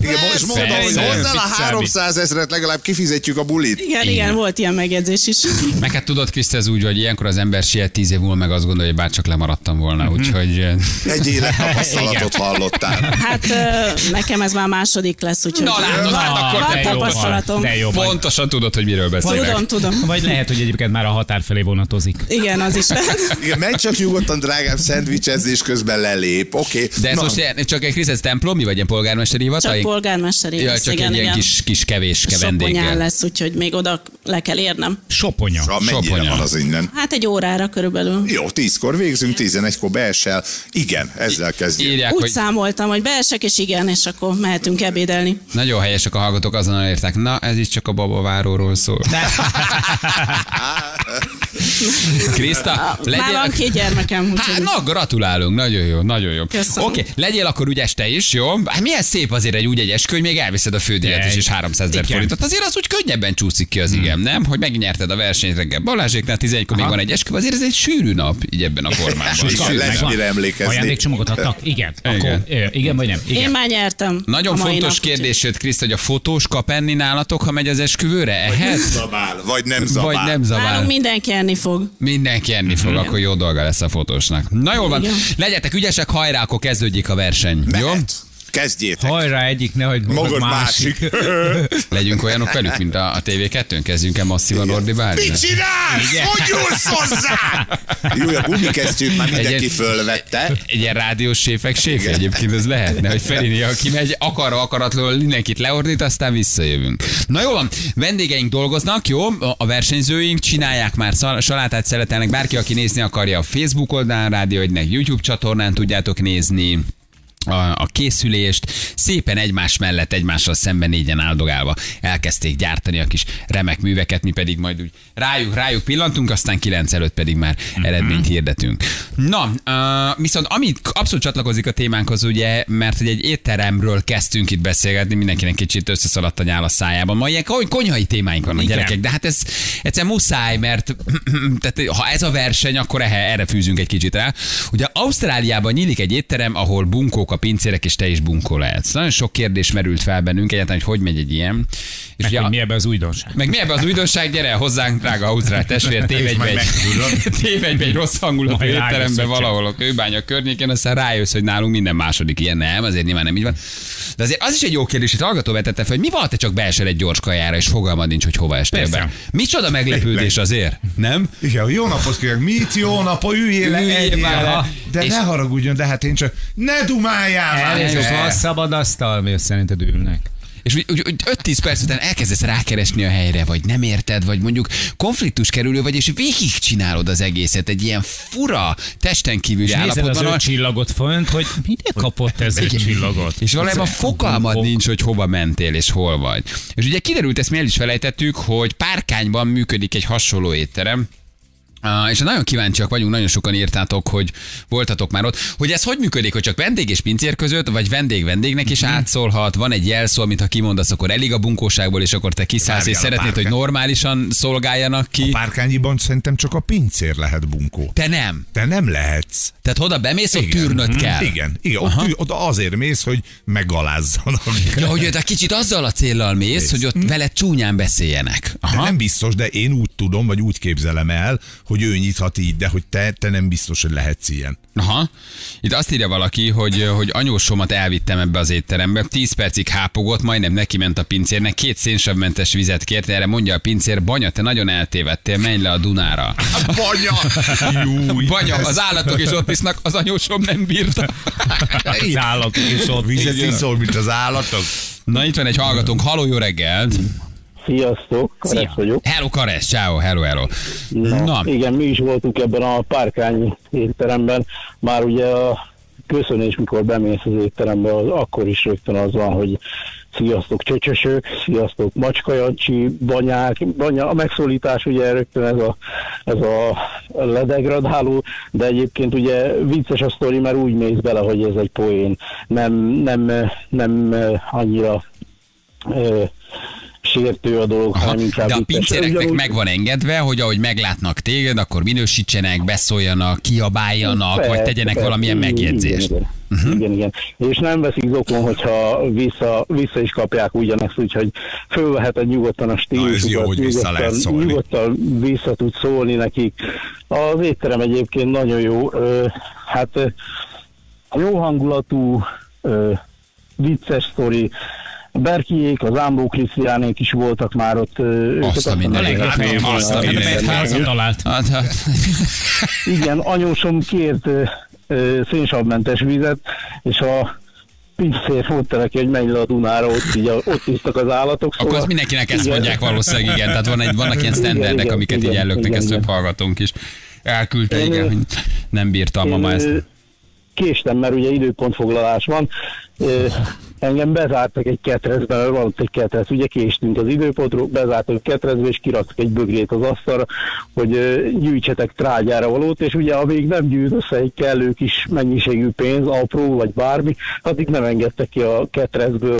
Igen, most mondom, hogy hozzá a Mit számít? 300 ezeret, legalább kifizetjük a bulit. igen, igen, volt ilyen megjegyzés is. Meg hát tudod, Kriszti, ez úgy, hogy ilyenkor az ember siet tíz év múlva, meg azt gondolja, hogy bár csak lemaradtam volna, Mhm. úgyhogy... Egy élettapasztalatot hallottál. Hát nekem ez már második lesz, úgyhogy Na, látod, hát akkor vagy. tapasztalatom. De jó. Pontosan tudod, hogy miről beszélek. Tudom, tudom. Vagy lehet, hogy egyébként már a határ felé vonatozik. Igen, az is lehet. Igen, menj csak nyugodtan, drágám, szendvicsezés közben lelép, oké. De ez Na, most ilyen- csak egy Krisz, ez templomi, vagy ilyen polgármesteri Csak hivatal? polgármesteri Ja, csak igen, egy ilyen igen. kis, kis Soponyán vendéggel. lesz, úgyhogy még oda le kell érnem. Soponya. ha mennyire Soponya. van az innen? Hát egy órára körülbelül. Jó, tízkor végzünk, tizenegykor beesel. Igen, ezzel kezdjük. Írják, Úgy hogy számoltam, hogy beesek, és igen, és akkor mehetünk ebédelni. nagyon helyesek a hallgatók, azonnal értek. Na, ez is csak a babaváróról szól. Kriszta, Már legyél... van két gyermekem, Hát, na, gratulálunk, nagyon jó, nagyon jó. Köszönöm. Oké, legyél akkor ügyes te is, jó? Hát milyen szép azért egy úgy egy eskü, hogy még elviszed a fődíjat is, és 300 ezer forintot. Azért az úgy könnyebben csúszik ki az igen, nem? Hogy megnyerted a versenyt reggel Balázséknál, 11-kor még van egy eskü, azért ez egy sűrű nap, így ebben a formában. Lesz mire emlékezni. Ajándékcsomagot adtak? Igen. Igen. Igen vagy nem? Én Igen. már nyertem. Nagyon fontos kérdés jött, Kriszt, hogy a fotós kap enni nálatok, ha megy az esküvőre? Zabál, vagy nem zabál. Vagy nem zabál? Nálunk mindenki enni fog. Mindenki enni fog, akkor jó dolga lesz a fotósnak. Na jól van, Igen. legyetek ügyesek, hajrá, akkor kezdődjék a verseny. Jó? Kezdjétek. Hajrá egyik, nehogy Magad másik. másik. Legyünk olyanok velük, mint a, a TV2-n, kezdjünk el masszívan ordibálni. Mit csinálsz? Hogy nyúlsz hozzá? Jó, a gumikesztyűt már mindenki Egy- fölvette. Egy ilyen rádiós séfek séf egyébként ez lehetne, hogy Ferini, aki megy akarva akaratlanul mindenkit leordít, aztán visszajövünk. Na jó van, vendégeink dolgoznak, jó? A- versenyzőink csinálják már salátát szeretelnek, bárki, aki nézni akarja a Facebook oldalán, Rádió egynek YouTube csatornán tudjátok nézni a, a készülést, szépen egymás mellett, egymással szemben négyen áldogálva elkezdték gyártani a kis remek műveket, mi pedig majd úgy rájuk, rájuk pillantunk, aztán kilenc előtt pedig már eredményt hirdetünk. Na, uh, viszont amit abszolút csatlakozik a témánkhoz, ugye, mert hogy egy étteremről kezdtünk itt beszélgetni, mindenkinek kicsit összeszaladt a nyál a szájában. Ma ilyen kony- konyhai témáink vannak, Igen. gyerekek, de hát ez egyszerűen muszáj, mert tehát, ha ez a verseny, akkor erre, erre fűzünk egy kicsit rá. Ugye Ausztráliában nyílik egy étterem, ahol bunkók a pincérek, és te is bunkó lehetsz. Nagyon sok kérdés merült fel bennünk egyáltalán, hogy hogy megy egy ilyen. És Meg ugye, hogy mi ebbe az újdonság. meg mi ebbe az újdonság, gyere hozzánk, drága Ausztrál testvér, tévedj egy, tévedj egy rossz hangulatú étterembe hogy valahol a kőbánya környékén, aztán rájössz, hogy nálunk minden második ilyen. Nem, azért nyilván nem így van. De azért az is egy jó kérdés, itt hallgató vetette fel, hogy mi van, te csak beesel egy gyors kajára, és fogalmad nincs, hogy hova estél Persze. be. Micsoda meglepődés azért, nem? Igen, jó napot kívánok, mit jó napot, üljél le, Üljél már le. De És- ne haragudjon, de hát én csak, ne dumáljál már! Elég ez- van szabad asztal, miért szerinted ülnek? És úgy, úgy, úgy 5-10 perc után elkezdesz rákeresni a helyre, vagy nem érted, vagy mondjuk konfliktus kerülő vagy, és végigcsinálod az egészet egy ilyen fura, testen kívüli És nézed az állapotban. öt csillagot fönt, hogy mire kapott ez öt csillagot? és valójában fogalmad nincs, hogy hova mentél és hol vagy. És ugye kiderült, ezt mi el is felejtettük, hogy Párkányban működik egy hasonló étterem, Uh, és nagyon kíváncsiak vagyunk, nagyon sokan írtátok, hogy voltatok már ott, hogy ez hogy működik, hogy csak vendég és pincér között, vagy vendég vendégnek is Mhm. átszólhat, van egy jelszó, amit ha kimondasz, akkor elég a bunkóságból, és akkor te kiszállsz, és a szeretnéd, hogy normálisan szolgáljanak ki. Párkányiban szerintem csak a pincér lehet bunkó. Te nem. Te nem lehetsz. Tehát oda bemész, ott tűrnöd Mhm. kell. Igen, igen. Ott, Aha. tű- oda azért mész, hogy megalázzanak. Ja, hogy te kicsit azzal a céllal mész, hogy ott veled csúnyán beszéljenek. De Aha. nem biztos, de én úgy tudom, vagy úgy képzelem el, hogy ő nyithat így, de hogy te, te nem biztos, hogy lehetsz ilyen. Aha. Itt azt írja valaki, hogy, hogy anyósomat elvittem ebbe az étterembe, 10 percig hápogott, majdnem neki ment a pincérnek, két szénsavmentes vizet kért, erre mondja a pincér, Banya, te nagyon eltévedtél, menj le a Dunára. Banya! Júj! Banya, az állatok is ott isznak, az anyósom nem bírta. Az állatok is ott. Vizet iszol, mint az állatok. Na itt van egy hallgatónk, haló, jó reggelt! Sziasztok, Karesz vagyok. Hello, Karesz, ciao, hello, hello. Na, Na, Igen, mi is voltunk ebben a párkány étteremben. Már ugye a köszönés, mikor bemész az étterembe, az akkor is rögtön az van, hogy sziasztok csöcsösök, sziasztok macskajancsi, banyák, banya, a megszólítás ugye rögtön ez a, ez a ledegradáló, de egyébként ugye vicces a sztori, mert úgy mész bele, hogy ez egy poén, nem, nem, nem annyira ö, sértő a dolog, Aha, hanem inkább de a pincéreknek Ugyanúgy- meg van engedve, hogy ahogy meglátnak téged, akkor minősítsenek, beszóljanak, kiabáljanak, vagy Persze, tegyenek persze, valamilyen megjegyzést. Igen, igen. igen, igen. És nem veszik zokon, hogyha vissza, vissza is kapják ugyanezt, úgyhogy fölveheted nyugodtan a stílusukat, jó, hogy vissza lehet nyugodtan, szólni. nyugodtan vissza tud szólni nekik. Az étterem egyébként nagyon jó, hát jó hangulatú, vicces sztori, Berkiék, az Ámbó Krisztiánék is voltak már ott. Azt a mindenit. Hát, azt a mindenit. Hát, hát. igen, anyósom kért szénsavmentes vizet, és a pincér mondta neki, hogy menj le a Dunára, ott, így, a- ott isztak az állatok. Akkor azt mindenkinek ezt Igen. mondják valószínűleg, igen. Tehát van egy, vannak ilyen standardek, igen, amiket így igen, ellöknek, igen, ezt több hallgatónk is elküldte, igen, hogy nem bírta a mama Én, ezt. Késtem, mert ugye időpontfoglalás van. Engem bezártak egy ketrecbe, mert van egy ketrec, ugye késtünk az időpontról, bezártak egy ketrecbe, és kiraktak egy bögrét az asztalra, hogy gyűjtsetek trágyára valót, és ugye amíg nem gyűjt össze egy kellő kis mennyiségű pénz, apró vagy bármi, addig nem engedtek ki a ketrecből.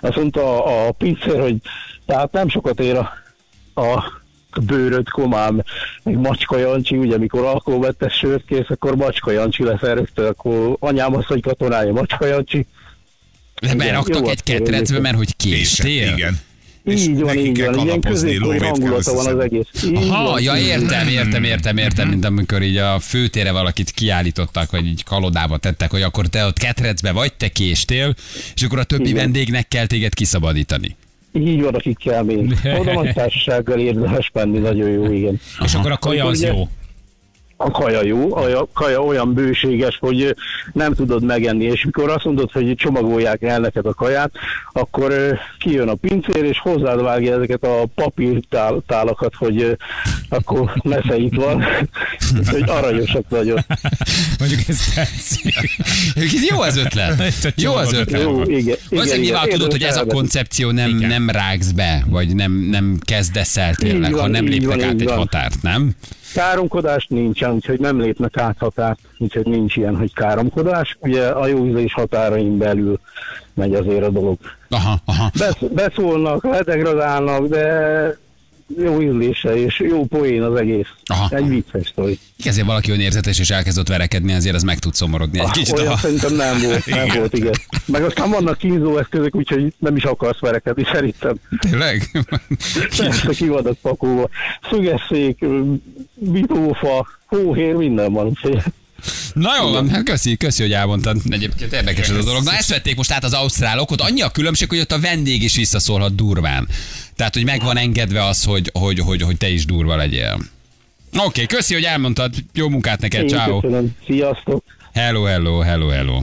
Azt mondta a, a pincér, hogy tehát nem sokat ér a, a bőröd komám, meg Macska Jancsi, ugye mikor alkoholmentes sört kész, akkor Macska Jancsi lesz rögtön, akkor anyám azt, hogy katonája Macska Jancsi. De igen, beraktak egy ketrecbe, mert hogy késtél? Igen. Így van, így kell van, ilyen középkori hangulata van az egész. Így Aha, van, ja értem, értem, értem, értem, mint amikor így a főtére valakit kiállítottak, vagy így kalodába tettek, hogy akkor te ott ketrecbe vagy, te késtél, és akkor a többi Igen. vendégnek kell téged kiszabadítani. Így van, akik kell még. Oda nagy társasággal érdemes menni, nagyon jó, igen. És akkor a kaja az Ugye- jó. A kaja jó, a kaja olyan bőséges, hogy nem tudod megenni, és mikor azt mondod, hogy csomagolják el neked a kaját, akkor kijön a pincér, és hozzád vágja ezeket a papírtálakat, hogy akkor nesze itt van, hogy aranyosak nagyon. Mondjuk ez tetszik. Jó az ötlet. Jó az ötlet. Jó, igen, igen, Valószínűleg nyilván igen, tudod, hogy ez a koncepció nem, nem rágsz be, vagy nem, nem kezdesz el tényleg, Így ha van, nem léptek van, át egy van. határt, nem? Káromkodás nincsen, úgyhogy nem lépnek át határt, úgyhogy nincs ilyen, hogy káromkodás. Ugye a jó ízlés határain belül megy azért a dolog. Aha, aha. Besz- beszólnak, ledegradálnak, de jó ízlése és jó poén az egész. Aha. Egy vicces sztori. Ezért valaki önérzetes és elkezdett verekedni, azért az meg tud szomorodni egy Ah, kicsit. Olyan aha. szerintem nem volt, nem Igen. volt, igen. Meg aztán vannak kínzó eszközök, úgyhogy nem is akarsz verekedni szerintem. Tényleg? Persze ki vannak pakolva. Szügesszék, bitófa, hóhér, minden van. Úgyhogy Na jó, van, hát köszi, köszi, hogy elmondtad. Egyébként érdekes ez a dolog. Na ezt vették most át az ausztrálok, ott annyi a különbség, hogy ott a vendég is visszaszólhat durván. Tehát, hogy meg van engedve az, hogy, hogy, hogy, hogy te is durva legyél. Oké, okay, köszi, hogy elmondtad. Jó munkát neked, ciao. Sziasztok. Hello, hello, hello, hello.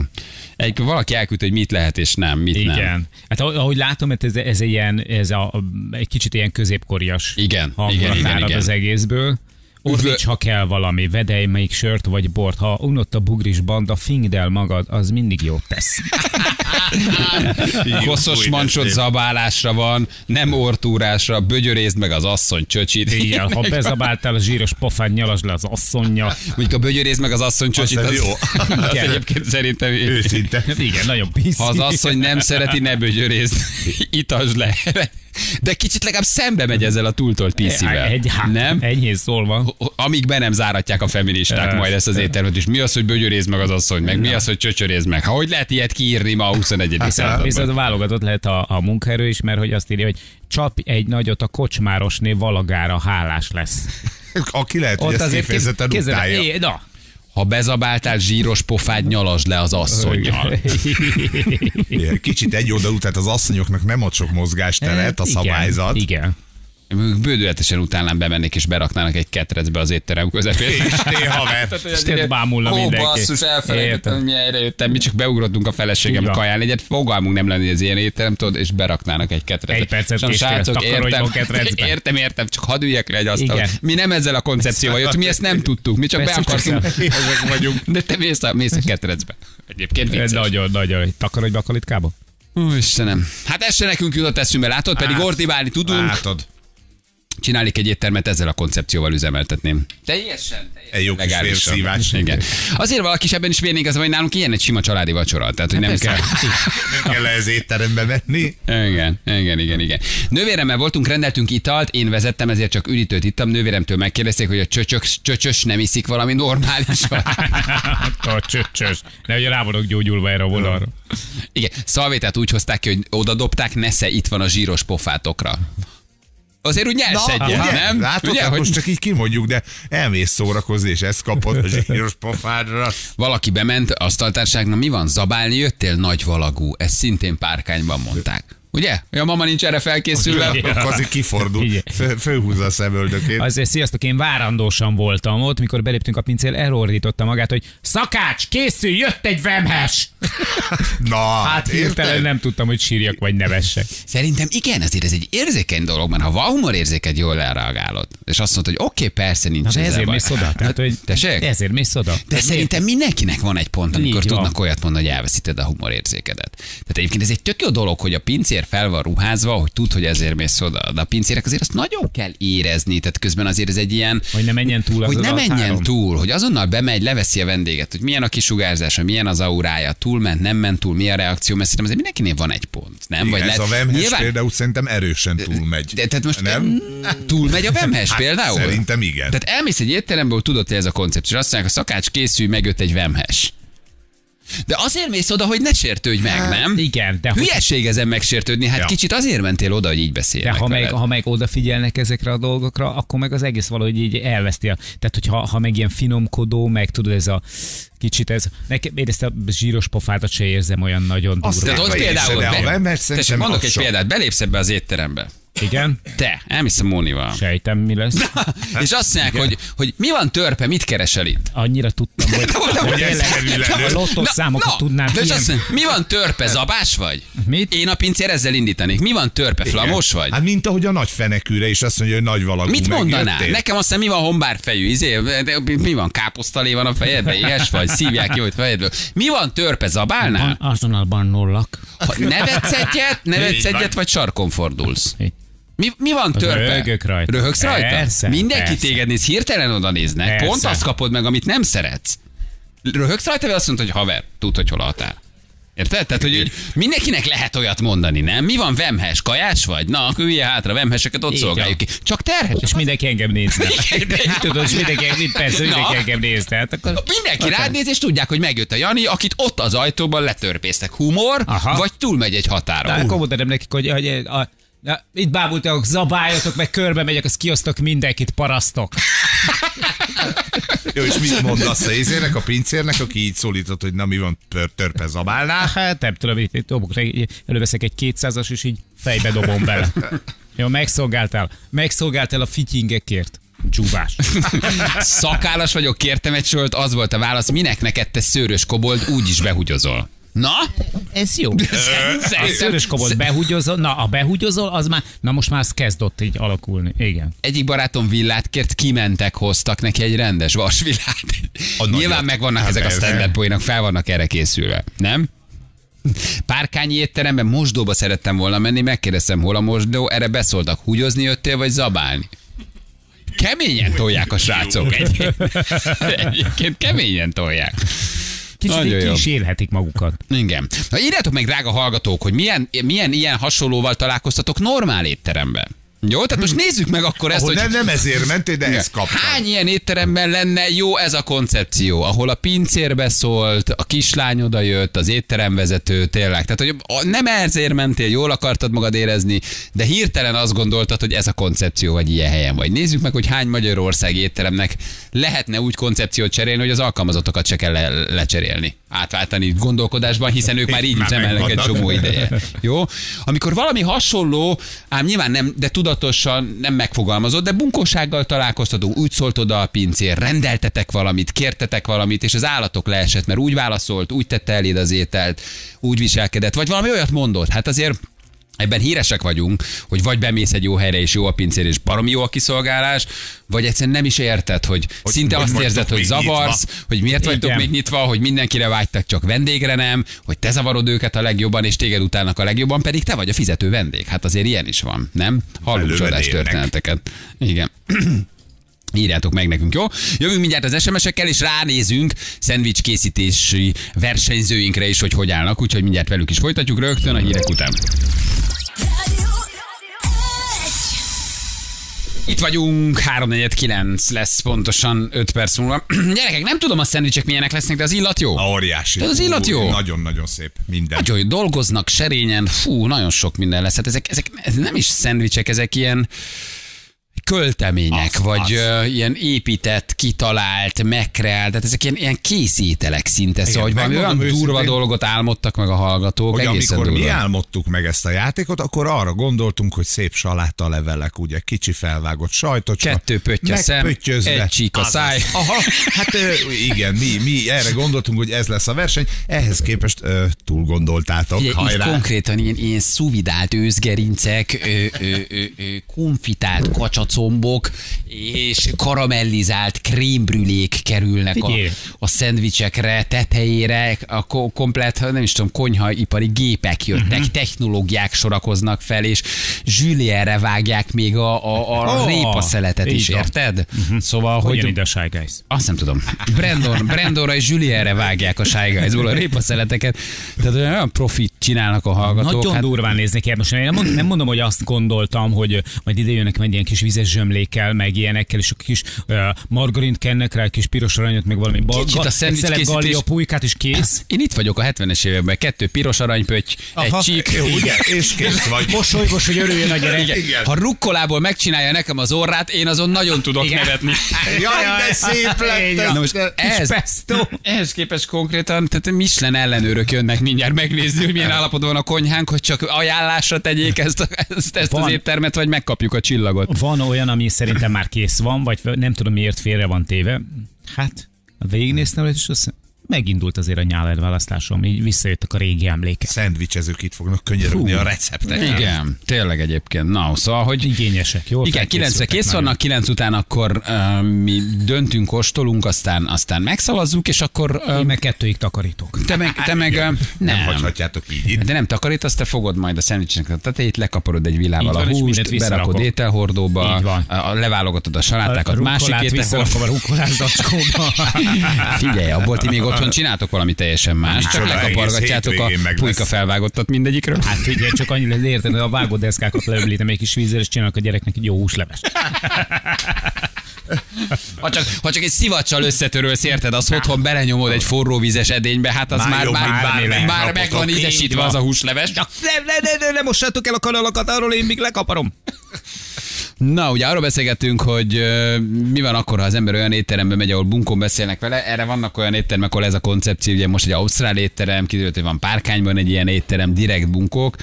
Egy, valaki elküldte, hogy mit lehet és nem, mit Igen. nem. Hát ahogy, ahogy látom, hát ez, ez, egy ilyen, ez a, egy kicsit ilyen középkorias Igen, igen, igen, igen. az egészből. Ordíts, ha kell valami, vedelj melyik sört vagy bort. Ha unott a bugris banda, fingd el magad, az mindig jót tesz. Koszos mancsot zabálásra van, nem ortúrásra, bögyörézd meg az asszony csöcsit. Igen, ha bezabáltál a zsíros pofán, nyalasd le az asszonya. Mondjuk a bögyörézd meg az asszony csöcsit, Az az, jó. az Igen. egyébként szerintem Őszinte. Igen, nagyon piszi. Ha az asszony nem szereti, ne bögyörézd, itasd le. De kicsit legalább szembe megy ezzel a túltolt piszivel. Egy, hát, nem? Enyhén szólva. Amíg be nem záratják a feministák majd ezt az éttermet is. Mi az, hogy bögyörézd meg az asszony, meg mi az, hogy csöcsörézd meg? Ha hogy lehet ilyet kiírni ma a 21. Viszont, viszont században? válogatott lehet a, a munkaerő is, mert hogy azt írja, hogy csap egy nagyot a kocsmárosné valagára hálás lesz. Aki lehet, hogy ezt kifejezetten kézzel- utálja. é, Na, Ha bezabáltál zsíros pofád, nyalasd le az asszonynal. Igen, Kicsit egy oldalú, tehát az asszonyoknak nem ad sok mozgásteret a Igen, szabályzat. Bődületesen utánám bemennék és beraknának egy ketrecbe az étterem közepén. És néha. És tényleg bámulna Ó, mindenki. basszus, elfelejtettem, hogy mi helyre jöttem, mi csak beugrottunk a feleségem Így van. kaján egyet, fogalmunk nem lenne, hogy ez ilyen étterem, tudod, és beraknának egy ketrecbe. Egy percet És srácok, értem, ketrecbe. értem, értem, csak hadd üljek le egy asztalon. Igen. Mi nem ezzel a koncepcióval jöttünk, mi ezt nem tudtuk, mi csak be akartunk. Ezek vagyunk. De te mész a, mész a ketrecbe. Egyébként vicces. Nagyon, nagyon. Takarodj be a kalitkába? Ó, Istenem. Hát ez se nekünk jutott eszünkbe, látod? Pedig Hát, ordibálni tudunk. Látod. Csinálnék egy éttermet, ezzel a koncepcióval üzemeltetném. Teljesen, teljesen Egy jó kis vérszívás. Igen. Azért valaki is ebben is vérnék az, hogy nálunk ilyen egy sima családi vacsora. Tehát, hogy nem kell. Nem kell ez étterembe menni. Igen, igen, igen, igen. Nővéremmel voltunk, rendeltünk italt, én vezettem, ezért csak üdítőt ittam. Nővéremtől megkérdezték, hogy a csöcsök, csöcsös nem iszik valami normálisan. a csöcsös. Ne, hogy rá gyógyulva erre a vonalra. Igen, szalvétát úgy hozták ki, hogy oda dobták, nesze, itt van a zsíros pofátokra. Azért úgy egyet, ugye? nem? Látod, Ugye, hát hogy most csak így kimondjuk, de elmész szórakozni, és ezt kapod a zsíros pofádra. valaki bement, asztaltárságnak mi van? Zabálni jöttél nagy valagú. Ezt szintén párkányban mondták. Ugye? A mama nincs erre felkészülve. Akkor azért kifordul, Igen. fő, főhúzza a szemöldökét. Azért sziasztok, én várandósan voltam ott, mikor beléptünk a pincél, elordította magát, hogy szakács, készül, jött egy vemhes! Na, Hát hirtelen nem tudtam, hogy sírjak vagy nevessek. Szerintem igen, azért ez egy érzékeny dolog, mert ha van humorérzéked, jól elreagálod. És azt mondod, hogy oké, persze nincs Na, ezért baj. mész oda. Tehát, hogy Tessék? ezért mész oda. De szerintem mindenkinek van egy pont, amikor Így van. tudnak olyat mondani, hogy elveszíted a humorérzékedet. Tehát egyébként ez egy tök jó dolog, hogy a pincér fel van ruházva, hogy tud, hogy ezért mész oda. De a pincérek azért azt nagyon kell érezni, tehát közben azért ez egy ilyen, Hogy ne menjen túl az hogy az ne menjen határon. túl, hogy azonnal bemegy, leveszi a vendéget, hogy milyen a kisugárzása, milyen az aurája, túlment, nem ment túl, mi a reakció, mert szerintem azért mindenkinél van egy pont, nem? Igen, ez lehet- a vemhes nyilván- például szerintem erősen túlmegy. de, tehát most nem? túlmegy a vemhes Hát például? Szerintem igen. Tehát elmész egy étteremből, tudod, hogy ez a koncepció. Azt mondják, a szakács készül, megjött egy vemhes. De azért mész oda, hogy ne sértődj meg, nem? Igen, de hogy- Hülyeség ezen megsértődni, hát Ja. kicsit azért mentél oda, hogy így De beszélnek ha meg, ha meg odafigyelnek ezekre a dolgokra, akkor meg az egész valahogy így elveszti. A, tehát, hogyha ha meg ilyen finomkodó, meg tudod, ez a kicsit ez, nekem, én ezt a zsíros pofátat se érzem olyan nagyon Azt durva. Tehát ott például... de a be- szerintem mondok egy példát, belépsz ebbe az étterembe. Igen? Te, elmész a Mónival. Sejtem, mi lesz. És azt mondják, hogy, hogy mi van törpe, mit keresel itt? Annyira tudtam, hogy, hogy hogy ez a lottós számokat tudnám. De és ilyen- azt mondja, mi van törpe, zabás vagy? Mit? Én a pincér ezzel indítanék. Mi van törpe, flamos vagy? Hát mint ahogy a nagy fenekűre is azt mondja, hogy nagy valagú Mit mondanál? megjöttél. Nekem azt hiszem, mi van hombárfejű, izé, de mi van, káposztalé van a fejedben, ilyes vagy, szívják ki, hogy fejedből. Mi van, törpe, zabálnál? Azonnal bannollak. Ha nevetsz egyet, nevetsz egyet, vagy sarkon fordulsz? Így. Mi, mi van törpe? Röhögök rajta. Röhögsz rajta? Persze, Mindenki persze. téged néz, hirtelen oda néznek. Persze. Pont azt kapod meg, amit nem szeretsz. Röhögsz rajta, vagy azt mondod, hogy haver, tud, hogy hol a határ. Érted? Tehát, hogy, mindenkinek lehet olyat mondani, nem? Mi van, vemhes, kajás vagy? Na, akkor ülje hátra, vemheseket ott Így szolgáljuk ki. Csak terhes. És mindenki engem de- Tudod, és mindenki, mind- persze, Na. mindenki engem nézne. Hát akkor... Mindenki rád néz, és tudják, hogy megjött a Jani, akit ott az ajtóban letörpésztek. Humor, Aha. vagy túlmegy egy határon. De akkor mondanám nekik, hogy, hogy a, Na, itt bábultak, zabáljatok, meg körbe megyek, azt kiosztok mindenkit, parasztok. Jó, és mit mondasz a izének, a pincérnek, aki így szólított, hogy na mi van, tör, törpe zabálnál? Hát nem tudom, itt, itt dobok, előveszek egy 200-as, és így fejbe dobom bele. Jó, megszolgáltál. Megszolgáltál a fityingekért. Csúvás. Szakállas vagyok, kértem egy sört, az volt a válasz, minek neked te szőrös kobold, úgy is behugyozol. Na? Ez jó. A szörös kobot behúgyozol, na a behúgyozol, az már, na most már kezd ott így alakulni. Igen. Egyik barátom villát kért, kimentek, hoztak neki egy rendes vasvillát. Nyilván nagyot. megvannak Hát ezek a stand poénok, fel vannak erre készülve. Nem? Párkányi étteremben mosdóba szerettem volna menni, megkérdeztem, hol a mosdó, erre beszóltak, húgyozni jöttél, vagy zabálni? Keményen tolják a srácok. Egy, egyébként keményen tolják. Kicsit így jó. kísérhetik magukat. Igen. Na írjátok meg, drága hallgatók, hogy milyen, milyen ilyen hasonlóval találkoztatok normál étteremben. Jó, tehát most nézzük meg akkor ezt, Ahol hogy... nem, nem ezért mentél, de ezt kaptad. Hány ilyen étteremben lenne jó ez a koncepció, ahol a pincérbe szólt, a kislány oda jött, az étteremvezető, tényleg. Tehát, hogy nem ezért mentél, jól akartad magad érezni, de hirtelen azt gondoltad, hogy ez a koncepció, vagy ilyen helyen vagy. Nézzük meg, hogy hány Magyarországi étteremnek lehetne úgy koncepciót cserélni, hogy az alkalmazottokat se kell le- lecserélni, átváltani gondolkodásban, hiszen ők már így üzemelnek egy csomó ideje. Jó? Amikor valami hasonló, ám nyilván nem, de tudatosan nem megfogalmazott, de bunkósággal találkoztatunk, úgy szólt oda a pincér, rendeltetek valamit, kértetek valamit, és az állatok leesett, mert úgy válaszolt, úgy tette eléd az ételt, úgy viselkedett, vagy valami olyat mondott. Hát azért Ebben híresek vagyunk, hogy vagy bemész egy jó helyre, és jó a pincér, és baromi jó a kiszolgálás, vagy egyszerűen nem is érted, hogy, hogy szinte hogy azt érzed, hogy zavarsz, nyitva. hogy miért vagytok Igen. még nyitva, hogy mindenkire vágytak, csak vendégre nem, hogy te zavarod őket a legjobban, és téged utálnak a legjobban, pedig te vagy a fizető vendég. Hát azért ilyen is van, nem? Hallunk csodás történeteket. Igen. Írjátok meg nekünk, jó? Jövünk mindjárt az SMS-ekkel, és ránézünk szendvics készítési versenyzőinkre is, hogy hogy állnak, úgyhogy mindjárt velük is folytatjuk rögtön a hírek után. Itt vagyunk, 349 lesz pontosan 5 perc múlva. Gyerekek, nem tudom a szendvicsek milyenek lesznek, de az illat jó. A óriási. De az illat jó. Nagyon-nagyon szép. Minden. Nagyon jó, dolgoznak serényen, fú, nagyon sok minden lesz. Hát ezek, ezek ez nem is szendvicsek, ezek ilyen költemények, Az, vagy az. Ö, ilyen épített, kitalált, megkreált, tehát ezek ilyen, ilyen készételek szinte, szóval, hogy valami olyan durva őszintén, dolgot álmodtak meg a hallgatók, hogy egészen amikor mi durva. álmodtuk meg ezt a játékot, akkor arra gondoltunk, hogy szép saláta levelek, ugye kicsi felvágott sajtocska. Kettő pötty szem, egy csík a száj. Aha, hát ö, igen, mi, mi erre gondoltunk, hogy ez lesz a verseny, ehhez képest ö, túl gondoltátok. Ugye, így Hajrá. konkrétan ilyen, ilyen szuvidált őzgerincek, ö, ö, ö, ö, konfitált kacsacombok és karamellizált krémbrülék kerülnek a, Figyelj. a szendvicsekre, tetejére, a ko- komplet, nem is tudom, konyhaipari gépek jöttek, uh-huh. technológiák sorakoznak fel, és zsülierre vágják még a, a, a oh, répaszeletet is, így van. érted? Uh-huh. Szóval, Hogyan hogy... ide a Shy Guys? Azt nem tudom. Brandon, Brandonra és Julierre vágják a Shy Guys-ból a répaszeleteket. Tehát olyan profit csinálnak a hallgatók. Nagyon hát, durván néznek ki. Most én nem, mond, nem mondom, hogy azt gondoltam, hogy majd ide jönnek meg ilyen kis vizes zsömlékkel, meg ilyenekkel, és a kis uh, margarint kennek rá, egy kis piros aranyot, meg valami bal, Kicsit a szendvics gallia pulykát, és kész. Én itt vagyok a 70-es években. Kettő piros aranypötty, egy csík. Jó, ugye? És kész vagy. Mosolygos, hogy örüljön a gyerek. Igen. Igen. Ha rukkolából megcsinálja nekem az orrát, én azon nagyon tudok Igen. nevetni. Jaj, de szép lett ez. Na most ehhez, pesto. ehhez képest konkrétan, tehát Michelin ellenőrök jönnek mindjárt megnézni, hogy milyen állapotban van a konyhánk, hogy csak ajánlásra tegyék ezt, a- ezt, ezt az Van. éttermet, vagy megkapjuk a csillagot. Van olyan, ami szerintem már kész van, vagy nem tudom miért félre van téve. Hát, végignéztem, és azt megindult azért a nyáladválasztásom, így visszajöttek a régi emlékek. Szendvicsezők itt fognak könyörögni Fú. a receptek. Igen, tényleg egyébként. Na, szóval, hogy Igényesek, jó? Igen, kilencre kész vannak, kilenc után akkor uh, mi döntünk, kóstolunk, aztán, aztán megszavazzuk, és akkor uh, Én meg kettőig takarítok. te meg, te meg uh, Nem nem. hagyhatjátok így itt. De nem takarítasz, te fogod majd a szendvicsnek a tetejét, lekaparod egy a van, mindent húst, berakod ételhordóba, a- a- leválogatod a salátákat, másik rukkolát ételhordóba. a zacskóba. Figyelj, abból ti még otthon csináltok valami teljesen más, csak lekapargatjátok a pulyka felvágottat mindegyikről. Hát figyelj, csak annyi lesz érted, hogy a vágódeszkákat leöblítem egy kis vízzel, és csinálok a gyereknek egy jó húsleves. Ha csak, ha csak egy szivacsal összetörölsz, érted, az otthon belenyomod egy forró vízes edénybe, hát az Már már, jobb, már, már, már meg van ízesítve az a húsleves. Ne, ne, ne, ne, ne mossátok el a kanalakat, arról én még lekaparom. Na, ugye arról beszélgettünk, hogy mi van akkor, ha az ember olyan étterembe megy, ahol bunkon beszélnek vele. Erre vannak olyan éttermek, ahol ez a koncepció, ugye most egy ausztrál étterem, kiderült, hogy van párkányban egy ilyen étterem, direkt bunkók.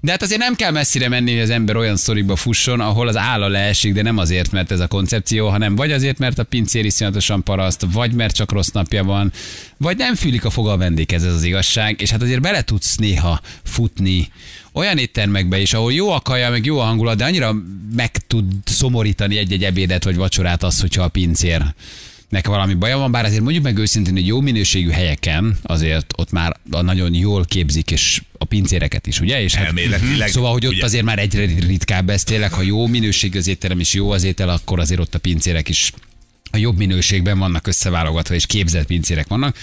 De hát azért nem kell messzire menni, hogy az ember olyan szorikba fusson, ahol az álla leesik, de nem azért, mert ez a koncepció, hanem vagy azért, mert a pincér iszonyatosan paraszt, vagy mert csak rossz napja van, vagy nem fűlik a foga a vendéghez, ez az igazság, és hát azért bele tudsz néha futni olyan éttermekbe is, ahol jó a kaja, meg jó a hangulat, de annyira meg tud szomorítani egy-egy ebédet vagy vacsorát az, hogyha a pincér nek valami baja van, bár azért mondjuk meg őszintén, hogy jó minőségű helyeken azért ott már nagyon jól képzik, és a pincéreket is, ugye? És hát, Elméletileg, Szóval, hogy ott ugye. azért már egyre ritkább ez tényleg, ha jó minőségű az étterem és jó az étel, akkor azért ott a pincérek is a jobb minőségben vannak összeválogatva, és képzett pincérek vannak.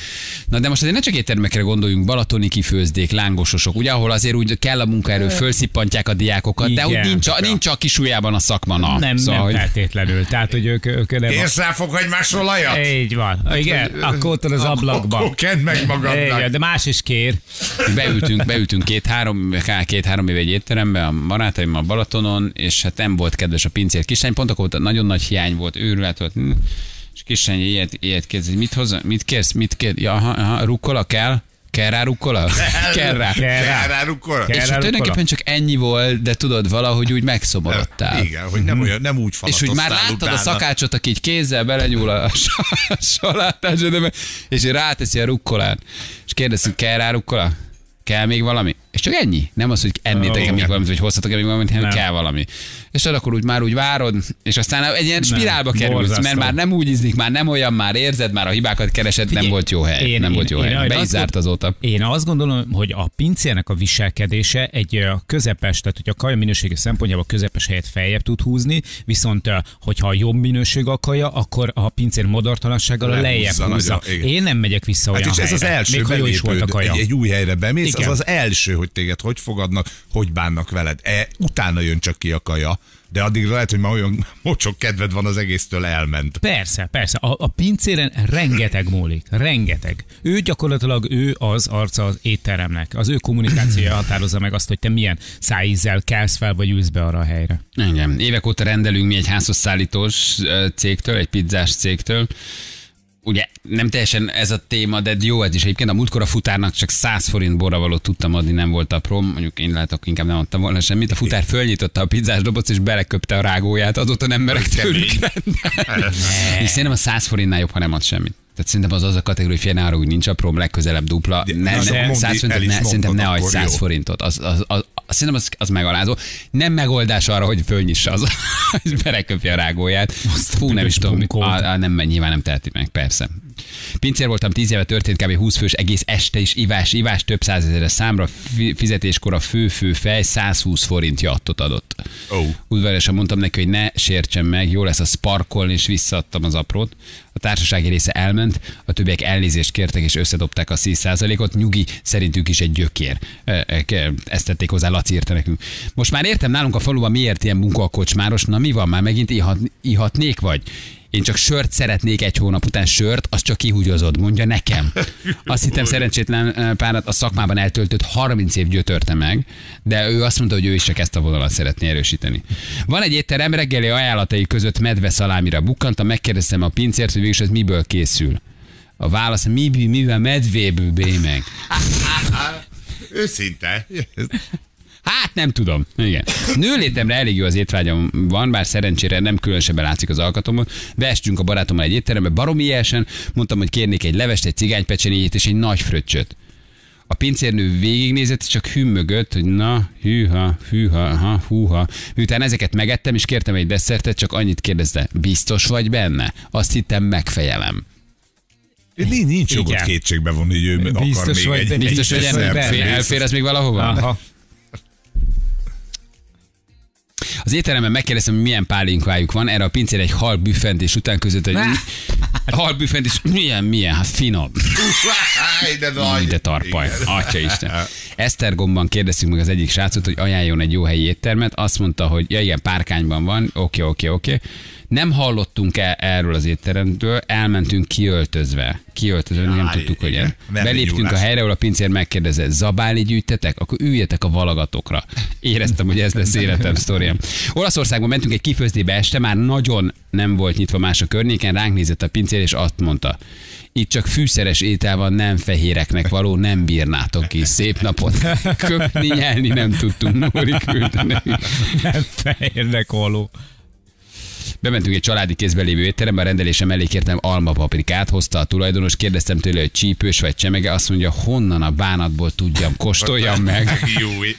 Na de most azért ne csak éttermekre gondoljunk, balatoni kifőzdék, lángososok, ugye, ahol azért úgy kell a munkaerő, fölszippantják a diákokat, de úgy Igen. nincs, a, nincs a kisujjában a szakma. Na. Nem, szóval, nem hogy- feltétlenül. Tehát, hogy ők, ők nem... Érsz rá fokhagymás olajat? Így van. Igen, akkor ott az ablakban. Akkor kedd meg magadnak. Igen, de más is kér. Beültünk, beültünk két-három, két-három éve egy étterembe a barátaimmal Balatonon, és hát nem volt kedves a pincér kislány, pont akkor nagyon nagy hiány volt, őrület volt. És kislány ilyet, ilyet kérdezi, mit hozzá, mit kérsz, mit kér, ja, aha, aha, rukkola kell? Kell rá rukkola? kell rá. Kell rá. Kell rá rukkora? És rá tulajdonképpen rukkola? csak ennyi volt, de tudod, valahogy úgy megszomorodtál. Igen, hogy nem, olyan, nem úgy És úgy már láttad utána. a szakácsot, aki így kézzel belenyúl a salátásodba, és ráteszi a rukkolát. És kérdezzük, kell rá rukkola? Kell még valami? És csak ennyi. Nem az, hogy ennétek Igen. még valamit, vagy hoztatok még valamit, hanem Nem. kell valami. És akkor úgy már úgy várod, és aztán egy ilyen spirálba kerülsz, borzasztó. mert már nem úgy ízlik, már nem olyan, már érzed, már a hibákat keresed, nem volt jó hely. nem volt jó hely. Be is zárt azóta. Én azt gondolom, hogy a pincérnek a viselkedése egy közepes, tehát hogy a kaja minősége szempontjából közepes helyet feljebb tud húzni, viszont hogyha jobb minőség a kaja, akkor a pincér modortalansággal a lejjebb nagyon, húzza. igen. Én nem megyek vissza olyan Hát és ez az helyre, első még ha jó is volt a kaja. egy, egy új helyre bemész, Igen. az az első, hogy téged hogy fogadnak, hogy bánnak veled. E, utána jön csak ki a kaja, de addig lehet, hogy már olyan mocsok kedved van az egésztől elment. Persze, persze. A, a pincéren rengeteg múlik. Rengeteg. Ő gyakorlatilag ő az arca az étteremnek. Az ő kommunikációja határozza meg azt, hogy te milyen szájízzel kelsz fel, vagy ülsz be arra a helyre. Igen. Évek óta rendelünk mi egy házhoz szállítós cégtől, egy pizzás cégtől. Ugye nem teljesen ez a téma, de jó ez is. Egyébként a múltkor a futárnak csak 100 forint borravalót tudtam adni, nem volt aprom. Mondjuk én látok, inkább nem adtam volna semmit. A futár fölnyitotta a pizzás dobozt, és beleköpte a rágóját. Azóta nem merek tőlük. És szerintem a 100 forintnál jobb, ha nem ad semmit. Tehát szerintem az az a kategória, hogy arra, úgy nincs apróm, legközelebb dupla. De- Ne, ne, de mondd, 100 el forintot, ne, szerintem ne adj akkor 100 jó. forintot. Az, az, az, az, szerintem az, az megalázó. Nem megoldás arra, hogy fölnyissa az, hogy beleköpje a rágóját. Fú, nem is tudom, á, á, nem, nyilván nem teheti meg, persze. Pincér voltam 10 éve, történt kb. 20 fős egész este is ivás, ivás, több százezeres számra, fi- fizetéskor a fő-fő fej 120 forint jattot adott. Ó. Udvariasan mondtam neki, hogy ne sértsen meg, jó lesz a sparkolni, és visszaadtam az aprót. A társasági része elment, a többiek elnézést kértek, és összedobták a 10%-ot. Nyugi, szerintük is egy gyökér. E, e, Ezt tették hozzá, Laci írta nekünk. Most már értem nálunk a faluban miért ilyen munka a kocsmáros, na mi van, már megint ihat, ihatnék vagy? Én csak sört szeretnék egy hónap után sört, az csak kihúgyozod, mondja nekem. Azt hittem szerencsétlen eh, párat a szakmában eltöltött 30 év gyötörte meg, de ő azt mondta, hogy ő is csak ezt a vonalat szeretné erősíteni. Van egy étterem, reggeli ajánlatai között medve szalámira bukkantam, megkérdeztem a pincért, hogy végül is ez miből készül. A válasz, mi, mivel medvéből bé meg. Őszinte. Hát nem tudom. Igen. Nőlétemre elég jó az étvágyam van, bár szerencsére nem különösebben látszik az alkatomon. Beestünk a barátommal egy étterembe, baromi ilyesen, mondtam, hogy kérnék egy levest, egy cigánypecsenyét és egy nagy fröccsöt. A pincérnő végignézett, csak hümmögött, hogy na, hűha, hűha, ha, húha. Miután ezeket megettem, és kértem egy desszertet, csak annyit kérdezte, biztos vagy benne? Azt hittem, megfejelem. Nincs, nincs jogot kétségbe vonni, hogy ő akar Biztos még vagy egy benne. Biztos, hogy Biztos benne. fél, elfér ez még valahova? Aha. Az étteremben megkérdeztem, hogy milyen pálinkvájuk van, erre a pincér egy hal büffent, és után között, hogy hal büffent, és milyen, milyen, hát finom. De nagy. De tarpaj, Igen. atya Isten. Esztergomban kérdeztük meg az egyik srácot, hogy ajánljon egy jó helyi éttermet. Azt mondta, hogy ja igen, párkányban van, oké, oké, oké. Nem hallottunk el erről az étteremtől, elmentünk kiöltözve. Kiöltözve, nem Jaj, tudtuk, hogy igen. Beléptünk a helyre, ahol a pincér megkérdezett, zabálni gyűjtetek? Akkor üljetek a valagatokra. Éreztem, hogy ez lesz életem sztoriám. Olaszországban mentünk egy kifőzdébe este, már nagyon nem volt nyitva más a környéken, ránk nézett a pincér, és azt mondta, itt csak fűszeres étel van, nem fehéreknek való, nem bírnátok ki. Szép napot. Köpni, nyelni nem tudtunk. Móri küldte nekünk. Nem fehérnek való. Bementünk egy családi kézben lévő étterembe, a rendelésem elé kértem almapaprikát, hozta a tulajdonos, kérdeztem tőle, hogy csípős vagy csemege, azt mondja, honnan a bánatból tudjam, kóstoljam meg. Júj.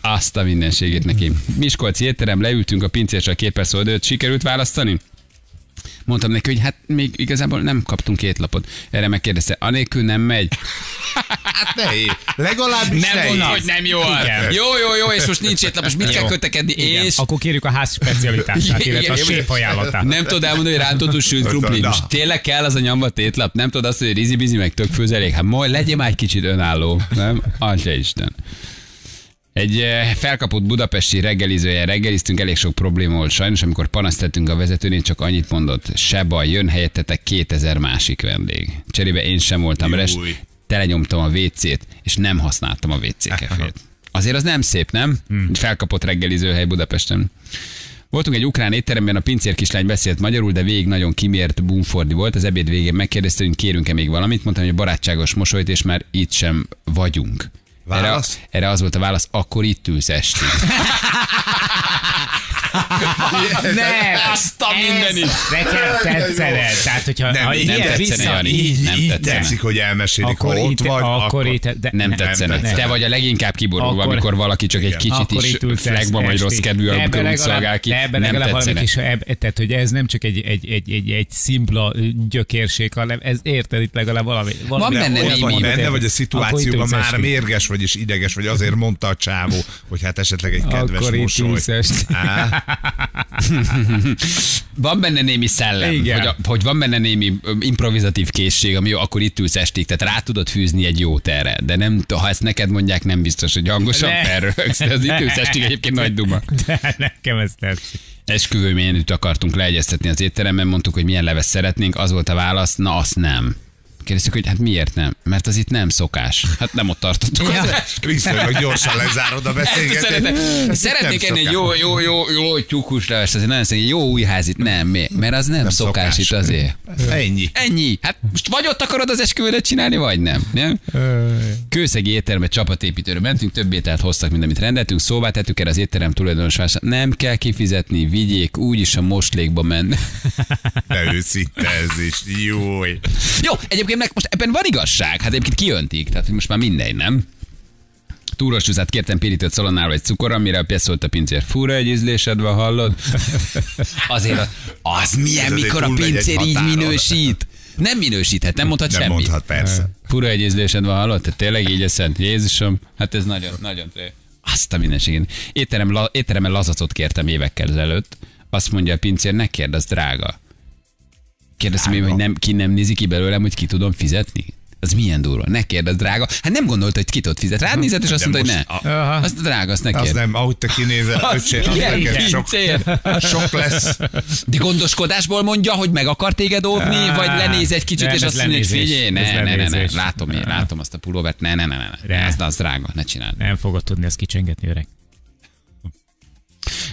Azt a mindenségét neki. Miskolci étterem, leültünk a pincérsel két perc sikerült választani? Mondtam neki, hogy hát még igazából nem kaptunk két lapot. Erre megkérdezte, anélkül nem megy. Hát nehéz. Legalábbis Nem nehéz. mondta, hogy nem jó. Igen. Jó, jó, jó, és most nincs étlapos, mit kell Jó. kötekedni, Igen. és... Akkor kérjük a ház specialitását, illetve a séf ajánlatát. Nem tudod elmondani, hogy rántott sült krumpli. Most tényleg kell az a nyamba tétlap? Nem tudod azt, hogy rizi-bizi meg tök főzelék? Hát majd legyen már egy kicsit önálló. Nem? Atya Isten. Egy eh, felkapott budapesti reggelizője reggeliztünk, elég sok probléma volt sajnos, amikor panaszt tettünk a vezetőnél, csak annyit mondott, se baj, jön helyettetek 2000 másik vendég. Cserébe én sem voltam rest, Júj. telenyomtam a WC-t, és nem használtam a WC kefét. Azért az nem szép, nem? Hmm. Felkapott reggelizőhely Budapesten. Voltunk egy ukrán étteremben, a pincér kislány beszélt magyarul, de végig nagyon kimért bumfordi volt. Az ebéd végén megkérdezte, hogy kérünk-e még valamit. Mondtam, hogy barátságos mosolyt, és már itt sem vagyunk. Erre, Válasz? erre az volt a válasz, akkor itt ülsz esti. Nem! Azt a mindenit! Nekem tetszene. Tehát, hogyha Nem, ha nem tetszene, vissza, Jani. Így, Nem így tetszene. tetszik, hogy elmesélik, akkor ha ott itt, vagy, akkor itt, de Nem tetszene. tetszene. Te vagy a leginkább kiborulva, Akkor- amikor valaki csak egy kicsit akkor is flagban vagy rossz kedvű, amikor úgy szolgál ki. ebben Nem tetszene. kis, eb, tehát, hogy ez nem csak egy, egy, egy, egy, egy szimpla gyökérség, hanem ez érted itt legalább valami. valami Van benne némi- vagy benne, vagy a Akkor szituációban már mérges vagy és ideges vagy, azért mondta a csávó, hogy hát esetleg egy kedves Akkor itt mosoly. Van benne némi szellem, Igen. hogy, a, hogy van benne némi improvizatív készség, ami jó, akkor itt ülsz estig, tehát rá tudod fűzni egy jót erre, de nem, ha ezt neked mondják, nem biztos, hogy hangosan Ne. felröhögsz, de az itt ülsz estig egyébként nagy duma. De nekem ez tetszik. Esküvőményen akartunk leegyeztetni az étteremben, mondtuk, hogy milyen leves szeretnénk, az volt a válasz, na azt nem. Kérdeztük, hogy hát miért nem? Mert az itt nem szokás. Hát nem ott tartottuk. Ja. viszonylag gyorsan lezárod a beszélgetést. Szeretnék enni egy jó, jó, jó, jó tyúkus levest, azért nagyon szép, jó újházit. Nem, mi? mert az nem, nem szokás, szokás. itt azért. Ennyi. Ennyi. Hát most vagy ott akarod az esküvődet csinálni, vagy nem. nem? Kőszegi étterembe csapatépítőre mentünk, több ételt hoztak, mint amit rendeltünk, szóvá tettük erre az étterem tulajdonos vásár. Nem kell kifizetni, vigyék, úgyis a moslékba men. De őszinte ez is. Jó. Jó, egyébként meg most ebben van igazság, hát egyébként kijöntik, tehát hogy most már mindegy, nem? Túrosúzát kértem pirített szalonáról egy cukorra, mire beszólt a pincér. Fura egy ízlésed van, hallod? Azért az, milyen, Ez mikor a pincér így minősít. Nem minősíthet, nem mondhat Nem semmit. mondhat, persze. Fura egy ízlésed van, hallod? Tehát tényleg így eszed. Jézusom, hát ez nagyon, nagyon tré. Azt a mindenségét. Étterem, la, étteremben lazacot kértem évekkel ezelőtt. Azt mondja a pincér, ne kérd, az drága. Kérdeztem én, hogy nem, ki nem nézi ki belőlem, hogy ki tudom fizetni? Az milyen durva? Ne kérdezz, drága. Hát nem gondolta, hogy ki tudod fizetni. Rád nézett, és azt mondta, hogy ne. a- Azt drága, azt ne Az kérd. nem, ahogy te kinézel, Az öcsém, az neked sok, sok lesz. De gondoskodásból mondja, hogy meg akar téged óvni, Á, vagy lenéz egy kicsit, nem, és azt mondja, hogy figyelj, ne, ne, ne, ne, látom én, látom azt a pulóvert, ne, ne, ne, ne, ne. Az, az drága, ne csináld. Nem fogod tudni ezt kicsengetni, öreg.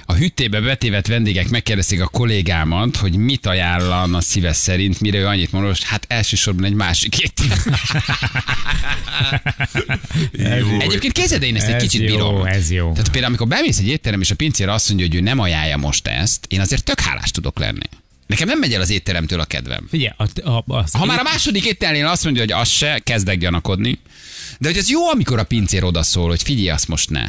A hűtébe betévet vendégek megkérdezték a kollégámat, hogy mit ajánlana szíves szerint, mire ő annyit mondott, hogy hát elsősorban egy másik. Egyébként képzeld, én ezt egy Ez kicsit jó, bírom. ez jó. Tehát például, amikor bemész egy étterem, és a pincér azt mondja, hogy ő nem ajánlja most ezt, én azért tök hálás tudok lenni. Nekem nem megy el az étteremtől a kedvem. Figyelj, a, a, az Ha már a második ételnél azt mondja, hogy az se, kezdek gyanakodni. De hogy ez jó, amikor a pincér odaszól, hogy figyelj, azt most ne.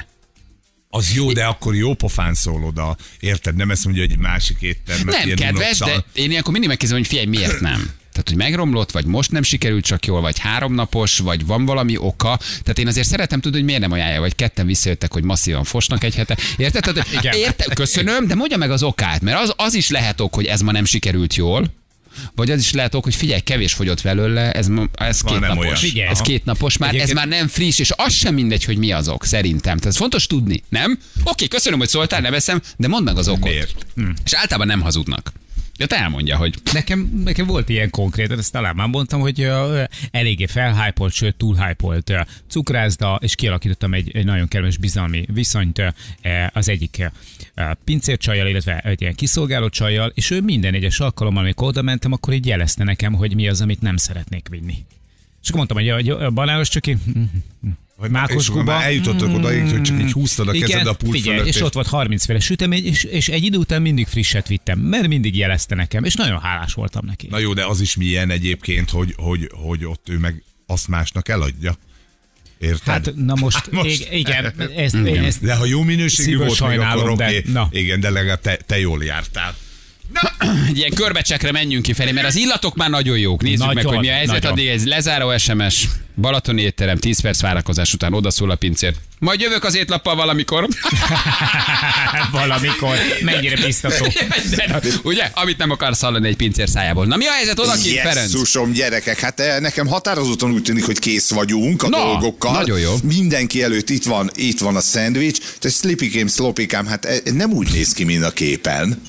Az jó, de akkor jó pofán szól oda. Érted? Nem ezt mondja, hogy egy másik éttermet. Nem kedves, de unottal. én ilyenkor mindig megkérdezem, hogy figyelj, miért nem? Tehát, hogy megromlott, vagy most nem sikerült csak jól, vagy háromnapos, vagy van valami oka. Tehát én azért szeretem tudni, hogy miért nem ajánlja, vagy ketten visszajöttek, hogy masszívan fosnak egy hete. Érted? Tehát, érte, köszönöm, de mondja meg az okát, mert az, az is lehet ok, hogy ez ma nem sikerült jól, vagy az is lehet ok, hogy figyelj, kevés fogyott belőle, ez, ez két napos. Figyelj, ez két napos már, ez Egyébként- már nem friss, és az sem mindegy, hogy mi az ok, szerintem. Tehát ez fontos tudni, nem? Oké, köszönöm, hogy szóltál, nem eszem, de mondd meg az okot. Miért? És általában nem hazudnak. De te elmondja, hogy Nekem, nekem volt ilyen konkrét, ezt talán már mondtam, hogy uh, eléggé felhájpolt, sőt túlhájpolt uh, cukrászda, és kialakítottam egy, egy nagyon kellemes bizalmi viszonyt uh, az egyik uh, pincércsajjal, illetve egy ilyen kiszolgáló csajjal, és ő minden egyes alkalommal, amikor oda mentem, akkor így jelezte nekem, hogy mi az, amit nem szeretnék vinni. És akkor mondtam, hogy a, a banános csöki, vagy mákos és már eljutottak odaig, hogy csak így húztad a kezed a pult figyelj, fölött, és ott volt 30 féle sütemény, és, és egy idő után mindig frisset vittem, mert mindig jelezte nekem, és nagyon hálás voltam neki. Na jó, de az is milyen egyébként, hogy, hogy, hogy ott ő meg azt másnak eladja. Érted? Hát, na most, Hát most- igen, ezt, én ezt de ha jó minőségű volt, még sajnálom, akkor de oké. na. Igen, de legalább te, te jól jártál. egy ilyen körbecsekre menjünk kifelé, mert az illatok már nagyon jók. Nézzük meg, Nagyon, hogy mi a helyzet. nagyon. Addig egy lezáró SMS, Balatoni étterem, 10 perc várakozás után odaszól a pincér. Majd jövök az étlappal valamikor. valamikor, mennyire biztató. Ugye? Amit nem akarsz hallani egy pincér szájából. Na mi a helyzet odakint, Ferenc? Jesszusom, gyerekek, hát eh, nekem határozottan úgy tűnik, hogy kész vagyunk a Na, dolgokkal. nagyon jó. Mindenki előtt itt van, itt van a szendvics, te slipikém, szlopikám, hát eh, nem úgy néz ki, mint a képen.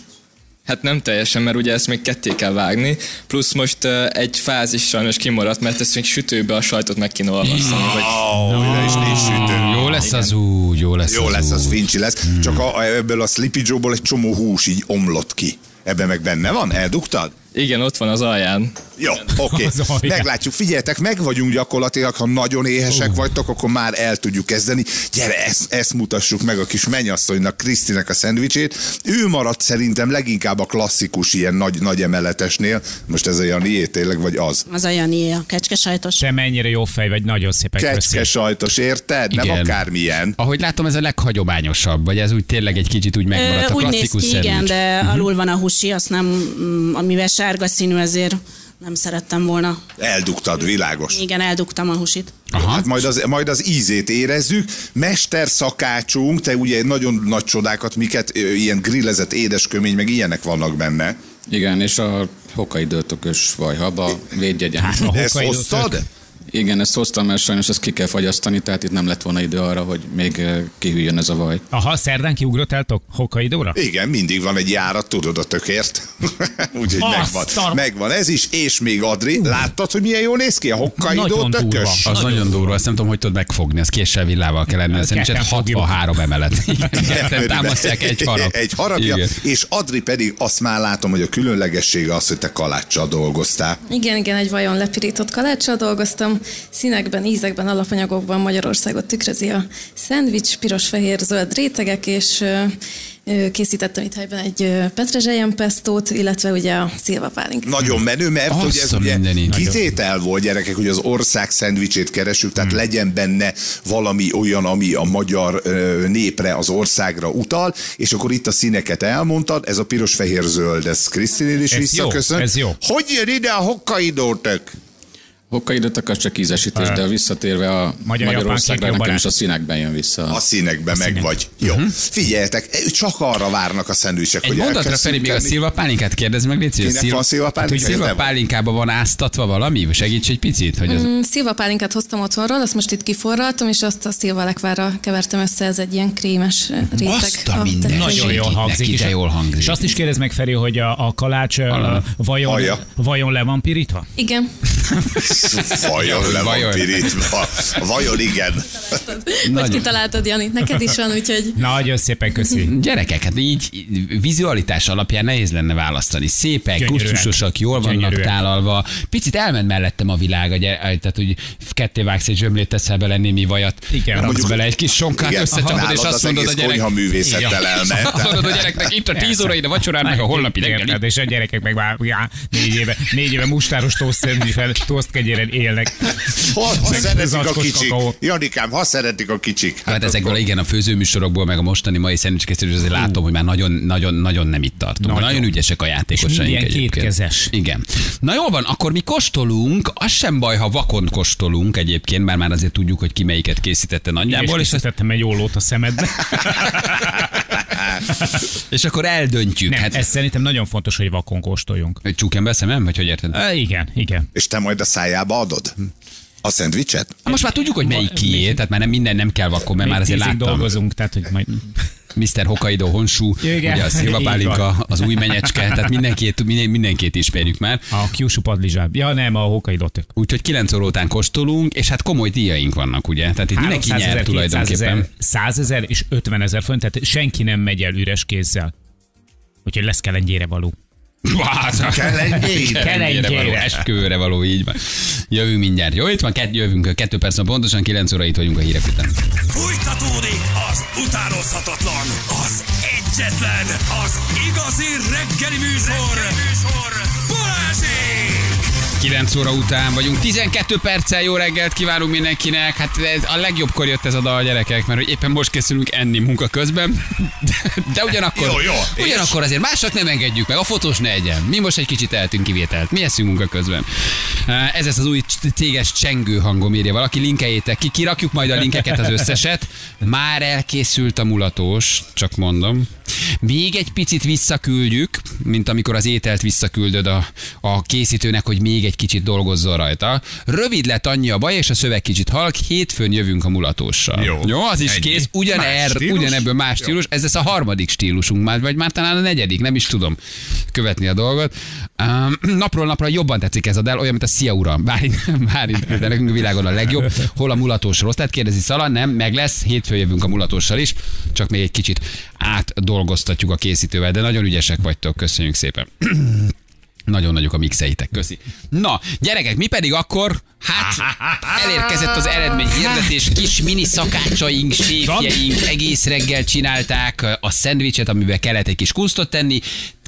Hát nem teljesen, mert ugye ezt még ketté kell vágni, plusz most uh, egy fázis sajnos kimaradt, mert ezt még sütőbe a sajtot meg kéne olvasztani. Hogy... Ó, oh, és nincs sütő. Jó lesz az úgy, jó lesz Jó az lesz, az fincsi lesz. Csak a, ebből a Slippy Joe-ból egy csomó hús így omlott ki. Ebben meg benne van? Eldugtad? Igen, ott van az alján. Jó, oké. Alján. Meglátjuk. Figyeljetek, meg vagyunk gyakorlatilag, ha nagyon éhesek uh. vagytok, akkor már el tudjuk kezdeni. Gyere, ezt, ezt mutassuk meg a kis mennyasszonynak, Krisztinek a szendvicsét. Ő maradt szerintem leginkább a klasszikus ilyen nagy, nagy emeletesnél. Most ez a Janié tényleg, vagy az? Az a Jani, a kecskesajtos. Te mennyire jó fej vagy, nagyon szépen Kecske köszi. sajtos, érted? Nem Igen. akármilyen. Ahogy látom, ez a leghagyományosabb, vagy ez úgy tényleg egy kicsit úgy megmaradt a Ö, úgy néz klasszikus ki, igen, de alul van a húsi, azt nem, mm, amivel sárga színű, ezért nem szerettem volna. Eldugtad, világos. Igen, eldugtam a húsit. Jó, hát majd az, majd az ízét érezzük. Mester szakácsunk, te ugye nagyon nagy csodákat, miket, ilyen grillezett édeskömény, meg ilyenek vannak benne. Igen, és a Hokkaido tökös vajhaba védjegyen. Hát, a Ezt hoztad? Igen, ezt hoztam, mert sajnos ezt ki kell fagyasztani, tehát itt nem lett volna idő arra, hogy még kihűljön ez a vaj. Aha, szerdán kiugrottáltok Hokkaidóra? Igen, mindig van egy járat, tudod a tökért. Úgyhogy megvan. a- Megvan ez is, és még Adri. Láttad, hogy milyen jól néz ki a Hokkaido Nagyon durva. tökös? Az nagyon durva, ezt nem tudom, hogy tudod megfogni, az késsel villával kell lenni, szerintem Ketten hat fogjuk. a három emelet. Igen, támasztják egy harap. Egy harapja, Igen. és Adri pedig azt már látom, hogy a különlegessége az, hogy te kaláccsal dolgoztál. Igen, igen, egy vajon lepirított kaláccsal dolgoztam. Színekben, ízekben, alapanyagokban Magyarországot tükrözi a szendvics, piros, fehér, zöld rétegek, és készítettem itt helyben egy petrezselyen pestót, illetve ugye a szilvapálink. Nagyon menő, mert Azt hogy ez a ugye kitétel volt, gyerekek, hogy az ország szendvicsét keresünk, tehát Hmm. legyen benne valami olyan, ami a magyar népre, az országra utal, és akkor itt a színeket elmondtad, ez a piros-fehér-zöld, ez Krisztinél is Ez visszaköszön. jó, ez jó. Hogy jön ide a Hokkaido tök? Hokkaido az csak ízesítés, de visszatérve a Magyar-japán Magyarországra, nekem barát. is a színekben jön vissza. A színekbe meg vagy. Jó. Figyeljetek, csak arra várnak a szendvicsek. Egy hogy mondatra Feri, még a szilva pálinkát kérdez meg, szíves. Kinek van szilva pálinka? Hogy szilva Nem. pálinkában van áztatva valami? Segíts egy picit, hogy az... Mm, szilvapálinkát hoztam otthonról, azt most itt kiforraltam, és azt a szilvalekvárra kevertem össze, ez egy ilyen krémes réteg. Azt a A minden-. Nagyon jól hangzik. neki és de a- jól hangzik. És azt is kérdez meg, Feri, hogy a, a kalács vajon, vajon le van pirítva? Igen. Vajon le van Vajon. pirítva. Vajon igen. Hogy kitaláltad, Jani? Neked is van, úgyhogy... Nagyon szépen köszi. Gyerekek, hát így vizualitás alapján nehéz lenne választani. Szépek, kusztusosak, jól vannak Gyönyörűek. tálalva. Picit elment mellettem a világ, a gyere, tehát hogy ketté vágsz egy zsömlét, teszel bele némi vajat, Igen. raksz Mondjuk- bele egy kis sonkát, összecsapod, és az azt mondod a gyerek... konyhaművészettel Igen. elment. Azt mondod a gyereknek, itt a 10 óra ide vacsorán, meg a holnapi reggeli. Érted, és a gyerekek meg már négy éve, négy éve mustáros tosztszendvicsel, tosztkegyéren élnek. Ha, szeretik a kicsik. kakaó. Janikám, ha szeretik a kicsik. Hát ezekből igen, a főzőműsorokból, meg a mostani mai szendvicskészítésről azért látom, hogy már nagyon, nagyon, nagyon nem itt tartunk. Nagyon, Nagyon. ügyesek a játékosaink egyébként. kétkezes. Igen. Na jól van, akkor mi kóstolunk, az sem baj, ha vakon kóstolunk egyébként, mert már azért tudjuk, hogy ki melyiket készítette És nagyjából, és készítettem egy ólót a szemedbe. És akkor eldöntjük. Nem, hát, ez szerintem nagyon fontos, hogy vakon kóstoljunk. Hogy csukjam be a szemem, vagy hogy érted? E, igen, igen. És te majd a szájába adod? A szendvicset? Most már tudjuk, hogy melyik kié, tehát már nem minden nem kell vakon, mert Még már azért láttam. dolgozunk, tehát hogy majd... Mr. Hokkaido Honshu, Igen, ugye a így szilvapálinka, van. az új menyecske, tehát mindenkit, minden, mindenkit ismerjük már. A Kyushu padlizsáb. Ja nem, a Hokkaido-t. Úgyhogy 9 óra után kóstolunk, és hát komoly díjaink vannak, ugye? Tehát itt mindenki 300 nyer ezer, 200 tulajdonképpen. ezer, 100 ezer és 50 ezer font, tehát senki nem megy el üres kézzel. Úgyhogy lesz kelengyére való. Kelengyére. Kelengyére. való, esküvőre való, így van. Jövünk mindjárt. Jó, itt van, kett, jövünk, kettő perc pontosan, 9 óra itt vagyunk a hírek után. Fújtatódik az utánozhatatlan, az egyetlen, az igazi reggeli műsor, reggeli műsor. Balázsék! 9 óra után vagyunk, 12 perccel jó reggelt kívánunk mindenkinek. Hát ez a legjobbkor jött ez a dal, gyerekek, mert hogy éppen most készülünk enni munka közben. De, ugyanakkor, Jó, jó. ugyanakkor azért másnak nem engedjük meg, a fotós ne egyen. Mi most egy kicsit eltünk kivételt. Mi eszünk munka közben. Ez lesz az új céges csengő hangom, írja valaki, linkeljétek ki, kirakjuk majd a linkeket az összeset. Már elkészült a mulatós, csak mondom. Még egy picit visszaküldjük, mint amikor az ételt visszaküldöd a, a készítőnek, hogy még egy kicsit dolgozzon rajta. Rövid lett annyi a baj, és a szöveg kicsit halk, hétfőn jövünk a mulatóssal. Jó. Jó az is Ennyi. kész, ugyaner, ugyanebből más stílus, ez lesz a harmadik stílusunk már, vagy már talán a negyedik, nem is tudom követni a dolgot. Um, napról napra jobban tetszik ez a del, olyan, mint a Szia Uram. Bárint, bárint, de nekünk a világon a legjobb. Hol a mulatós rossz? Tehát kérdezi Szala, nem, meg lesz, hétfőn jövünk a mulatóssal is, csak még egy kicsit átdolgoztatjuk a készítővel, de nagyon ügyesek vagytok, köszönjük szépen. Nagyon nagyok a mixeitek, köszi. Na, gyerekek, mi pedig akkor, hát elérkezett az eredmény hirdetés, kis mini szakácsaink, séfjeink. Egész reggel csinálták a szendvicset, amiben kellett egy kis kusztot tenni,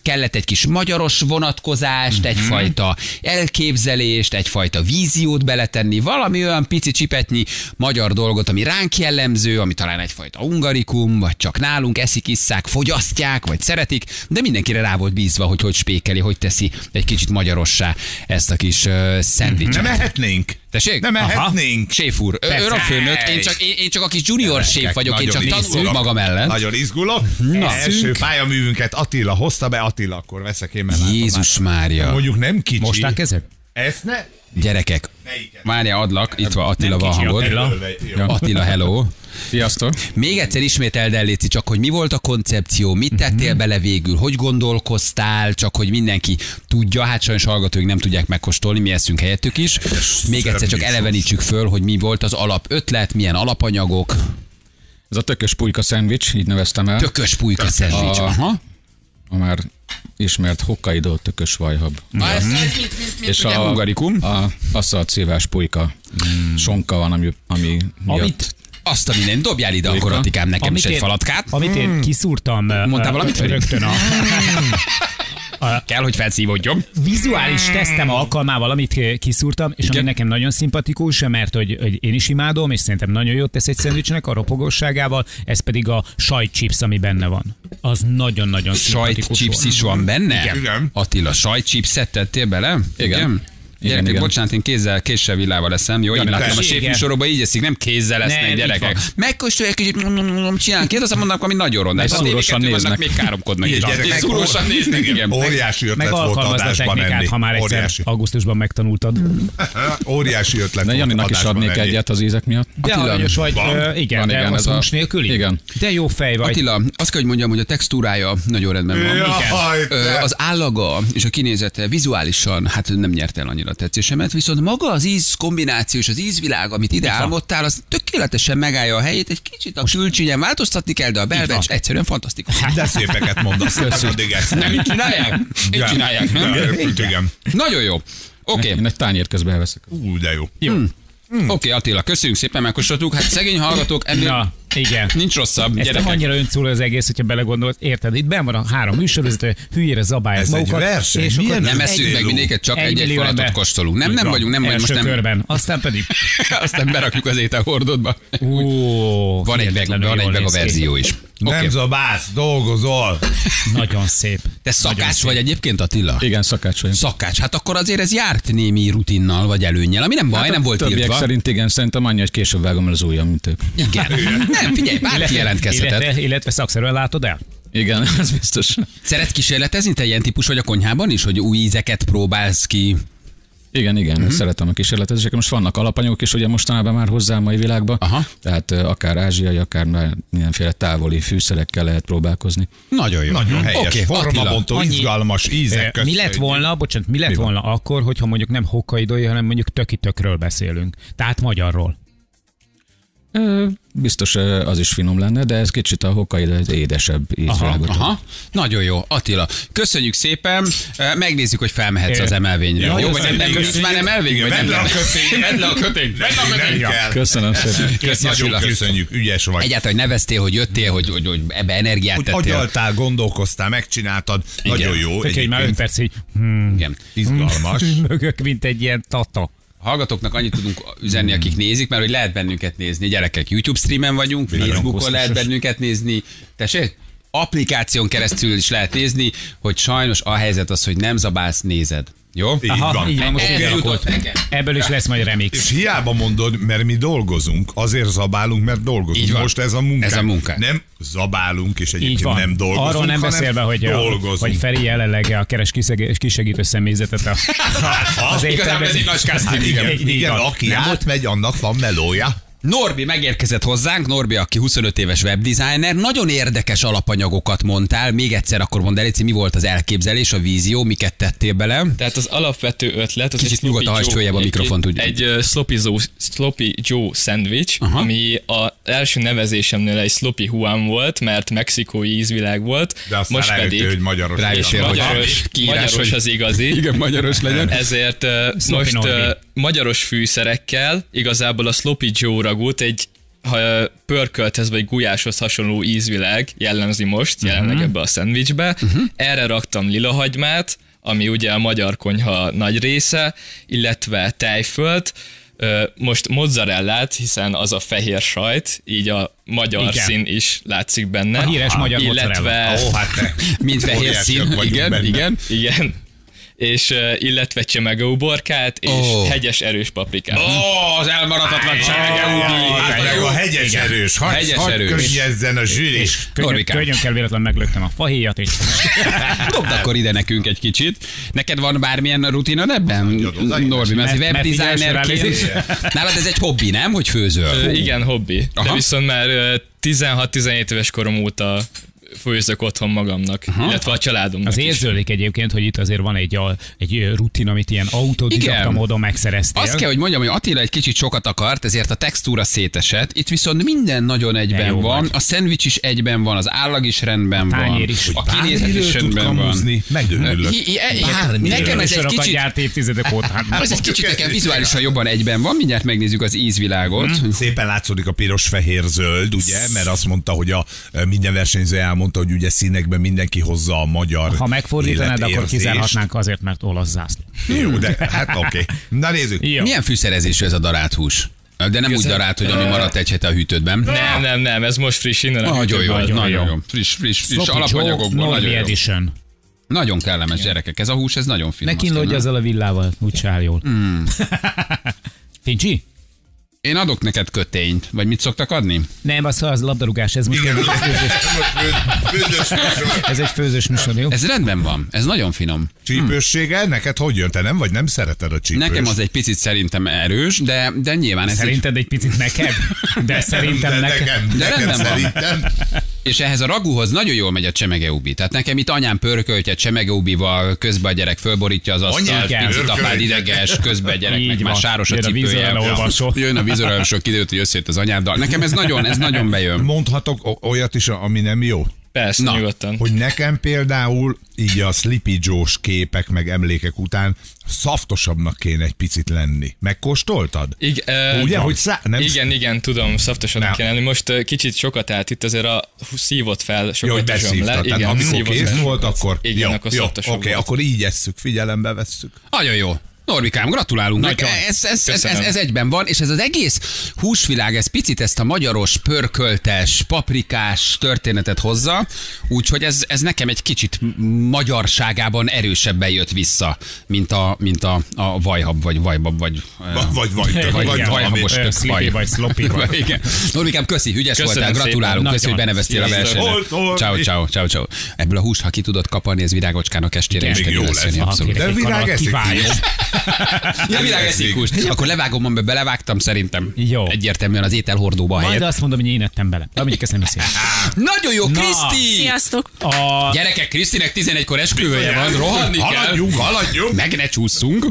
kellett egy kis magyaros vonatkozást, Mhm. egyfajta elképzelést, egyfajta víziót beletenni, valami olyan pici csipetnyi magyar dolgot, ami ránk jellemző, ami talán egyfajta ungarikum, vagy csak nálunk eszik, isszák, fogyasztják, vagy szeretik, de mindenkire rá volt bízva, hogy hogy spékeli, hogy teszi egy kicsit magyarossá ezt a kis uh, szendvicset. Nem ehetnénk. Tessék? Nem ehetnénk. Séf úr, ő, ő a főnök, én csak, én, én csak a kis junior séf vagyok, én csak tanulok magam ellen. Nagyon izgulok. Na. Első pályaművünket Attila hozta be, Attila, akkor veszek én mert látom Jézus már. Mária. Mondjuk nem kicsi. Mostál kezed? Ezt ne? Gyerekek, Várja, adlak, itt van Attila, van hangod. Attila. Attila, hello. Sziasztok! Még egyszer ismételd el, Léci, csak hogy mi volt a koncepció, mit tettél bele végül, hogy gondolkoztál, csak hogy mindenki tudja, hát sajnos hallgatóink nem tudják megkóstolni, mi eszünk helyettük is. Még egyszer csak elevenítsük föl, hogy mi volt az alap ötlet, milyen alapanyagok, Ez a tökös pulyka szendvics, így neveztem el. tökös pulyka szendvics. Aha. A már ismert Hokkaido tökös vajhab. Na, ez, ez mit, mit, mit, És a, hungarikum? a asszalt szívás pulyka. Sonka van, ami, ami miatt Amit, Azt a minden, dobjál ide akkor. Attikám nekem amit is egy én, falatkát. amit én kiszúrtam ö, Mondtál valamit, rögtön a, Kell, hogy felszívódjon. vizuális tesztem alkalmával, amit kiszúrtam, és ami Igen. nekem nagyon szimpatikus, mert hogy, hogy én is imádom, és szerintem nagyon jót tesz egy szendvicsnek a ropogóságával, ez pedig a sajtchips, ami benne van. Az nagyon-nagyon szimpatikus Sajtchips is van benne? Igen. Attila, sajtchipset tettél bele? Igen. Gyerekek, igen. bocsánat, én kézzel, késsel villával leszem, jó? Én láttam a tessék. séfműsorokban így eszik, nem kézzel lesznek Nem, gyerekek. egy kicsit, csinálnak két, aztán mondanak, ami nagyon rondás. A szúrósan néznek. még káromkodnak is. Igen, gyerekek, És szúrósan néznek, igen. Óriási ötlet Meg volt alkalmazd a adásban technikát, enni. ha már egyszer augusztusban megtanultad. Óriási ötlet volt Janinak is adnék egyet az ízek miatt. De aranyos vagy, igen, de igen, az hús nélküli? Igen. De jó fej vagy. Attila, azt kell, hogy mondjam, hogy a textúrája nagyon rendben van. Az állaga és a kinézete vizuálisan hát nem nyerte el annyira tetszésemet, viszont maga az íz kombináció és az ízvilág, amit ide álmodtál, az tökéletesen megállja a helyét, egy kicsit a külcsínyen változtatni kell, de a belbecs egyszerűen fantasztikus. De szépeket mondasz. Nem így csinálják? Így csinálják, nem? Igen. Igen. Nagyon jó. Oké, Én egy tányért közben elveszek. Ú, de jó. Jó. Oké, Attila, köszönjük szépen, megkóstoltuk. Hát szegény hallgatók, ennél Na, igen. nincs rosszabb. Ez annyira öncúl az egész, hogyha belegondolsz. Érted? Itt ben van a három műsorvezető, hülyére zabálják Ez egy magukat. verseny. és Milyen Nem Egy eszünk meg mindéket, csak egy egy-egy millió falatot kóstolunk. Nem, nem vagyunk, nem vagyunk, most nem. körben. Aztán pedig... Aztán berakjuk az ételhordodba. Ó, Van egy, van egy vega verzió is. Nem zabász, dolgozol. Nagyon szép. Te szakács vagy egyébként, Attila? Igen, szakács vagyok. Szakács. Hát akkor azért ez járt némi rutinnal vagy előnnyel, ami nem baj, Hát a nem volt többiek írtva. szerint igen, szerintem annyi, hogy később vágom el az ujjam, mint ők. Igen. Nem, figyelj, bárki jelentkezhetett. Illetve, illetve szakszerűen látod el? Igen, az biztos. Szeretsz kísérletezni? Te ilyen típus vagy a konyhában is, hogy új ízeket próbálsz ki? Igen, igen, uh-huh. szeretem a kísérletezéseket. Most vannak alapanyagok is ugye mostanában már hozzá a mai világba. Aha. Tehát akár ázsiai, akár már mindenféle távoli fűszerekkel lehet próbálkozni. Nagyon jó. Nagyon helyes. Oké, Okay. Formabontó, Annyi- izgalmas ízek Eh, Mi köszönjük. lett volna, bocsánat, mi lett Mi van? volna akkor, hogyha mondjuk nem hokkaidói, hanem mondjuk tökitökről beszélünk. Tehát magyarról. Biztos az is finom lenne, de ez kicsit a Hokkaido egy édesebb ízvilágot. ad. Aha, nagyon jó. Attila, köszönjük szépen. Megnézzük, hogy felmehetsz az emelvényre. Jó, Jó, vagy nem, nem, köszönjük. nincs már emelvény? Igen, vagy nem, le a kötényt, vedd le a kötényt, vedd le a kötényt. Köszönöm szépen. Köszi, Nagyon köszönjük, ügyes vagy. Egyáltalán, hogy neveztél, hogy jöttél, hogy, hogy, hogy ebbe energiát Hogy tettél. agyaltál, gondolkoztál, megcsináltad. Nagyon jó. Tök, hogy már öt egyébként. perc, hogy hmm, Igen. Izgalmas. mögök, mint egy ilyen tata. Hallgatóknak annyit tudunk üzenni, akik nézik, mert hogy lehet bennünket nézni. Gyerekek, YouTube streamen vagyunk, Nagyon Facebookon lehet bennünket nézni. Tessék? Applikáción keresztül is lehet nézni, hogy sajnos a helyzet az, hogy nem zabálsz, nézed. Jó? Így van. így van, most igen, jutott nekem. ebből is lesz majd És remix. hiába mondod, mert mi dolgozunk, azért zabálunk, mert dolgozunk. Így van. Most ez a munkánk. Ez a munkánk. Nem zabálunk, és Így egyébként van. nem dolgozunk, Arról nem beszélve, hogy, a, hogy Feri jelenleg a keres kisegítő személyzetet a, az Igazából étterben. ez egy nagy casting, Hát igen, Így igen, van. aki Nem átmegy, annak van melója. Norbi megérkezett hozzánk, Norbi, aki 25 éves webdesigner, nagyon érdekes alapanyagokat mondtál, még egyszer akkor mondd el, mi volt az elképzelés, a vízió, miket tettél bele? Tehát az alapvető ötlet... Az Kicsit egy sloppy nyugodtan hajtsd Joe- följebb a egy- mikrofont, úgy- Egy, egy sloppy, Joe, sloppy Joe szendvics, Aha. ami az első nevezésemnél egy sloppy Juan volt, mert mexikói ízvilág volt. De aztán most pedig hogy magyaros. Rájöttél, vagy. hogy- magyaros, kiírás, magyaros hogy- az igazi. Igen, magyaros legyen. Ezért uh, most uh, magyaros fűszerekkel igazából a sloppy Joe ragút egy ha pörkölthez vagy gulyáshoz hasonló ízvilág jellemzi most, jelenleg ebbe a szendvicsbe. Erre raktam lilahagymát, ami ugye a magyar konyha nagy része, illetve tejfölt, most mozzarellát, hiszen az a fehér sajt, így a magyar Igen. Szín is látszik benne. A híres magyar illetve, mozzarella. Ó, hát. Mint fehér szín, igen, benne. igen. Igen. És uh, illetve csemegóborkát és Ó. oh. hegyes erős paprikát. Ó, az elmaradhatatlan Hát meg a hegyes erős. Hagy, Hegyes hagy erős. könnyezzen a zsűri. Könnyen, kell véletlen meglöktem a fahéjat, és Dobd akkor ide nekünk egy kicsit. Neked van bármilyen rutinod ebben? Norbi, mert figyelsz webdesignerként. Nálad ez egy hobbi, nem? Hogy főzöl? Igen, hobbi. De viszont már ö, 16-17 éves korom óta főzök otthon magamnak, Aha. illetve a családomnak az érződik egyébként, hogy itt azért van egy, a, egy rutin, amit ilyen autodidakta Igen. módon megszereztél. Azt kell, hogy mondjam, hogy Attila egy kicsit sokat akart, ezért a textúra szétesett. Itt viszont minden nagyon egyben jó van. vagy. A szendvics is egyben van, az állag is rendben van. tányér is. A kinézet is rendben van. i- Bármiről. Nekem ez egy kicsit évtizedek óta. Hát, ez egy kicsit nekem vizuálisan jobban egyben van, mindjárt megnézzük az ízvilágot. Szépen látszódik a piros, fehér, zöld, ugye? Mert azt mondta, hogy a e, minden versenyző elmondta, hogy ugye színekben mindenki hozza a magyar ha megfordítanád, akkor kizárhatnánk azért, mert olasz zászló. Jó, de hát oké. Na nézzük. Jó. Milyen fűszerezésű ez a darált hús? De nem úgy darált, hogy ami maradt egy hete a hűtődben. Nem, nem, nem, ez most friss innen. a Nagyon jó, hűtőből. nagyon jó. Friss, friss, friss Sloppy alapanyagokból. Nagyon jó. Edition. Nagyon kellemes gyerekek. Ez a hús, ez nagyon finom. Ne kínlódj azzal a villával, úgy se áll jól. Hmm. Fincsi? Én adok neked kötényt. Vagy mit szoktak adni? Nem, az az labdarúgás, ez most Igen, egy főzős, Főzős ez egy főzős műsor, jó? Ez rendben van. Ez nagyon finom. Csípőssége, neked hogy jön? Te nem vagy, nem szereted a csípős? Nekem az egy picit szerintem erős, de, de nyilván ez egy... Szerinted egy picit neked? De szerintem de neked. nekem, De rendben van. És ehhez a ragúhoz nagyon jól megy a csemegeubi. Tehát nekem itt anyám pörköltje csemegeubival, közben a gyerek fölborítja az asztalt, picit apád ideges, közben a gyereknek már van. sáros a Jön a cipője. Jön a vízorálásról, kiderült, hogy összejött az anyáddal. Nekem ez nagyon, ez nagyon bejön. Mondhatok olyat is, ami nem jó? Persze, Na. nyugodtan. Hogy nekem például így a Sleepy Joe-s képek meg emlékek után szaftosabbnak kéne egy picit lenni. Megkóstoltad? Ig- ö, Ugye, hogy szá- nem igen, igen, tudom, szaftosabbnak Nem. kell lenni. Most kicsit sokat állt itt, azért a szívott fel, sokat beszívtad. le. Tehát Igen, amikor szívott kész volt, akkor Igen, jó, akkor jó, oké, volt. akkor így esszük, figyelembe vesszük. Nagyon jó. Normikám, gratulálunk. Nagyon. Ez, ez, ez, ez, Köszönöm. ez, egyben van, és ez az egész húsvilág, ez picit ezt a magyaros, pörköltes, paprikás történetet hozza, úgyhogy ez, ez nekem egy kicsit magyarságában erősebben jött vissza, mint a, mint a, a vajhab, vagy vajbab, vagy... Vagy- vagy- vagy- vagy, vagy vagy vajhabos tök ö, vaj. vagy sloppy vagy. Igen. Normikám, köszi, ügyes Köszönöm voltál, gratulálunk, köszi, hogy beneveztél a versenyre. Ciao, ciao, ciao, ciao. Ebből a húst, ha ki tudod kaparni, ez virágocskának estére még jó lesz. De virág eszik. Ja, világ eszik húst. Akkor levágom, amiben belevágtam szerintem. Jó. Egyértelműen az ételhordóba Majd helyett. azt mondom, hogy én ettem bele. Mondjuk ezt nem hiszem. Nagyon jó, Na. Kriszti! Sziasztok! A... Gyerekek, Krisztinek 11-kor esküvője van, rohanni kell. Haladjunk, haladjunk. Meg ne csúszunk.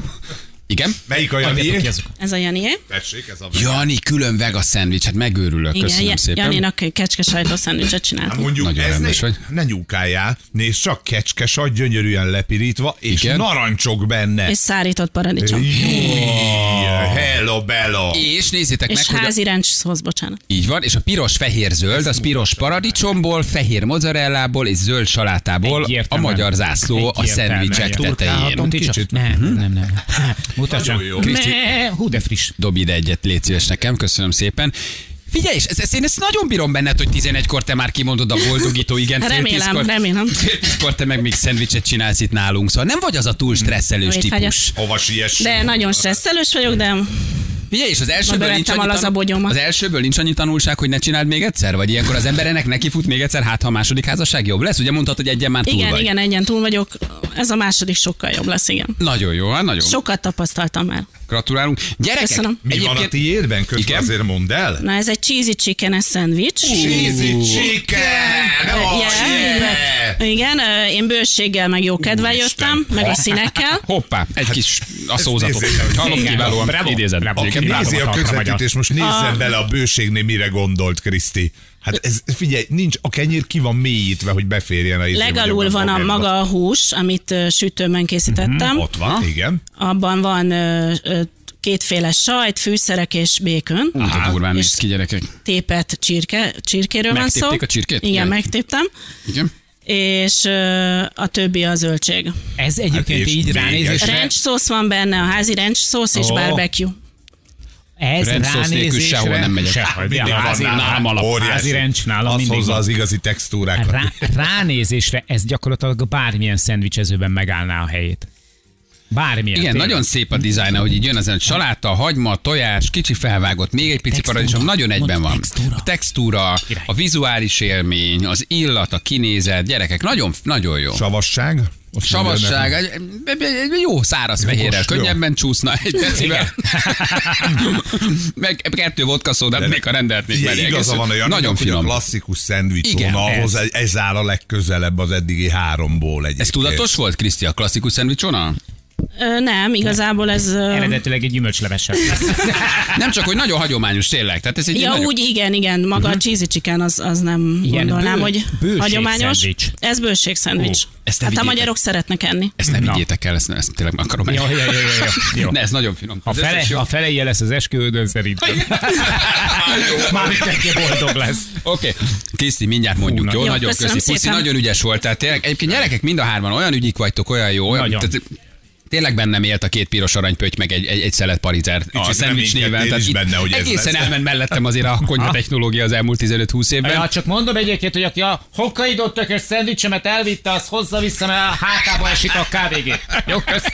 Igen? Melyik a Jani? Ez a Janié. Tessék, ez a Jani, külön vega szendvics, hát megőrülök, Igen, köszönöm szépen. Janinak kecske sajtos szendvicset Hát csináltunk. mondjuk Nagyon ez ne, vagy. ne nyúkáljál, nézd csak kecskesaj gyönyörűen lepirítva, és Igen. narancsok benne. És szárított paradicsom. Jaj, Hello, Bella. És nézzétek meg, És hogy a, házi szósz, bocsánat. így van, és a piros, fehér, zöld, az piros paradicsomból, fehér mozzarellából és zöld salátából a magyar zászló a szendvicsek tetején. Nem, nem, nem. Jó. Kriszti- Hú, de friss. Dobj ide egyet, légy szíves nekem, köszönöm szépen. Figyelj, és ez, ez, én ezt nagyon bírom benned, hogy 11-kor te már kimondod a boldogító, igen, fél Remélem, tízkor- remélem. Fél tízkor te meg még szendvicset csinálsz itt nálunk, szóval nem vagy az a túl stresszelős Itt típus. Hova siess? De nagyon stresszelős vagyok, de Figyelj, és az elsőből, nincs annyi, lazabogyomat. az elsőből nincs annyi tanulság, hogy ne csináld még egyszer? Vagy ilyenkor az embernek neki fut még egyszer, hát ha a második házasság jobb lesz? Ugye mondtad, hogy egyen már túl igen, vagy. igen, egyen túl vagyok. Ez a második sokkal jobb lesz, igen. Nagyon jó, hát nagyon. Sokat tapasztaltam már. Gratulálunk. Gyerekek, Köszönöm. Mi van a tiédben? Közben Igen? azért mondd el. Na ez egy cheesy chicken szendvics. Cheesy chicken! Oh, Yeah. Igen, én bőséggel meg jó kedvel jöttem, meg a színekkel. Hoppá, egy kis a szózatot. Hallom kiválóan. Bravo, Idézed. bravo. Aki nézi a közvetítést, most nézzen bele a bőségnél, mire gondolt Kriszti. Hát ez, figyelj, nincs, a kenyér ki van mélyítve, hogy beférjen a izé, Legalul van a maga a hús, amit sütőben készítettem. Ott van, igen. Abban van ö, ö, kétféle sajt, fűszerek és békön. De durván És néz ki, gyerekek. Tépet csirke, csirkéről van szó. Megtépték a csirkét? Igen, Igen. megtéptem. Igen. És a többi a zöldség. Ez egyébként Hát és így ránézésre. Ranch szósz van benne, a házi ranch szósz és Ó. barbecue. Ez ránézésre. sehol nem megyek. Sehol. Mindig van házi- nálam. alap. Óriási. Házi rencs nálam Az mindig hozza van. az igazi textúrákat. Rá, ránézésre ez gyakorlatilag bármilyen szendvicsezőben megállná a helyét. Bármilyen. Igen, tényleg. nagyon szép a dizájn, hogy így jön az saláta, hagyma, tojás, kicsi felvágott, még egy pici Textúra. paradicsom, nagyon egyben van. textúra. A textúra, Király. a vizuális élmény, az illat, a kinézet, gyerekek, nagyon, nagyon jó. Savasság? Azt Savasság, egy, egy, egy jó száraz fehérrel, könnyebben csúszna egy decivel. Meg kettő vodka szódát még a rendeltnék belé. igaza van Janinak, Nagyon finom. klasszikus szendvics Igen, vonalhoz, ez. ez. áll a legközelebb az eddigi háromból egyébként. Ez tudatos volt, Kriszti, a klasszikus szendvics vonal? Ö, nem, igazából ez... ö, Eredetileg egy gyümölcslevessel. Nem csak, hogy nagyon hagyományos tényleg. Tehát ez egy Ja, nagyon... úgy igen, igen, maga a cheesy chicken az, az nem Ilyen gondolnám, bő- hogy bőség hagyományos. szendvics. Ez bőség szendvics. ezt ne Hát a vigyétek. magyarok szeretnek enni. Ezt nem vigyétek el, ezt, ezt tényleg meg akarom Jó, jó, jó, jó, jó, jó. Ne, ez nagyon finom. Az fele, jó. ha feleje lesz az esküvődön szerintem. Már mindenki boldog lesz. Oké, okay. Kriszti, mindjárt mondjuk, Fú, jó? Jó, Nagyon köszi. Puszi, nagyon ügyes voltál. Tényleg, egyébként gyerekek mind a hárman olyan ügyik vagytok, olyan jó. Olyan, Nagyon. tehát, tényleg bennem élt a két piros aranypötty, meg egy, egy, egy szelet parizer a szendvics néven. reménykedtél is benne, hogy egészen lesz. elment mellettem azért a konyha technológia az elmúlt 15-20 évben. Ja, csak mondom egyébként, hogy aki a Hokkaido tökös szendvicsemet elvitte, az hozza vissza, mert a hátába esik a KVG. Jó, kösz.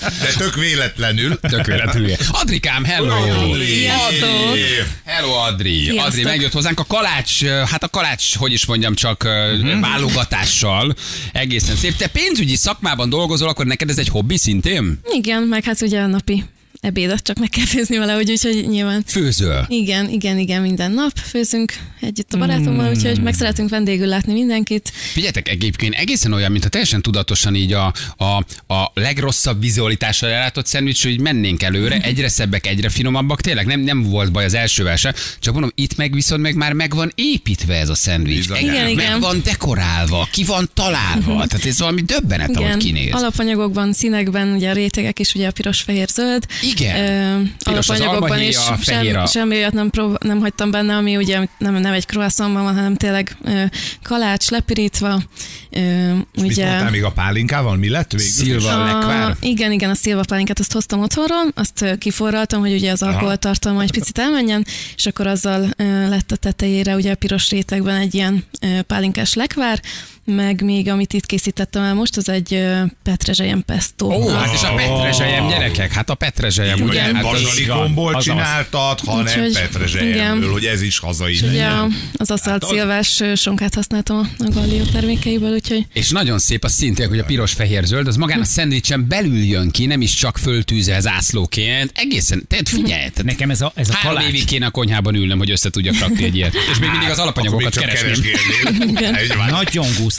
De tök véletlenül. Tök véletlenül. Adrikám, hello! Sziasztok! Hello, Adri. Sziasztok. Adri megjött hozzánk a kalács, hát a kalács, hogy is mondjam, csak uh-huh. válogatással. Egészen szép. Te pénzügyi szakmában dolgozol, akkor neked ez egy hobbi szintén? Igen, meg hát ugye a napi ebédet csak meg kell főzni valahogy, úgyhogy nyilván. Főzöl. Igen, igen, igen, minden nap főzünk együtt a barátommal, Hmm. úgyhogy meg szeretünk vendégül látni mindenkit. Figyeljetek, egyébként egészen olyan, mintha teljesen tudatosan így a, a, a legrosszabb vizualitással ellátott szendvics, hogy mennénk előre, egyre szebbek, egyre finomabbak. Tényleg nem, nem volt baj az elsővel se. Csak mondom, itt meg viszont meg már meg van építve ez a szendvics. Bizony. Igen, meg igen. van dekorálva, ki van találva. Tehát ez valami döbbenet, ahogy Igen, kinéz. alapanyagokban, színekben, ugye a rétegek is, ugye a piros, fehér, zöld. Igen. Ö, Piros alapanyagokban a- sem, semmi olyat nem, prób- nem hagytam benne, ami ugye nem, nem egy croissantban van, hanem tényleg ö, kalács lepirítva. Ö, Mit ugye, mondtál még a pálinkával? Mi lett végül? Szilva lekvár. igen, igen, a szilva pálinkát azt hoztam otthonról, azt kiforraltam, hogy ugye az alkoholtartalma egy picit elmenjen, és akkor azzal ö, lett a tetejére ugye a piros rétegben egy ilyen ö, pálinkás lekvár, meg még amit itt készítettem el most, az egy petrezselyem pesto. Ó, hát és a petrezselyem gyerekek, hát a petrezselyem, ugye? Nem Hát az- bazsalikomból az csináltad, hanem petrezselyemből, igen. hogy ez is hazai legyen. a- az aszalt Hát az- szilvás ö, sonkát használtam a, a Gallió termékeiből, úgyhogy És nagyon szép a szintén, hogy a piros, fehér, zöld, az magán a szendvicsen belül jön ki, nem is csak föltűzve zászlóként. Egészen, tehát figyelj, tehát Nekem ez a, ez a három kalács. évig kéne a konyhában ülnöm, hogy össze tudjak rakni egy ilyet. És még mindig az alapanyagokat keresném. keresgélnél. Egy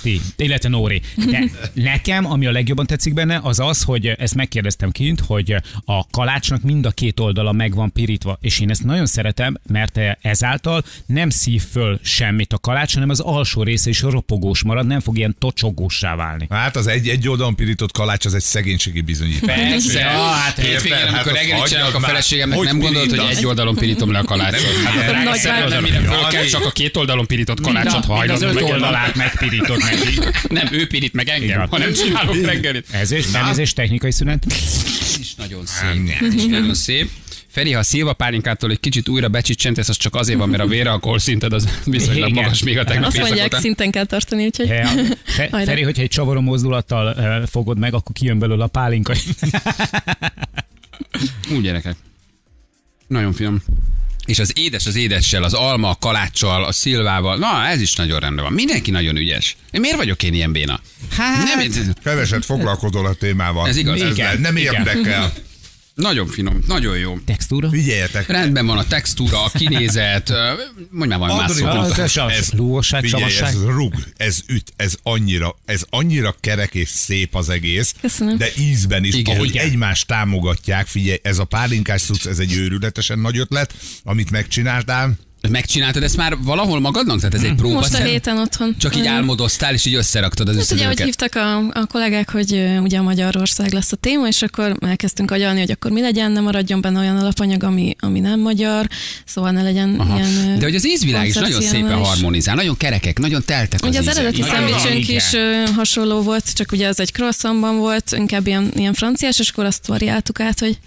guszti, illetve Nóri. De nekem, ami a legjobban tetszik benne, az az, hogy ezt megkérdeztem kint, hogy a kalácsnak mind a két oldala meg van pirítva, és én ezt nagyon szeretem, mert ezáltal nem szív föl semmit a kalács, hanem az alsó része is ropogós marad, nem fog ilyen tocsogósá válni. Hát az egy, egy oldalon pirított kalács, az egy szegénységi bizonyítás. Persze, ah, hát hétvégén, Hát amikor azt reggelit csinálok a feleségemnek, nem gondolod, hogy egy oldalon pirítom le a kalácsot. Hát Nem, a drága vár- mire föl kell, csak a két oldalon pirított kalácsot hajlom. az öt oldalát megpirítod neki. Nem, ő pirít meg engem, Igen. hanem csinálok reggelit. Ezért, elnézést, technikai szünet. Ez is nagyon szép. Ez is nagyon szép. Feri, ha a szilva pálinkától egy kicsit újra becsicsentesz, az csak azért van, mert a véralkohol szinted az viszonylag Igen. magas még a tegnap azt mondják, után. szinten kell tartani, úgyhogy Ja, Fe. Feri, hogyha egy csavaró mozdulattal uh, fogod meg, akkor kijön belőle a pálinka. Úgy gyerekek. Nagyon finom. És az édes az édessel, az alma, a kaláccsal, a szilvával, na ez is nagyon rendben van. Mindenki nagyon ügyes. Én miért vagyok én ilyen béna? Hát... Nem, ez- Keveset foglalkozol a témával. Ez igaz. Ez Igen, nem igen. érdekel. Nagyon finom, nagyon jó. Textúra? Figyeljetek. Rendben van a textúra, a kinézet, mondj már valami más szót. Ez lúgosság, ez rug, ez üt, ez annyira, ez annyira kerek és szép az egész, Köszönöm. de ízben is, Igen, ahogy igen. egymást támogatják, figyelj, ez a pálinkás cucc, ez egy őrületesen nagy ötlet, amit megcsináltál. Megcsináltad ezt már valahol magadnak? Tehát ez egy próba? most a héten otthon. Csak így álmodoztál, és így összeraktad az Hát ugye, hogy összes hívtak a, a kollégák, hogy ugye a Magyarország lesz a téma, és akkor elkezdtünk agyalni, hogy akkor mi legyen, ne maradjon benne olyan alapanyag, ami, ami nem magyar, szóval ne legyen Aha. ilyen... De hogy az ízvilág is nagyon szépen harmonizál, nagyon kerekek, nagyon teltek az Ugye az ízek. eredeti szendvicsünk is hasonló volt, csak ugye az egy croissantban volt, inkább ilyen, ilyen franciás, és akkor azt variáltuk át, hogy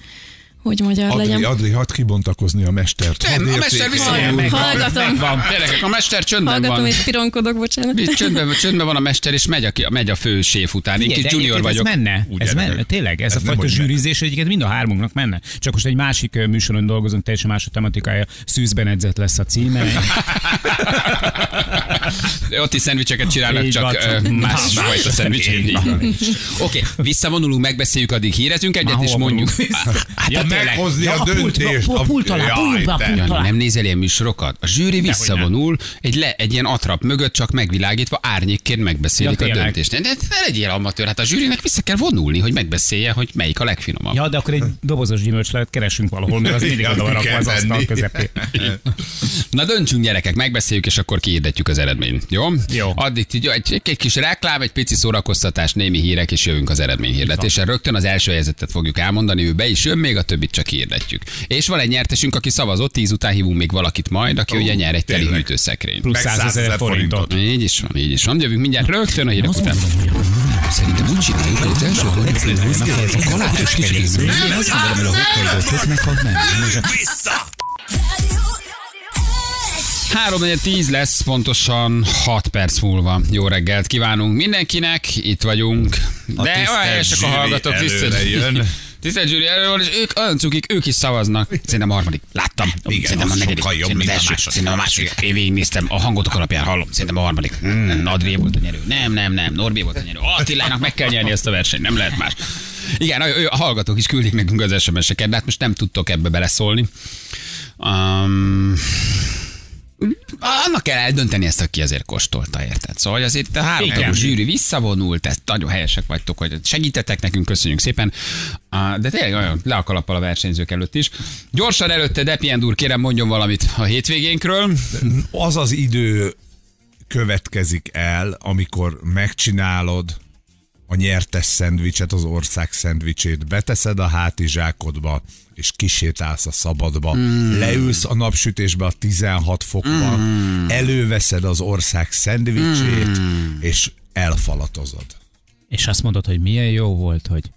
hogy magyar Adri, legyen. Adri, hadd kibontakozni a mestert. Nem, Hadd a mester viszonylag Hallgatom. Van. Gyerekek, a mester csöndben Hallgatom van. és pironkodok, bocsánat. Így Csöndben, csöndben van a mester, és megy a, megy a fő séf után. Én Igen, kis junior vagyok. Ez menne, Úgy ez menne, tényleg, ez, Ez a fajta zsűrizés egyébként mind a hármunknak menne. Csak most egy másik műsoron dolgozunk, teljesen más a tematikája, szűzben edzett lesz a címe. Ott is szendvicseket csinálnak, csak más más. fajta szendvicsek. Oké, visszavonulunk, megbeszéljük, addig hírezünk egyet, és mondjuk. Hát tényleg. Meghozni a a döntést. a pult alá, te. pult alá. Nem nézel ilyen műsorokat? A zsűri visszavonul, egy, le, egy ilyen atrap mögött csak megvilágítva árnyékként megbeszélik Ja, a döntést. De ne legyél amatőr, hát a zsűrinek vissza kell vonulni, hogy megbeszélje, hogy melyik a legfinomabb. Ja, de akkor egy dobozos gyümölcslevet keresünk valahol, mert az mindig oda van az asztal közepén. Na döntsünk gyerekek, megbeszéljük, és akkor kihirdetjük az eredményt. Jó? Jó. Addig egy, egy kis reklám, egy pici szórakoztatás, némi hírek, és jövünk az eredményhirdetéssel. Rögtön az első helyzetet fogjuk elmondani, ő be is jön, még a többit csak hirdetjük. És van egy nyertesünk, aki szavazott, tíz után hívunk még valakit majd, aki Ó, ugye nyer egy teli tényleg. hűtőszekrényt. Plusz Meg 100 ezer 100 forintot. Így is van, így is van. Jövünk mindjárt rögtön a hírek után. Szerintem úgy csináljuk, hogy az első a kalácsos kicsit Én azt gondolom, hogy a Hokkaido meghalt nem. Vissza! 3 10 lesz pontosan 6 perc múlva. Jó reggelt kívánunk mindenkinek, itt vagyunk. A De olyan tisztelt helyesek a hallgatók, jön. Tisztelt zsűri előről, és ők olyan cukik, ők is szavaznak. Szerintem a harmadik. Láttam. Igen, Szerintem a negyedik. sokkal jobb, Szerintem mint a második. Szerintem a második. Én végignéztem, a hangotok alapján hallom. Szerintem a harmadik. Hmm, Adrié volt a nyerő. Nem, nem, nem. Norbi volt a nyerő. Attilának meg kell nyerni ezt a versenyt, nem lehet más. Igen, a hallgatók is küldik nekünk az SMS-eket, de hát most nem tudtok ebbe beleszólni. Um, annak kell eldönteni ezt, aki azért kóstolta, érted? Szóval hogy azért a három tagú zsűri visszavonult, ezt nagyon helyesek vagytok, hogy segítetek nekünk, köszönjük szépen. De tényleg olyan le a kalappal a versenyzők előtt is. Gyorsan előtte Depiend úr, kérem mondjon valamit a hétvégénkről. Az az idő következik el, amikor megcsinálod a nyertes szendvicset, az ország szendvicsét, beteszed a hátizsákodba, és kisétálsz a szabadba, mm. leülsz a napsütésbe a 16 fokban, mm. előveszed az ország szendvicsét, mm. és elfalatozod. És azt mondod, hogy milyen jó volt, hogy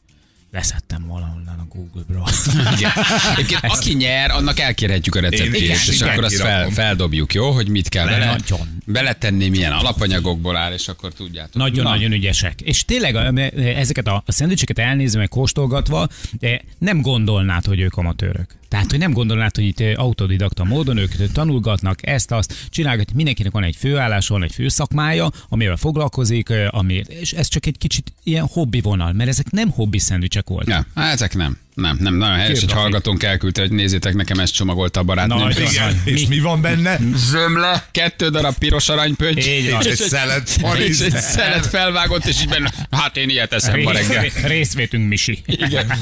leszettem valahonnan a Google-bra. Igen. Egyébként aki nyer, annak elkérhetjük a is, és igen, akkor azt fel, feldobjuk, jó? Hogy mit kell Le- bele, nagyon. beletenni, milyen alapanyagokból áll, és akkor tudjátok. Nagyon-nagyon ügyesek. És tényleg ezeket a, szendvicseket elnézve, meg kóstolgatva, de nem gondolnád, hogy ők amatőrök. Tehát, hogy nem gondolnád, hogy itt autodidakta módon ők tanulgatnak ezt, azt, csinálgatják. Mindenkinek van egy főállás, van egy főszakmája, amivel foglalkozik, ami, és ez csak egy kicsit ilyen hobbi vonal, mert ezek nem hobbi szendvicsek voltak. Ja, hát ezek nem. Nem, nem, nagyon helyes, hogy Kérdafi. hallgatónk elküldte, hogy nézzétek, nekem ezt csomagolta a barátnőm. Nagyon Igen, és mi van benne? Zömle, kettő darab piros aranypötty, Így van. És egy szelet és egy szelet felvágott, és így benne, hát én ilyet eszem ma reggel. Rész, részvétünk Misi. Igen.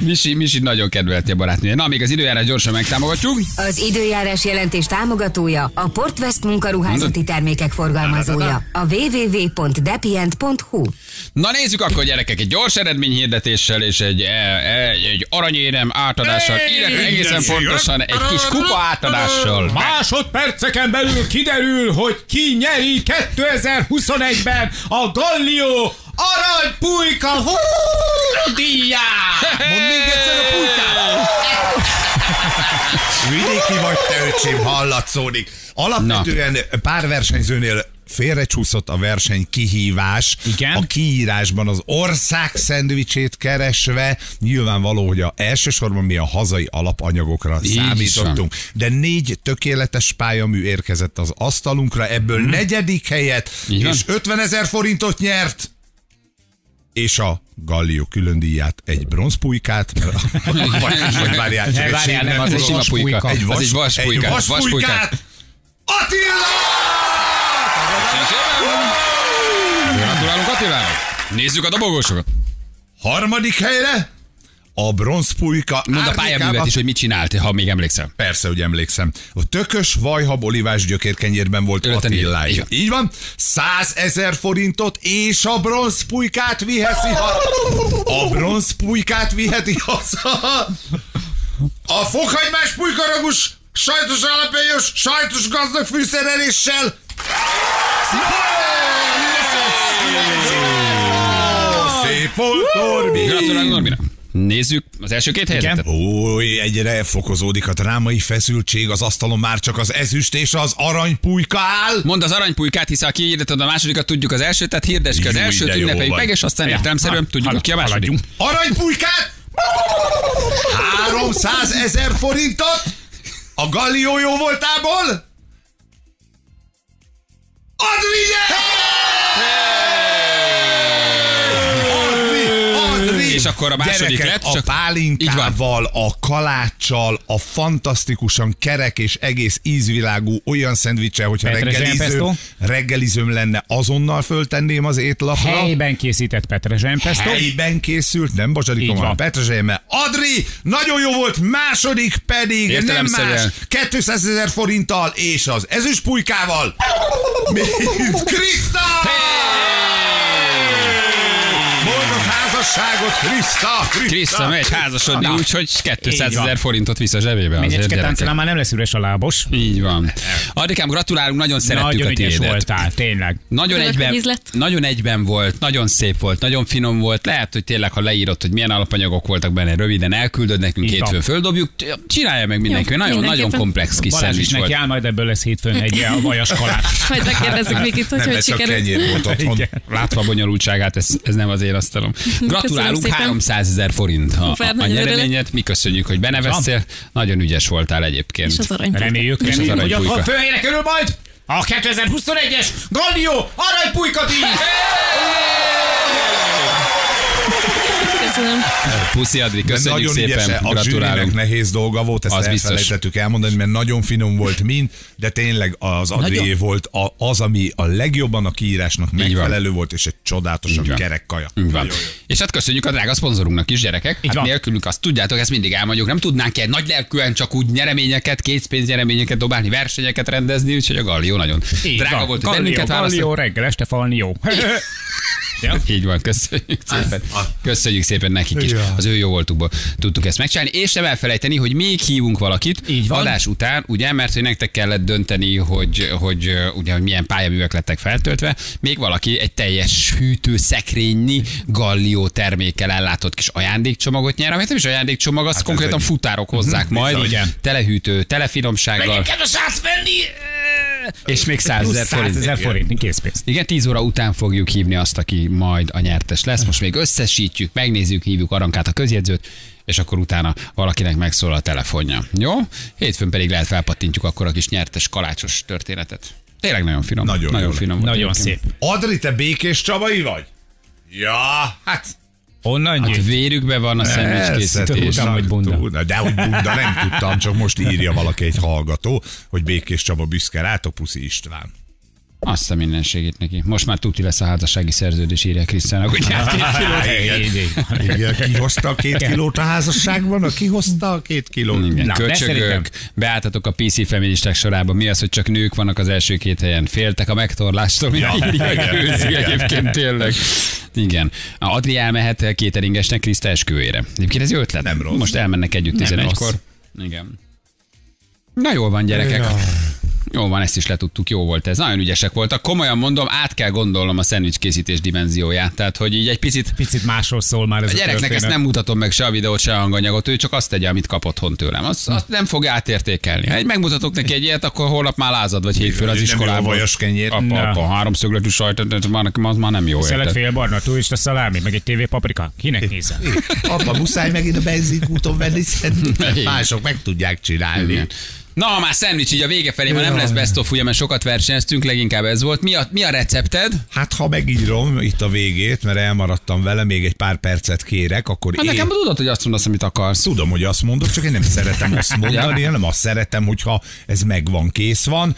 Misi, Misi nagyon kedvelti a barátnője. Na, még az időjárás gyorsan megtámogatjuk. Az időjárás jelentés támogatója a Portvest munkaruházati termékek forgalmazója. A www.depient.hu Na nézzük akkor gyerekek, egy gyors eredményhirdetéssel és egy, e, egy, egy aranyérem átadással, illetve egészen pontosan egy kis kupa átadással. Másodperceken belül kiderül, hogy ki nyeri 2021-ben a Gallió aranypulyka hú, díját! Mondd még egyszer a pulykát! Vidéki vagy te, öcsém, hallatszódik. Alapvetően pár versenyzőnél félrecsúszott a verseny kihívás. Igen. A kiírásban az ország szendvicsét keresve nyilvánvaló, hogy a elsősorban mi a hazai alapanyagokra Így számítottunk. De négy tökéletes pályamű érkezett az asztalunkra, ebből Mhm. negyedik helyet, van. és 50 ezer forintot nyert és a Gallió külön díját, egy bronzpulykát, vagy, várjál, Ne, egy várjál, nem, az egy pulyka. Egy, vas, vaspulykát, egy vaspulykát. Vaspulykát. Attila! Gratulálunk Attilának! Nézzük a dobogósokat. Harmadik helyre a bronzpulyka. Mondd a pályaművet is, hogy mit csinált, ha még emlékszem. Persze, hogy emlékszem. A tökös vajhab olivás gyökérkenyérben volt Attilája. így van. Így van. 100 ezer forintot és a bronzpulykát viheti haza. A bronzpulykát viheti haza. A fokhagymás pulykaragos sajtos alapjányos, sajtos gazdag fűszereléssel. Szép volt, Norbi! Gratulálunk Norbinak. Nézzük az első két helyzetet. Új, egyre fokozódik a drámai feszültség, az asztalon már csak az ezüst és az aranypulyka áll. Mondd az aranypulykát, hiszen ha kihirdetted a másodikat, tudjuk az elsőt, tehát hirdess ki az elsőt, ünnepeljük meg, és aztán értelemszerűen tudjuk, ki a második. Aranypulykát! 300 ezer forintot a Gallió jó voltából. Adrienne! És akkor a második Gyerekek, lett, csak- a pálinkával, a kaláccsal, a fantasztikusan kerek és egész ízvilágú olyan szendvicse, hogyha Petrezselyem reggelizőm, lenne, azonnal föltenném az étlapra. Helyben készített petrezselyem pesto. Helyben készült, nem hanem van. Petrezselyemmel. Adri, nagyon jó volt, második pedig nem más, 200 ezer forinttal és az ezüstpulykával, mint Kriszta! Boldog házasságot, Kriszta! Kriszta megy házasodni Na. úgy, hogy 200 Így van. ezer forintot visz a zsebébe. gyerekek. táncolán már nem lesz üres a lábos. Így van. Adikám, gratulálunk, nagyon szerettük Nagyon a tiédet. voltál, tényleg. Nagyon egyben, nagyon egyben volt, nagyon szép volt, nagyon finom volt. Lehet, hogy tényleg, ha leírod, hogy milyen alapanyagok voltak benne, röviden elküldöd nekünk, Így van. hétfőn földobjuk, csinálja meg mindenki. Jó, Nagyon, nagyon komplex kis Balázs is neki áll, majd ebből lesz hétfőn egy vajas kalács. Majd megkérdezzük Vikit, hogy hogy sikerült. Látva a bonyolultságát, ez, ez nem az én asztalom. Gratulálunk, szépen. 300 ezer forint a, a, Szuper, a nyereményet. Mi köszönjük, hogy beneveztél. Nagyon ügyes voltál egyébként. És az arany. Reméljük, reméljük, hogy aranypulyka. otthon főhelyre kerül majd a 2021-es Gallió aranypulyka díj! Köszönöm. Puszi Adri, köszönjük nagyon szépen, ügyes, a zsűrinek nehéz dolga volt, ezt Az biztos. elfelejtettük elmondani, mert nagyon finom volt mind, de tényleg az Adrié Nagyon. volt a, az, ami a legjobban a kiírásnak megfelelő volt, és egy csodálatosan kerek kaja. Így van. Nagyon jó. És hát köszönjük a drága szponzorunknak is, gyerekek. Így hát van. nélkülünk azt tudjátok, ezt mindig elmondjuk. Nem tudnánk egy nagy lelkűen csak úgy nyereményeket, készpénznyereményeket dobálni, versenyeket rendezni, úgyhogy a Gallió nagyon Így drága van. volt, Gallió. Gallió, reggel este falni jó. Ja. Így van, köszönjük szépen. Köszönjük szépen nekik is. Ja. Az ő jó voltukból tudtuk ezt megcsinálni. És nem elfelejteni, hogy még hívunk valakit Így van. adás után, ugye, mert hogy nektek kellett dönteni, hogy, hogy ugye, hogy milyen pályaművek lettek feltöltve. Még valaki egy teljes hűtőszekrényi gallió termékkel ellátott kis ajándékcsomagot nyer, amit nem is ajándékcsomag, azt Hát konkrétan egy- futárok hozzák majd. bizony. Telehűtő, telefinomsággal. Kedves átvenni! És még 100 ezer 100 forint. ezer forintnyi készpénzt. Igen, 10 óra után fogjuk hívni azt, aki majd a nyertes lesz. Most még összesítjük, megnézzük, hívjuk Arankát a közjegyzőt, és akkor utána valakinek megszólal a telefonja. Jó? Hétfőn pedig lehet felpattintjuk akkor a kis nyertes kalácsos történetet. Tényleg nagyon finom. Nagyon nagyon finom. Nagyon szép. Adri, te békés Csabai vagy? Ja, hát Honnan Hát jött? vérükben van a szendvics Persze, készítés. tudtam, hogy bunda. Tudna, De hogy bunda, nem tudtam, csak most írja valaki egy hallgató, hogy Békés Csaba büszke rátok, Puszi István. Azt a mindenségét neki. Most már tuti lesz a házassági szerződés, írja Krisztának, hogy nyert két kilót. Igen. Igen, ki hozta a két kilót a házasságban? Ki hozta a két kilót? Igen, Na, köcsögök, beálltatok a PC feministák sorába. Mi az, hogy csak nők vannak az első két helyen? Féltek a megtorlástól, mi Ja, egyébként tényleg. Igen. A Adri elmehet cateringesnek Kriszta esküvőjére. Egyébként ez jó ötlet. Nem rossz. Most elmennek együtt Nem 11-kor. Igen. Na jól van, gyerekek. Jó van, ezt is letudtuk, jó volt ez. Nagyon ügyesek voltak. Komolyan mondom, át kell gondolnom a szendvics készítés dimenzióját. Tehát, hogy így egy picit Picit másról szól már ez a a, gyereknek történet. ezt nem mutatom meg se a videót, se a hanganyagot, ő csak azt tegye, amit kap otthon tőlem. Azt, azt nem fogja átértékelni. Ha egy megmutatok neki egy ilyet, akkor holnap már lázad vagy hétfőn az Nem a iskolában. vajas kenyér. Apa, apa, háromszögletű sajt, ez már, nekem az már nem jó. Szelet fél barna, turista szalámi, meg egy TV paprika. Kinek nézel? Apa, muszáj megint a benzinkúton venni, mások meg tudják csinálni. Igen. Na, már szendvics így a vége felé, már nem lesz best of, ugye, mert sokat versenyeztünk, leginkább ez volt. Mi a, mi a recepted? Hát ha megírom itt a végét, mert elmaradtam vele, még egy pár percet kérek, akkor Hát én... nekem tudod, hogy azt mondasz, amit akarsz. Tudom, hogy azt mondod, csak én nem szeretem azt mondani, Ja. nem azt szeretem, hogyha ez megvan, kész van.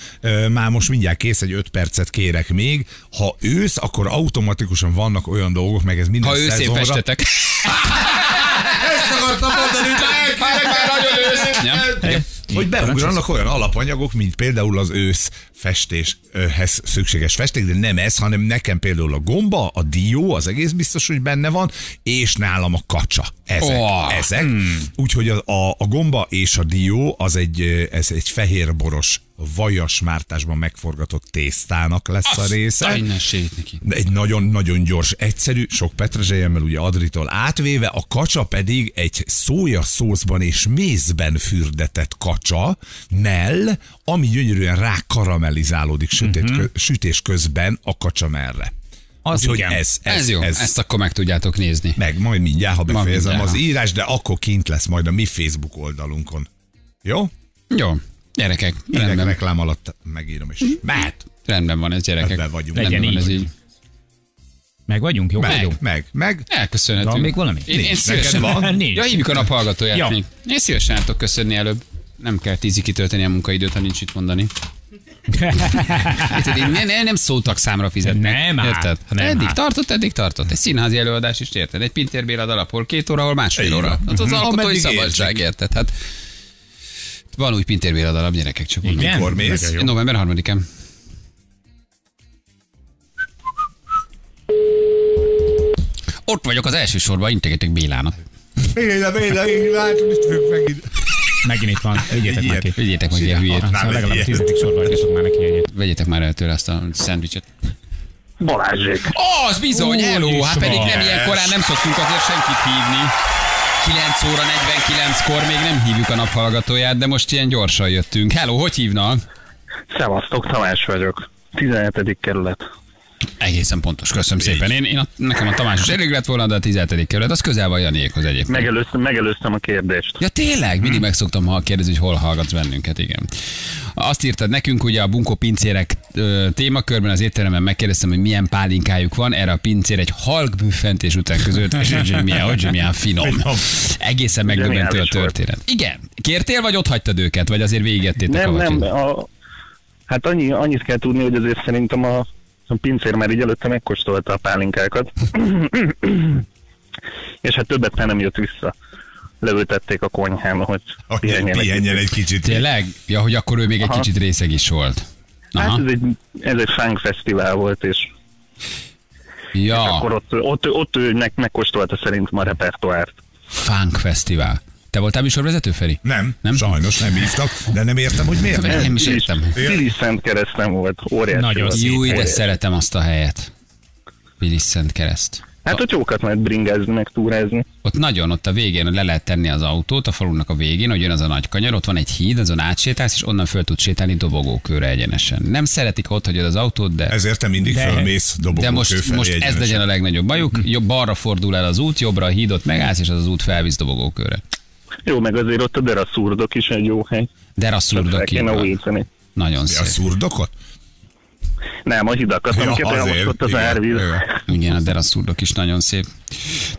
Már most mindjárt kész, egy öt percet kérek még. Ha ősz, akkor automatikusan vannak olyan dolgok, meg ez minden Ha őszén szezonra. festetek. Ezt akartam mondani, Ja. hogy beugranak olyan alapanyagok, mint például az ősz festéshez szükséges festék, de nem ez, hanem nekem például a gomba, a dió, az egész biztos, hogy benne van, és nálam a kacsa. Ezek. Oh, ezek. Hmm. Úgyhogy a, a, a gomba és a dió az egy, ez egy fehérboros vajas mártásban megforgatott tésztának lesz a része. Azt a innenség neki. De egy nagyon-nagyon gyors, egyszerű, sok petrezselyemmel ugye Adritól átvéve, a kacsa pedig egy szója szószban és mézben fürdetett kacsa, mell, ami gyönyörűen rá karamellizálódik sütét, Mhm. sütés közben a kacsa merre. Az Úgyhogy igen. ez, ez, Ez jó, ez, ezt akkor meg tudjátok nézni. meg majd mindjárt, ha befejezem mindjárt. az írás, de akkor kint lesz majd a mi Facebook oldalunkon. Jó? Jó, gyerekek, Minden rendben, reklám alatt megírom is. Mehet. rendben van ez, gyerekek. Ebben vagyunk. Rendben Legyen van ez így. így. Meg vagyunk, jó Meg, vagyunk. meg, meg. Elköszönhetünk. Van még valami? Én, én Nincs. szívesen, Neked van? Nincs. Ja, hívjuk a naphallgatóját Ja. még. Én szívesen tudok köszönni előbb. Nem kell tízig kitölteni a munkaidőt, ha nincs mit mondani. Érted, én nem, nem, nem szótak számra fizetnek. Nem ám, Érted? Hát nem eddig ám. tartott, eddig tartott. Egy színházi előadás is érted. Egy Pintér Béla dal, hol két óra, hol másfél óra. Hát az Mhm. alkotói szabadság, érted? Hát van új Pintér Béla dalab, gyerekek, csak mondom. Igen? Mikor mész? November 3-án. Ott vagyok az első sorban, integetek Bélának. Béla, Béla, így látom, itt vagyok megint. Megint itt van. Vigyétek már ki. Vigyétek meg ilyen hülyét. Szóval legalább a tizedik sorban is már neki egyet. Vegyétek már el tőle azt a szendvicset. Balázsék. Az bizony, Úgy hello, hát pedig nem ilyen korán nem szoktunk azért senkit hívni. 9 óra 49-kor még nem hívjuk a naphallgatóját, de most ilyen gyorsan jöttünk. Hello, hogy hívnak? Szevasztok, Tamás vagyok. 17. kerület. Egészen pontos, köszönöm szépen. Én, én a, nekem a Tamásos elég lett volna, de a 17. kerület, az közel van Janiékhoz egyébként. Megelőztem, megelőztem a kérdést. Ja tényleg? Mindig meg szoktam ha kérdezni, hogy hol hallgatsz bennünket, igen. Azt írtad nekünk, ugye a bunkó pincérek ö, témakörben az étteremben megkérdeztem, hogy milyen pálinkájuk van, erre a pincér egy halk büffentés után között, és hogy milyen, hogy milyen finom. Egészen megdöbbentő a volt. történet. Igen. Kértél, vagy ott hagytad őket, vagy azért végigettétek Nem, a nem, a, hát annyi, annyit kell tudni, hogy azért szerintem a, a pincér már így előtte megkóstolta a pálinkákat. És hát többet már nem jött vissza. Leültették a konyhán, hogy Hogy pihenjenek. pihenjen egy kicsit. Tényleg? Ja, hogy akkor ő még egy Aha. kicsit részeg is volt. Hát Aha. ez egy, ez egy funk fesztivál volt, és Ja. És akkor ott, ott, ott ő meg, megkóstolta szerintem a repertoárt. Funk Fesztivál. Te voltál műsorvezető, Feri? Nem, nem, sajnos nem hívtak, de nem értem, hogy miért nem. Nem is értem. Pilis Szent keresztem volt, óriási. Nagyon. Jó, de szeretem azt a helyet. Pilis Szent Kereszt. Hát ott jókat lehet bringázni, meg túrázni. Ott nagyon, ott a végén le lehet tenni az autót, a falunak a végén, hogy jön az a nagy kanyar, ott van egy híd, azon átsétálsz, és onnan föl tudsz sétálni dobogókőre egyenesen. Nem szeretik ott, hogy az autót, de... Ezért te mindig de, fölmész De dobogókő most, felé most ez egyenesen. legyen a legnagyobb bajuk, jobb balra fordul el az út, jobbra a hídot megállsz, és az az út felvisz dobogókőre. Jó, meg azért ott a deraszurdok is egy jó hely. Deraszurdok kéne újítani. Nagyon szép. A szurdokot? Nem, a hidakat, Ja, amiket azért, elmosott az igen. árvíz. Igen, a deraszurdok is nagyon szép.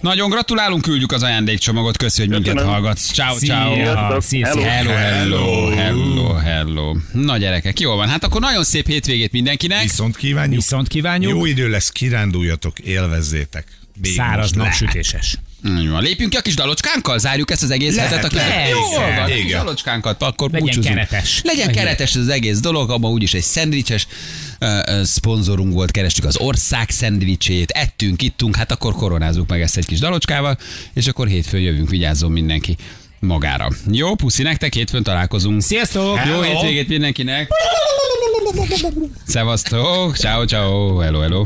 Nagyon gratulálunk, küldjük az ajándékcsomagot, köszi, hogy minket Köszönöm. hallgatsz. Ciao, ciao. Hello. Hello, hello, hello, hello. Na gyerekek, jó van. Hát akkor nagyon szép hétvégét mindenkinek. Viszont kívánjuk. Viszont kívánjuk. Jó idő lesz, kiránduljatok, élvezzétek. Még Száraz napsütéses. Így van. Lépjünk ki a kis dalocskánkkal, zárjuk ezt az egész Lehet, hetet. lehet. Jó Igen, van, kis dalocskánkat, akkor Legyen búcsúzunk. keretes. Legyen keretes ez az egész dolog, abban úgyis egy szendvicses uh, szponzorunk volt, kerestük az ország szendvicsét, ettünk, ittunk, hát akkor koronázzuk meg ezt egy kis dalocskával, és akkor hétfőn jövünk, vigyázzon mindenki magára. Jó, puszi nektek, hétfőn találkozunk. Sziasztok! Jó Hello! hétvégét mindenkinek! Szevasztok, ciao, ciao, hello, hello.